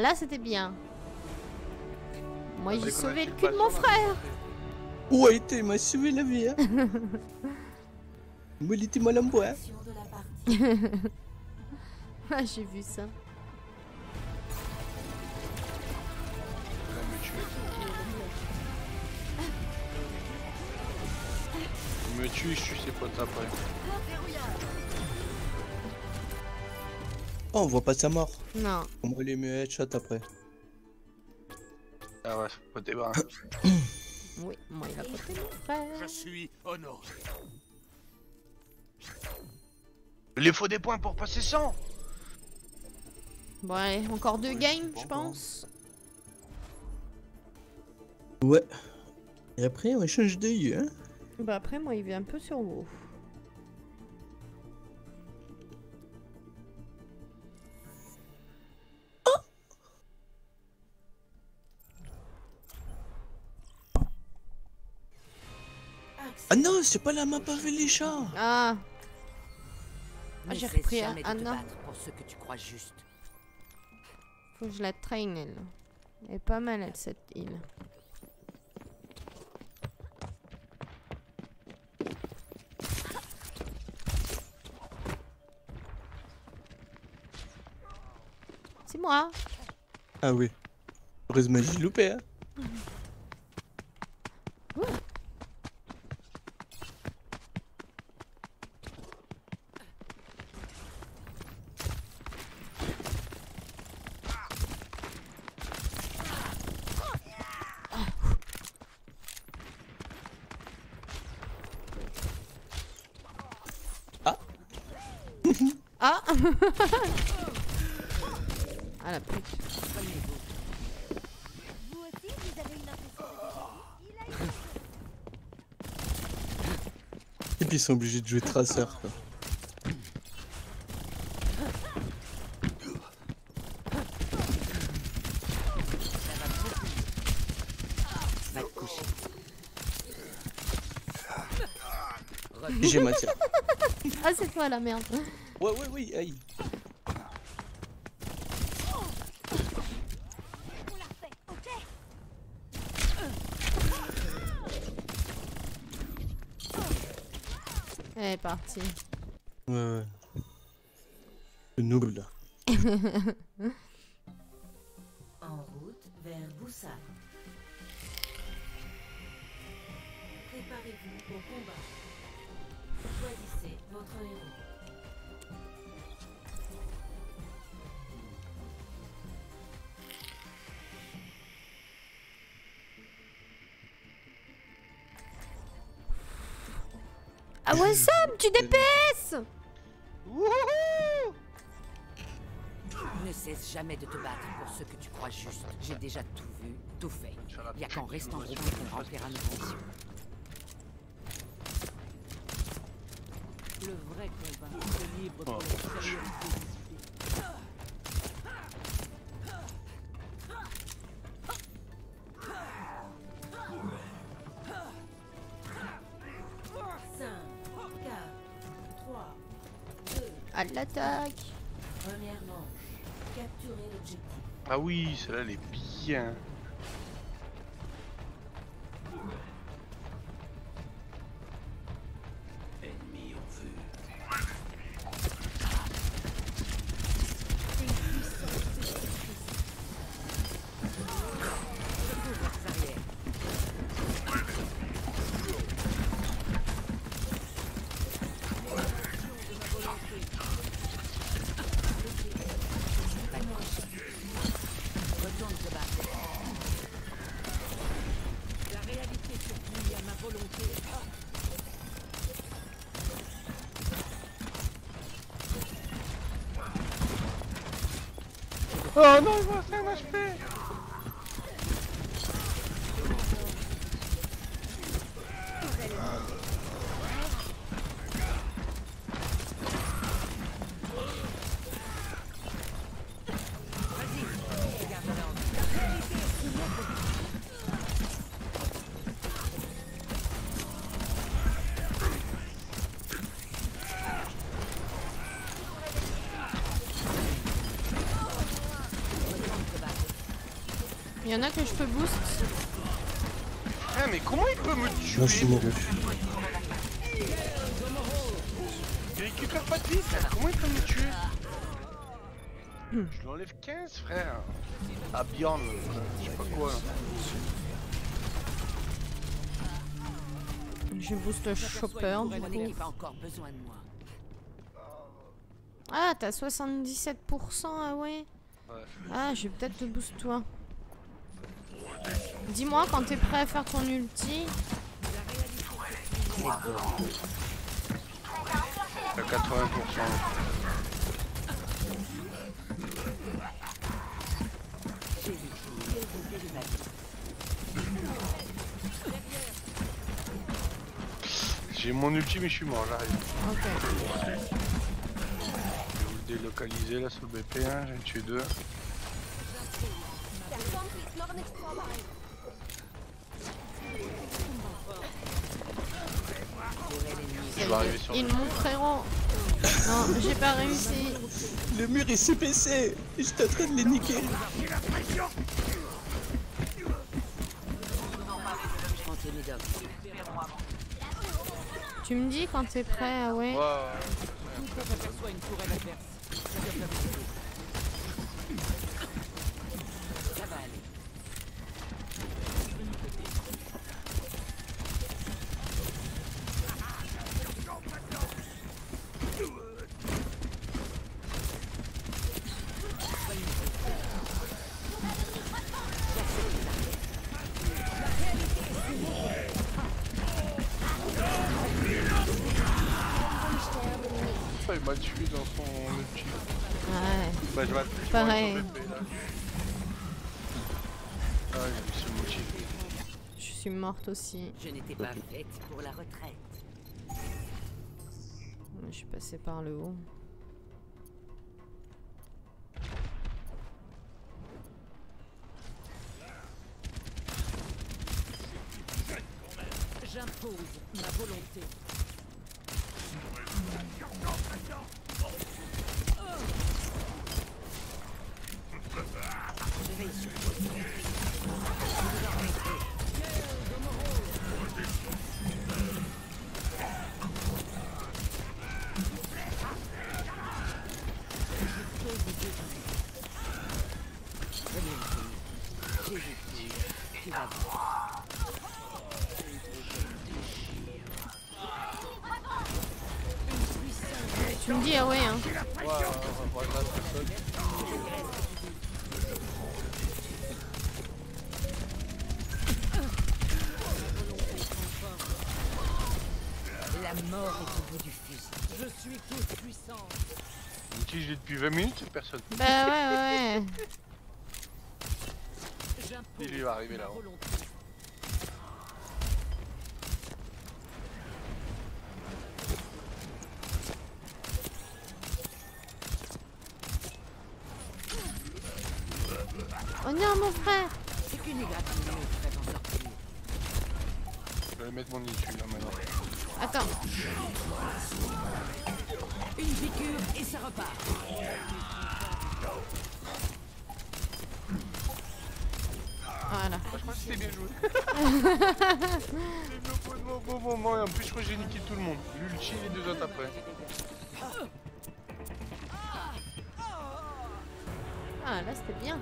Là c'était bien. Moi j'ai Après qu'on a sauvé le cul de mon frère. Ouais, t'es m'a sauvé la vie, hein. Moi, il était mal en bois. ah, j'ai vu ça. Il me tue, je suis ses potes après. On voit pas sa mort. Non. On va les mieux headshot après. Ah ouais, faut débat. Oui, moi il a côté mon frère. Je suis honoré. Il faut des points pour passer 100 Bon allez, encore deux games, je pense. Ouais. Et après, on change d'œil, hein. Bah après, moi il vient un peu sur vous. Non, c'est pas la map avec les chats. Ah. Ah, j'ai repris pour ce que tu crois juste. Faut que je la traîne elle. Elle est pas mal elle cette île. C'est moi. Ah oui. Heureusement, j'ai loupé, hein. Ah Ah la pute. Vous aussi, vous avez une impression de déjà vu Il a une Et puis ils sont obligés de jouer traceur quoi. Va te coucher. J'ai matière. Ah c'est toi la merde. Ouais, ouais, oui, aïe. Elle est partie. Ouais, ouais. Le noob là. Ah ouais Sam, tu DPS Ne cesse jamais de te battre pour ce que tu crois juste. J'ai déjà tout vu, tout fait. Il a qu'en restant groupé qu'on remplira nos fonctions. Le vrai combat se livre pour l'extériorité Première manche. L'objectif. Ah oui, celle-là elle est bien. Il y en a que je peux boost. Ah mais comment il peut me tuer Là, je suis mort. Il récupère pas de vie, frère. Comment il peut me tuer Je lui enlève 15, frère. Ah, Bjorn, je sais pas quoi. Je boost Chopper du coup. Ah t'as 77% ah ouais. Ouais. Ah je vais peut-être te boost toi. Dis-moi quand t'es prêt à faire ton ulti. À 80%. J'ai mon ulti mais je suis mort, j'arrive. Ok. Je vais vous le délocaliser là sur le BP1, j'ai tué deux. J'ai pas réussi. Le mur est CPC et j'étais en train de les niquer. Tu me dis quand t'es prêt ah ouais. Ouais, aussi. Je n'étais pas faite pour la retraite. Je suis passée par le haut. 20 minutes, cette personne. Bah ouais ouais ouais. Il va arriver là-haut. Oh non mon frère C'est qu'une sortir. Je vais mettre mon nid dessus là maintenant. Attends. Une piqûre et ça repart. Voilà. Je crois que c'était bien joué. C'est le bon, bon moment et en plus je crois que j'ai niqué tout le monde. L'ulti et les deux autres après. Ah là c'était bien.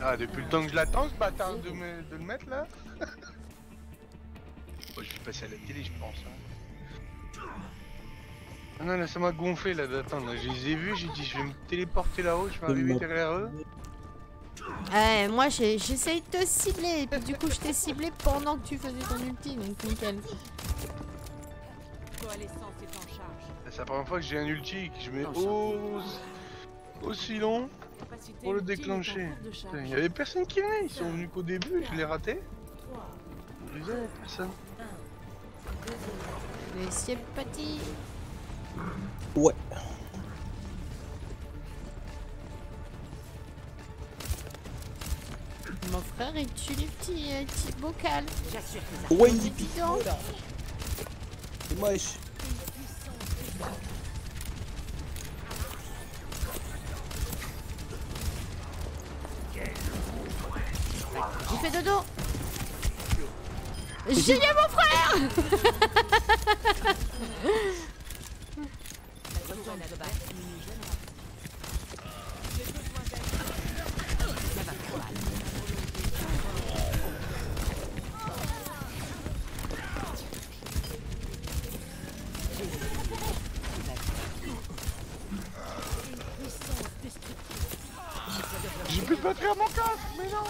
Ah depuis le temps que je l'attends ce bâtard de, me- de le mettre là. Oh, je vais passer à la télé je pense. hein. Ah non là ça m'a gonflé là d'attendre. Je les ai vus, j'ai dit je vais me téléporter là-haut, je vais arriver derrière eux. Ouais, moi j'ai- j'essaye de te cibler et puis du coup je t'ai ciblé pendant que tu faisais ton ulti donc nickel. C'est la première fois que j'ai un ulti et que je mets au... aussi long pour le déclencher. Il y avait personne qui venait, ils sont venus qu'au début, je l'ai raté. Je disais, personne. Petit. Ouais. Mon frère il tue les petits, euh, petits bocals. J'assure que Ouais, C'est il évident. C'est moche. Il fait dodo. Génial mon frère Retourne à bas. Ça va trop mal. Mon casque, mais non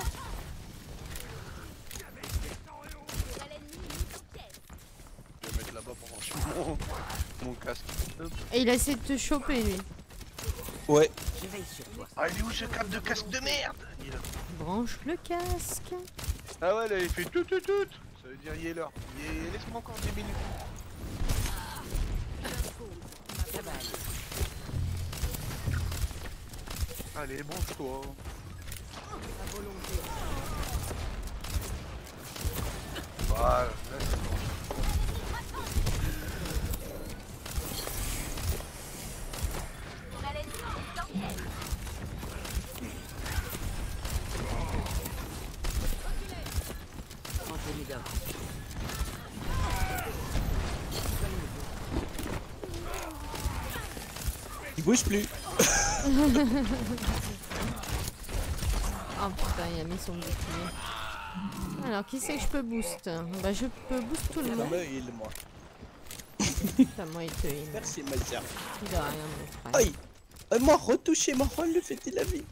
Je vais mettre là-bas pour ranger mon, mon casque. Et il a essayé de te choper lui. Ouais. Je veille sur toi. Ah, il est où ce câble de casque de merde? Il est là. Branche le casque. Ah ouais, là, il fait tout, tout, tout. Ça veut dire, il est l'heure. Il est- Laisse-moi encore 10 minutes. Allez, branche-toi. Il bouge plus. Oh putain, il a mis son bouclier. Alors, qui c'est que je peux boost Bah, je peux boost tout le monde. me heal, moi. Putain, moi, il te heal. Merci, Mazia. De rien, mon frère. Aïe. Euh, moi, rôle, le fait de la vie.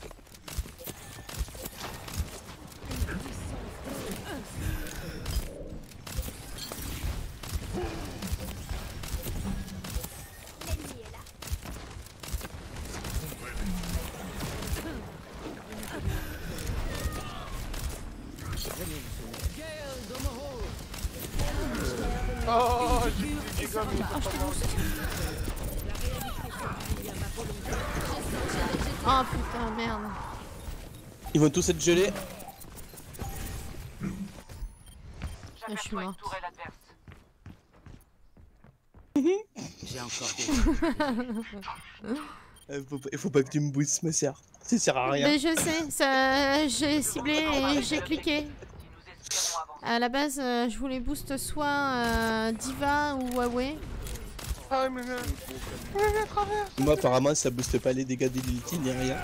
Oh, putain, merde. Ils vont tous être gelés. Ah, je suis morte. J'ai encore Il faut, pas- il faut pas que tu me boostes, ma sœur. Ça sert à rien. Mais je sais, ça, j'ai ciblé et j'ai cliqué. À la base, euh, je voulais boost soit euh, Diva ou Huawei. Ah, mais. Moi, apparemment, ça booste pas les dégâts d'Ility ni rien.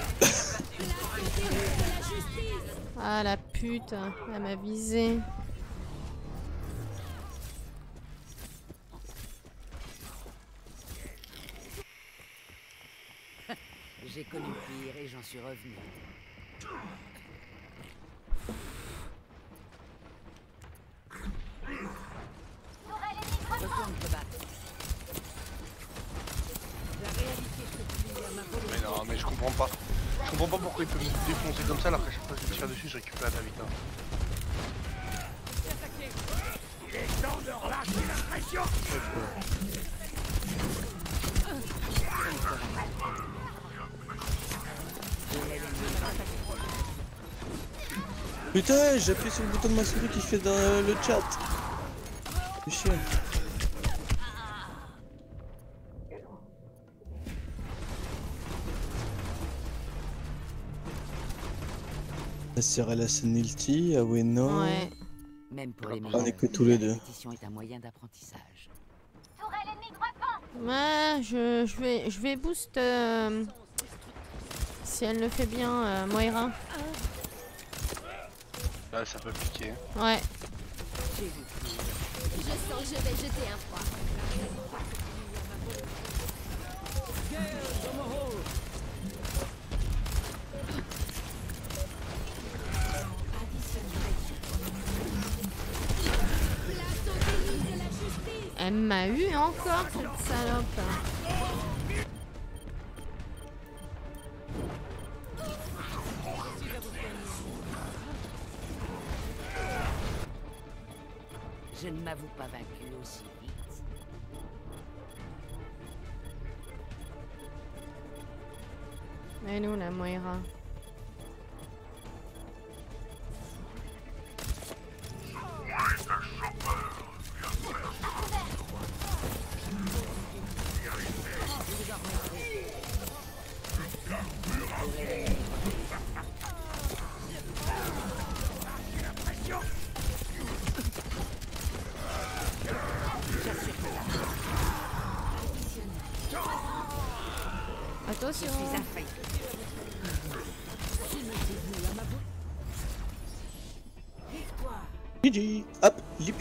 Ah la pute, elle m'a visé. J'ai connu pire et j'en suis revenu. Putain, j'ai appuyé sur le bouton de ma souris qui fait dans le chat. C'est chiant. La sœur elle a son ulti, ah ouais non. Ouais. Même pour les On est que tous les la deux. répétition est un moyen d'apprentissage. Ouais, je, je vais, je vais boost euh, si elle le fait bien, euh, Moira. Là, ça peut piquer. Ouais. Je sens que je vais jeter un froid. Elle m'a eu encore cette salope. Mais nous, la Moira. Attention.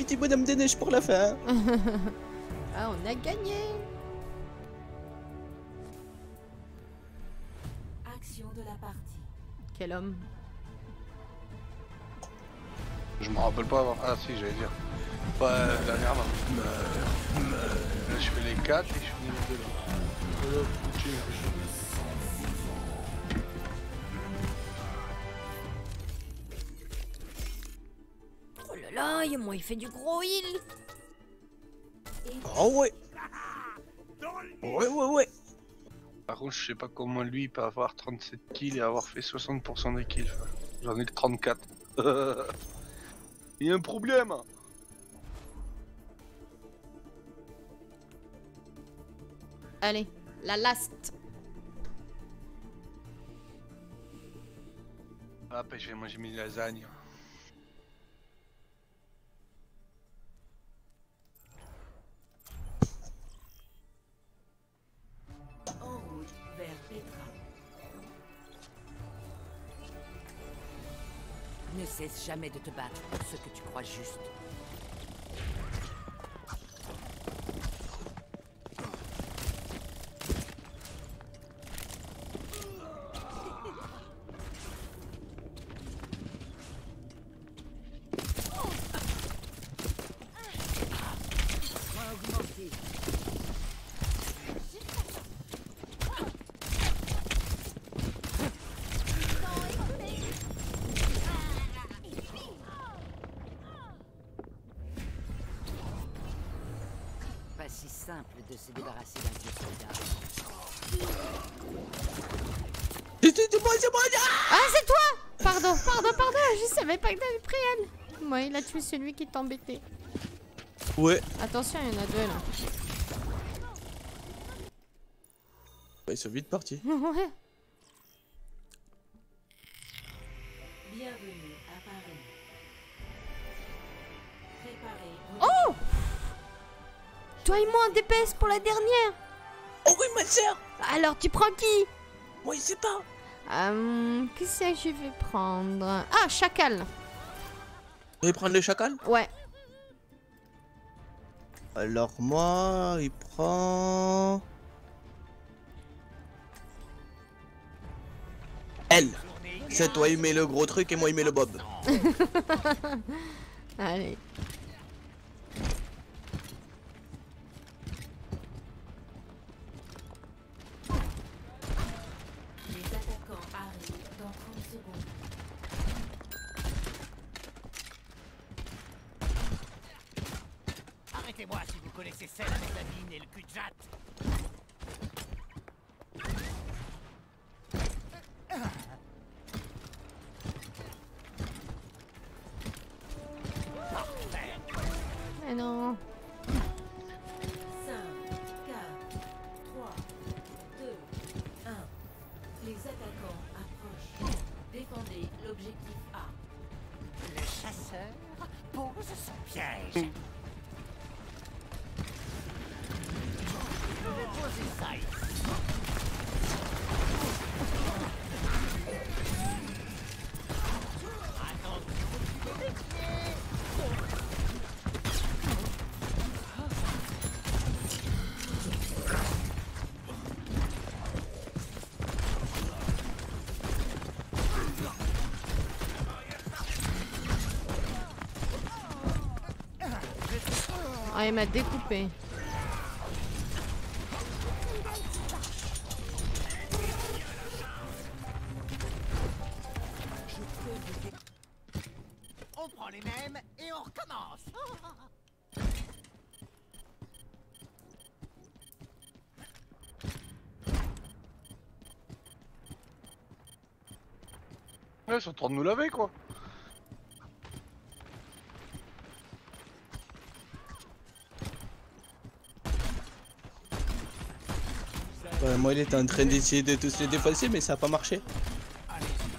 Les petits bonhommes de neige pour la fin ah, on a gagné. Action de la partie. Quel homme. Je me rappelle pas avoir. Ah, si, j'allais dire. Ouais, dernièrement. Là, je fais les 4 et je finis les 2 là. Voilà, là là, et moi il fait du gros heal. Oh ouais Ouais, ouais, ouais Par contre, je sais pas comment lui il peut avoir 37 kills et avoir fait 60% des kills. J'en ai que 34. il y a un problème Allez, la last. Ah, bah, je vais manger mes Ne cesse jamais de te battre pour ce que tu crois juste. Tué celui qui t'embêtait. Ouais. Attention, il y en a deux là. Bah, ils sont vite partis. ouais. Bienvenue à Paris. Préparez. Oh Toi et moi en DPS pour la dernière Oh oui, ma sœur Alors, tu prends qui? Moi, il sait pas. Euh, Qu'est-ce que je vais prendre? Ah, chacal Allez prendre le chacal? Ouais. Alors moi, il prend... Elle C'est toi, il met le gros truc et moi, il met le bob. Allez. Arrêtez-moi si vous connaissez celle avec la mine et le cul de jatte. Il m'a découpé. On prend les mêmes et on recommence. Ouais, ils sont en train de nous laver quoi. Moi, il était en train d'essayer de tous les défoncer, mais ça a pas marché.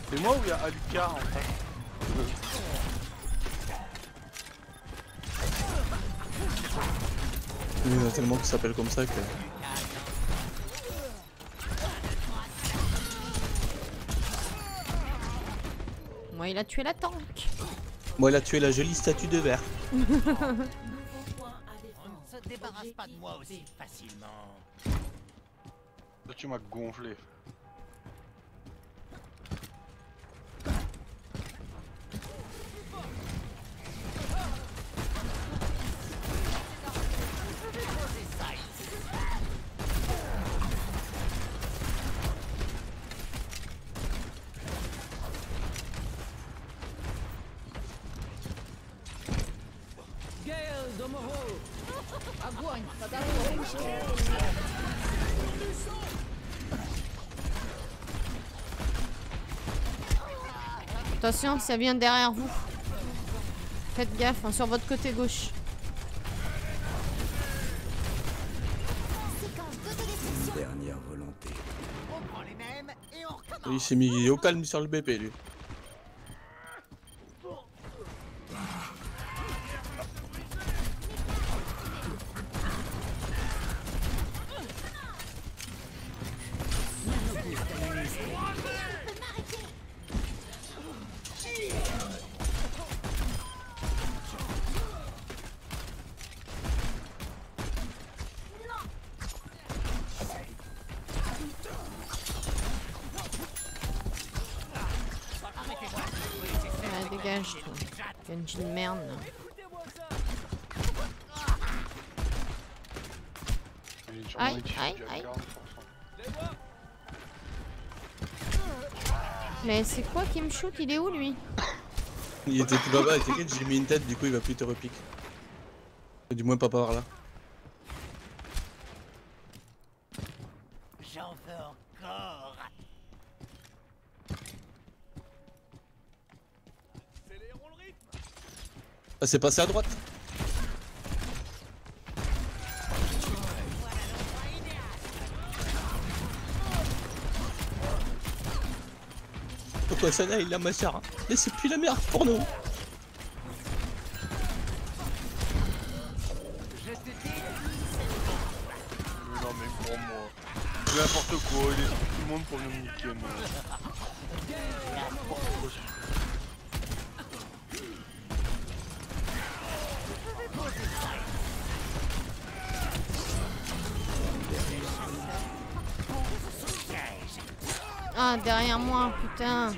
C'est moi ou il y a Alucard en fait Il y en a tellement qui s'appellent comme ça que... Moi, il a tué la tank. Moi, il a tué la jolie statue de verre. Se débarrasse pas de moi aussi facilement. Là, tu m'as Attention, ça vient derrière vous. Faites gaffe, hein, sur votre côté gauche. Dernière volonté. On prend les mêmes et on recommence. Il s'est mis au calme sur le BP, lui. C'est quoi qui me shoot Il est où lui Il était tout là-bas, et t'inquiète, j'ai mis une tête, du coup, il va plus te repique. Du moins, pas par là. J'en veux encore. Accélérons le rythme. Ah, c'est passé à droite. Pourquoi ça là, il a ma sœur Laissez plus la merde pour nous. Mais non, mais pour moi. N'importe quoi, il est tout le monde pour nous niquer. N'importe quoi. Ah, derrière moi, putain.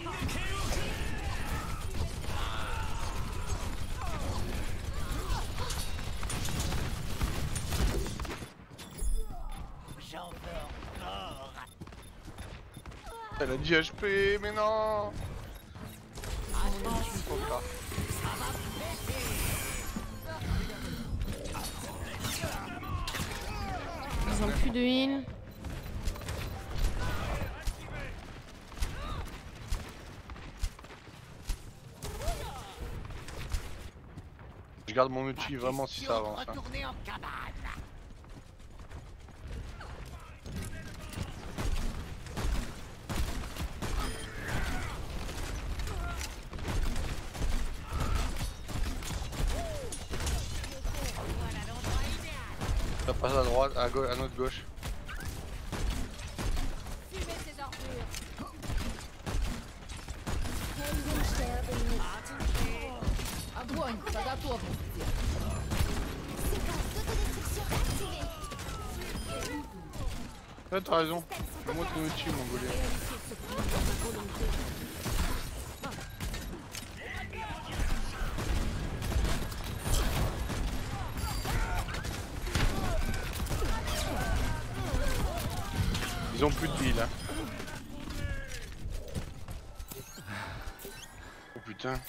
Elle a 10 HP, mais non. Ils ont plus de heal. Garde mon outil vraiment si ça avance. hein. Ça passe à droite, à, gauche, à notre gauche. Огонь! По готовности! Séquence d'autodestruction activée. Ouais, t'as raison. Fais-moi ton outil, mon goulet. Ils ont plus de heal, hein. Oh putain.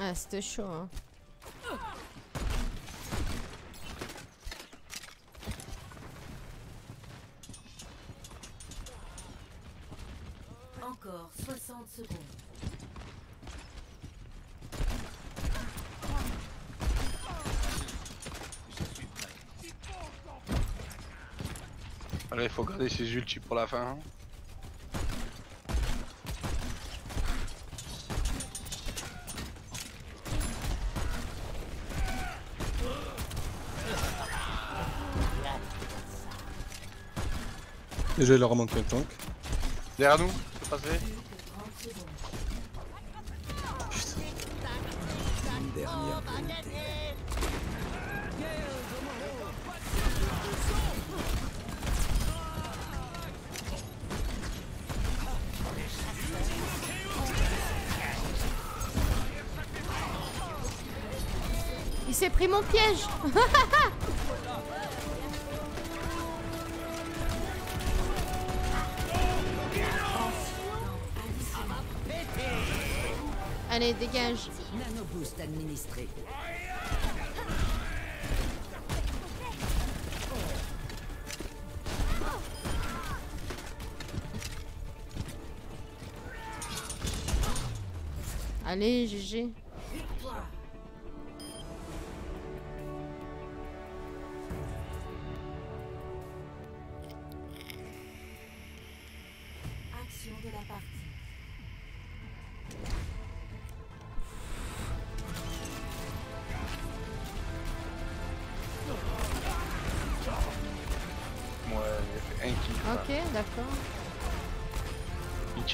Ah, c'était chaud, hein. Garder ses ultis pour la fin. hein. Déjà, il leur manque un tank. Derrière nous, c'est passé. Une dernière piège Allez, dégage. Nanoboost administré. Allez, GG.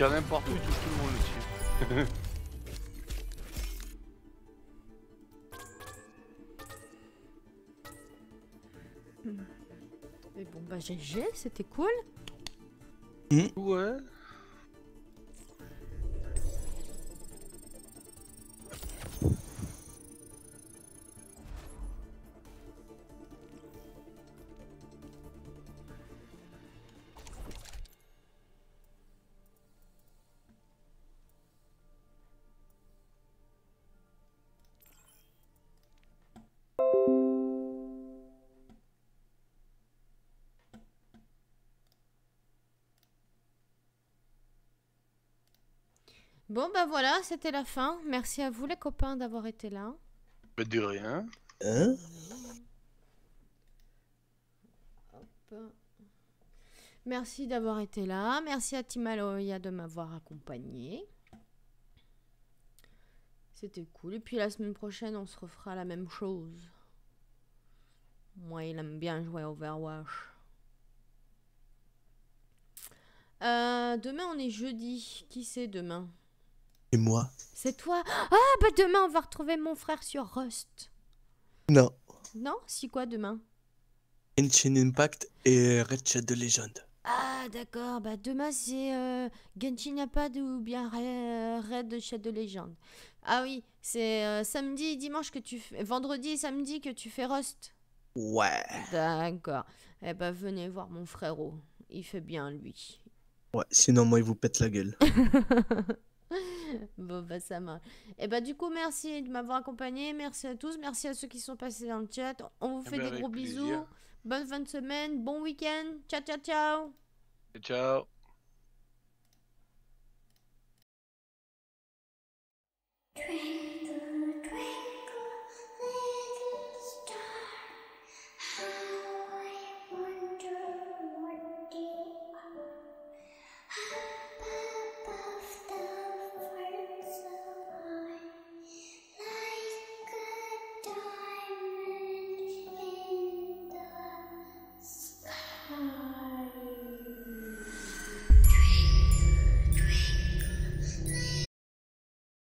Tire n'importe où, il touche tout le monde le tire. Mais bon, bah GG, c'était cool. Ouais. Bon, bah voilà, c'était la fin. Merci à vous, les copains, d'avoir été là. Pas de rien. Hein? Hop. Merci d'avoir été là. Merci à Timaloya de m'avoir accompagné. C'était cool. Et puis la semaine prochaine, on se refera la même chose. Moi, il aime bien jouer à Overwatch. Euh, demain, on est jeudi. Qui c'est demain? Et moi C'est toi Ah, bah demain, on va retrouver mon frère sur Rust. Non. Non? Si quoi demain? Genshin Impact et Red Shadow Legend. Ah, d'accord. Bah demain, c'est euh, Genshin Impact ou bien Ra- Red Shadow Legend. Ah oui, c'est euh, samedi et dimanche que tu fais... Vendredi et samedi que tu fais Rust. Ouais. D'accord. Eh ben, venez voir mon frérot. Il fait bien, lui. Ouais, sinon moi il vous pète la gueule. bon, bah ça marche. Et bah du coup, merci de m'avoir accompagné. Merci à tous. Merci à ceux qui sont passés dans le chat. On vous eh fait ben, des gros bisous. Bonne fin de semaine. Bon week-end. Ciao, ciao, ciao. Ciao. Dream, dream.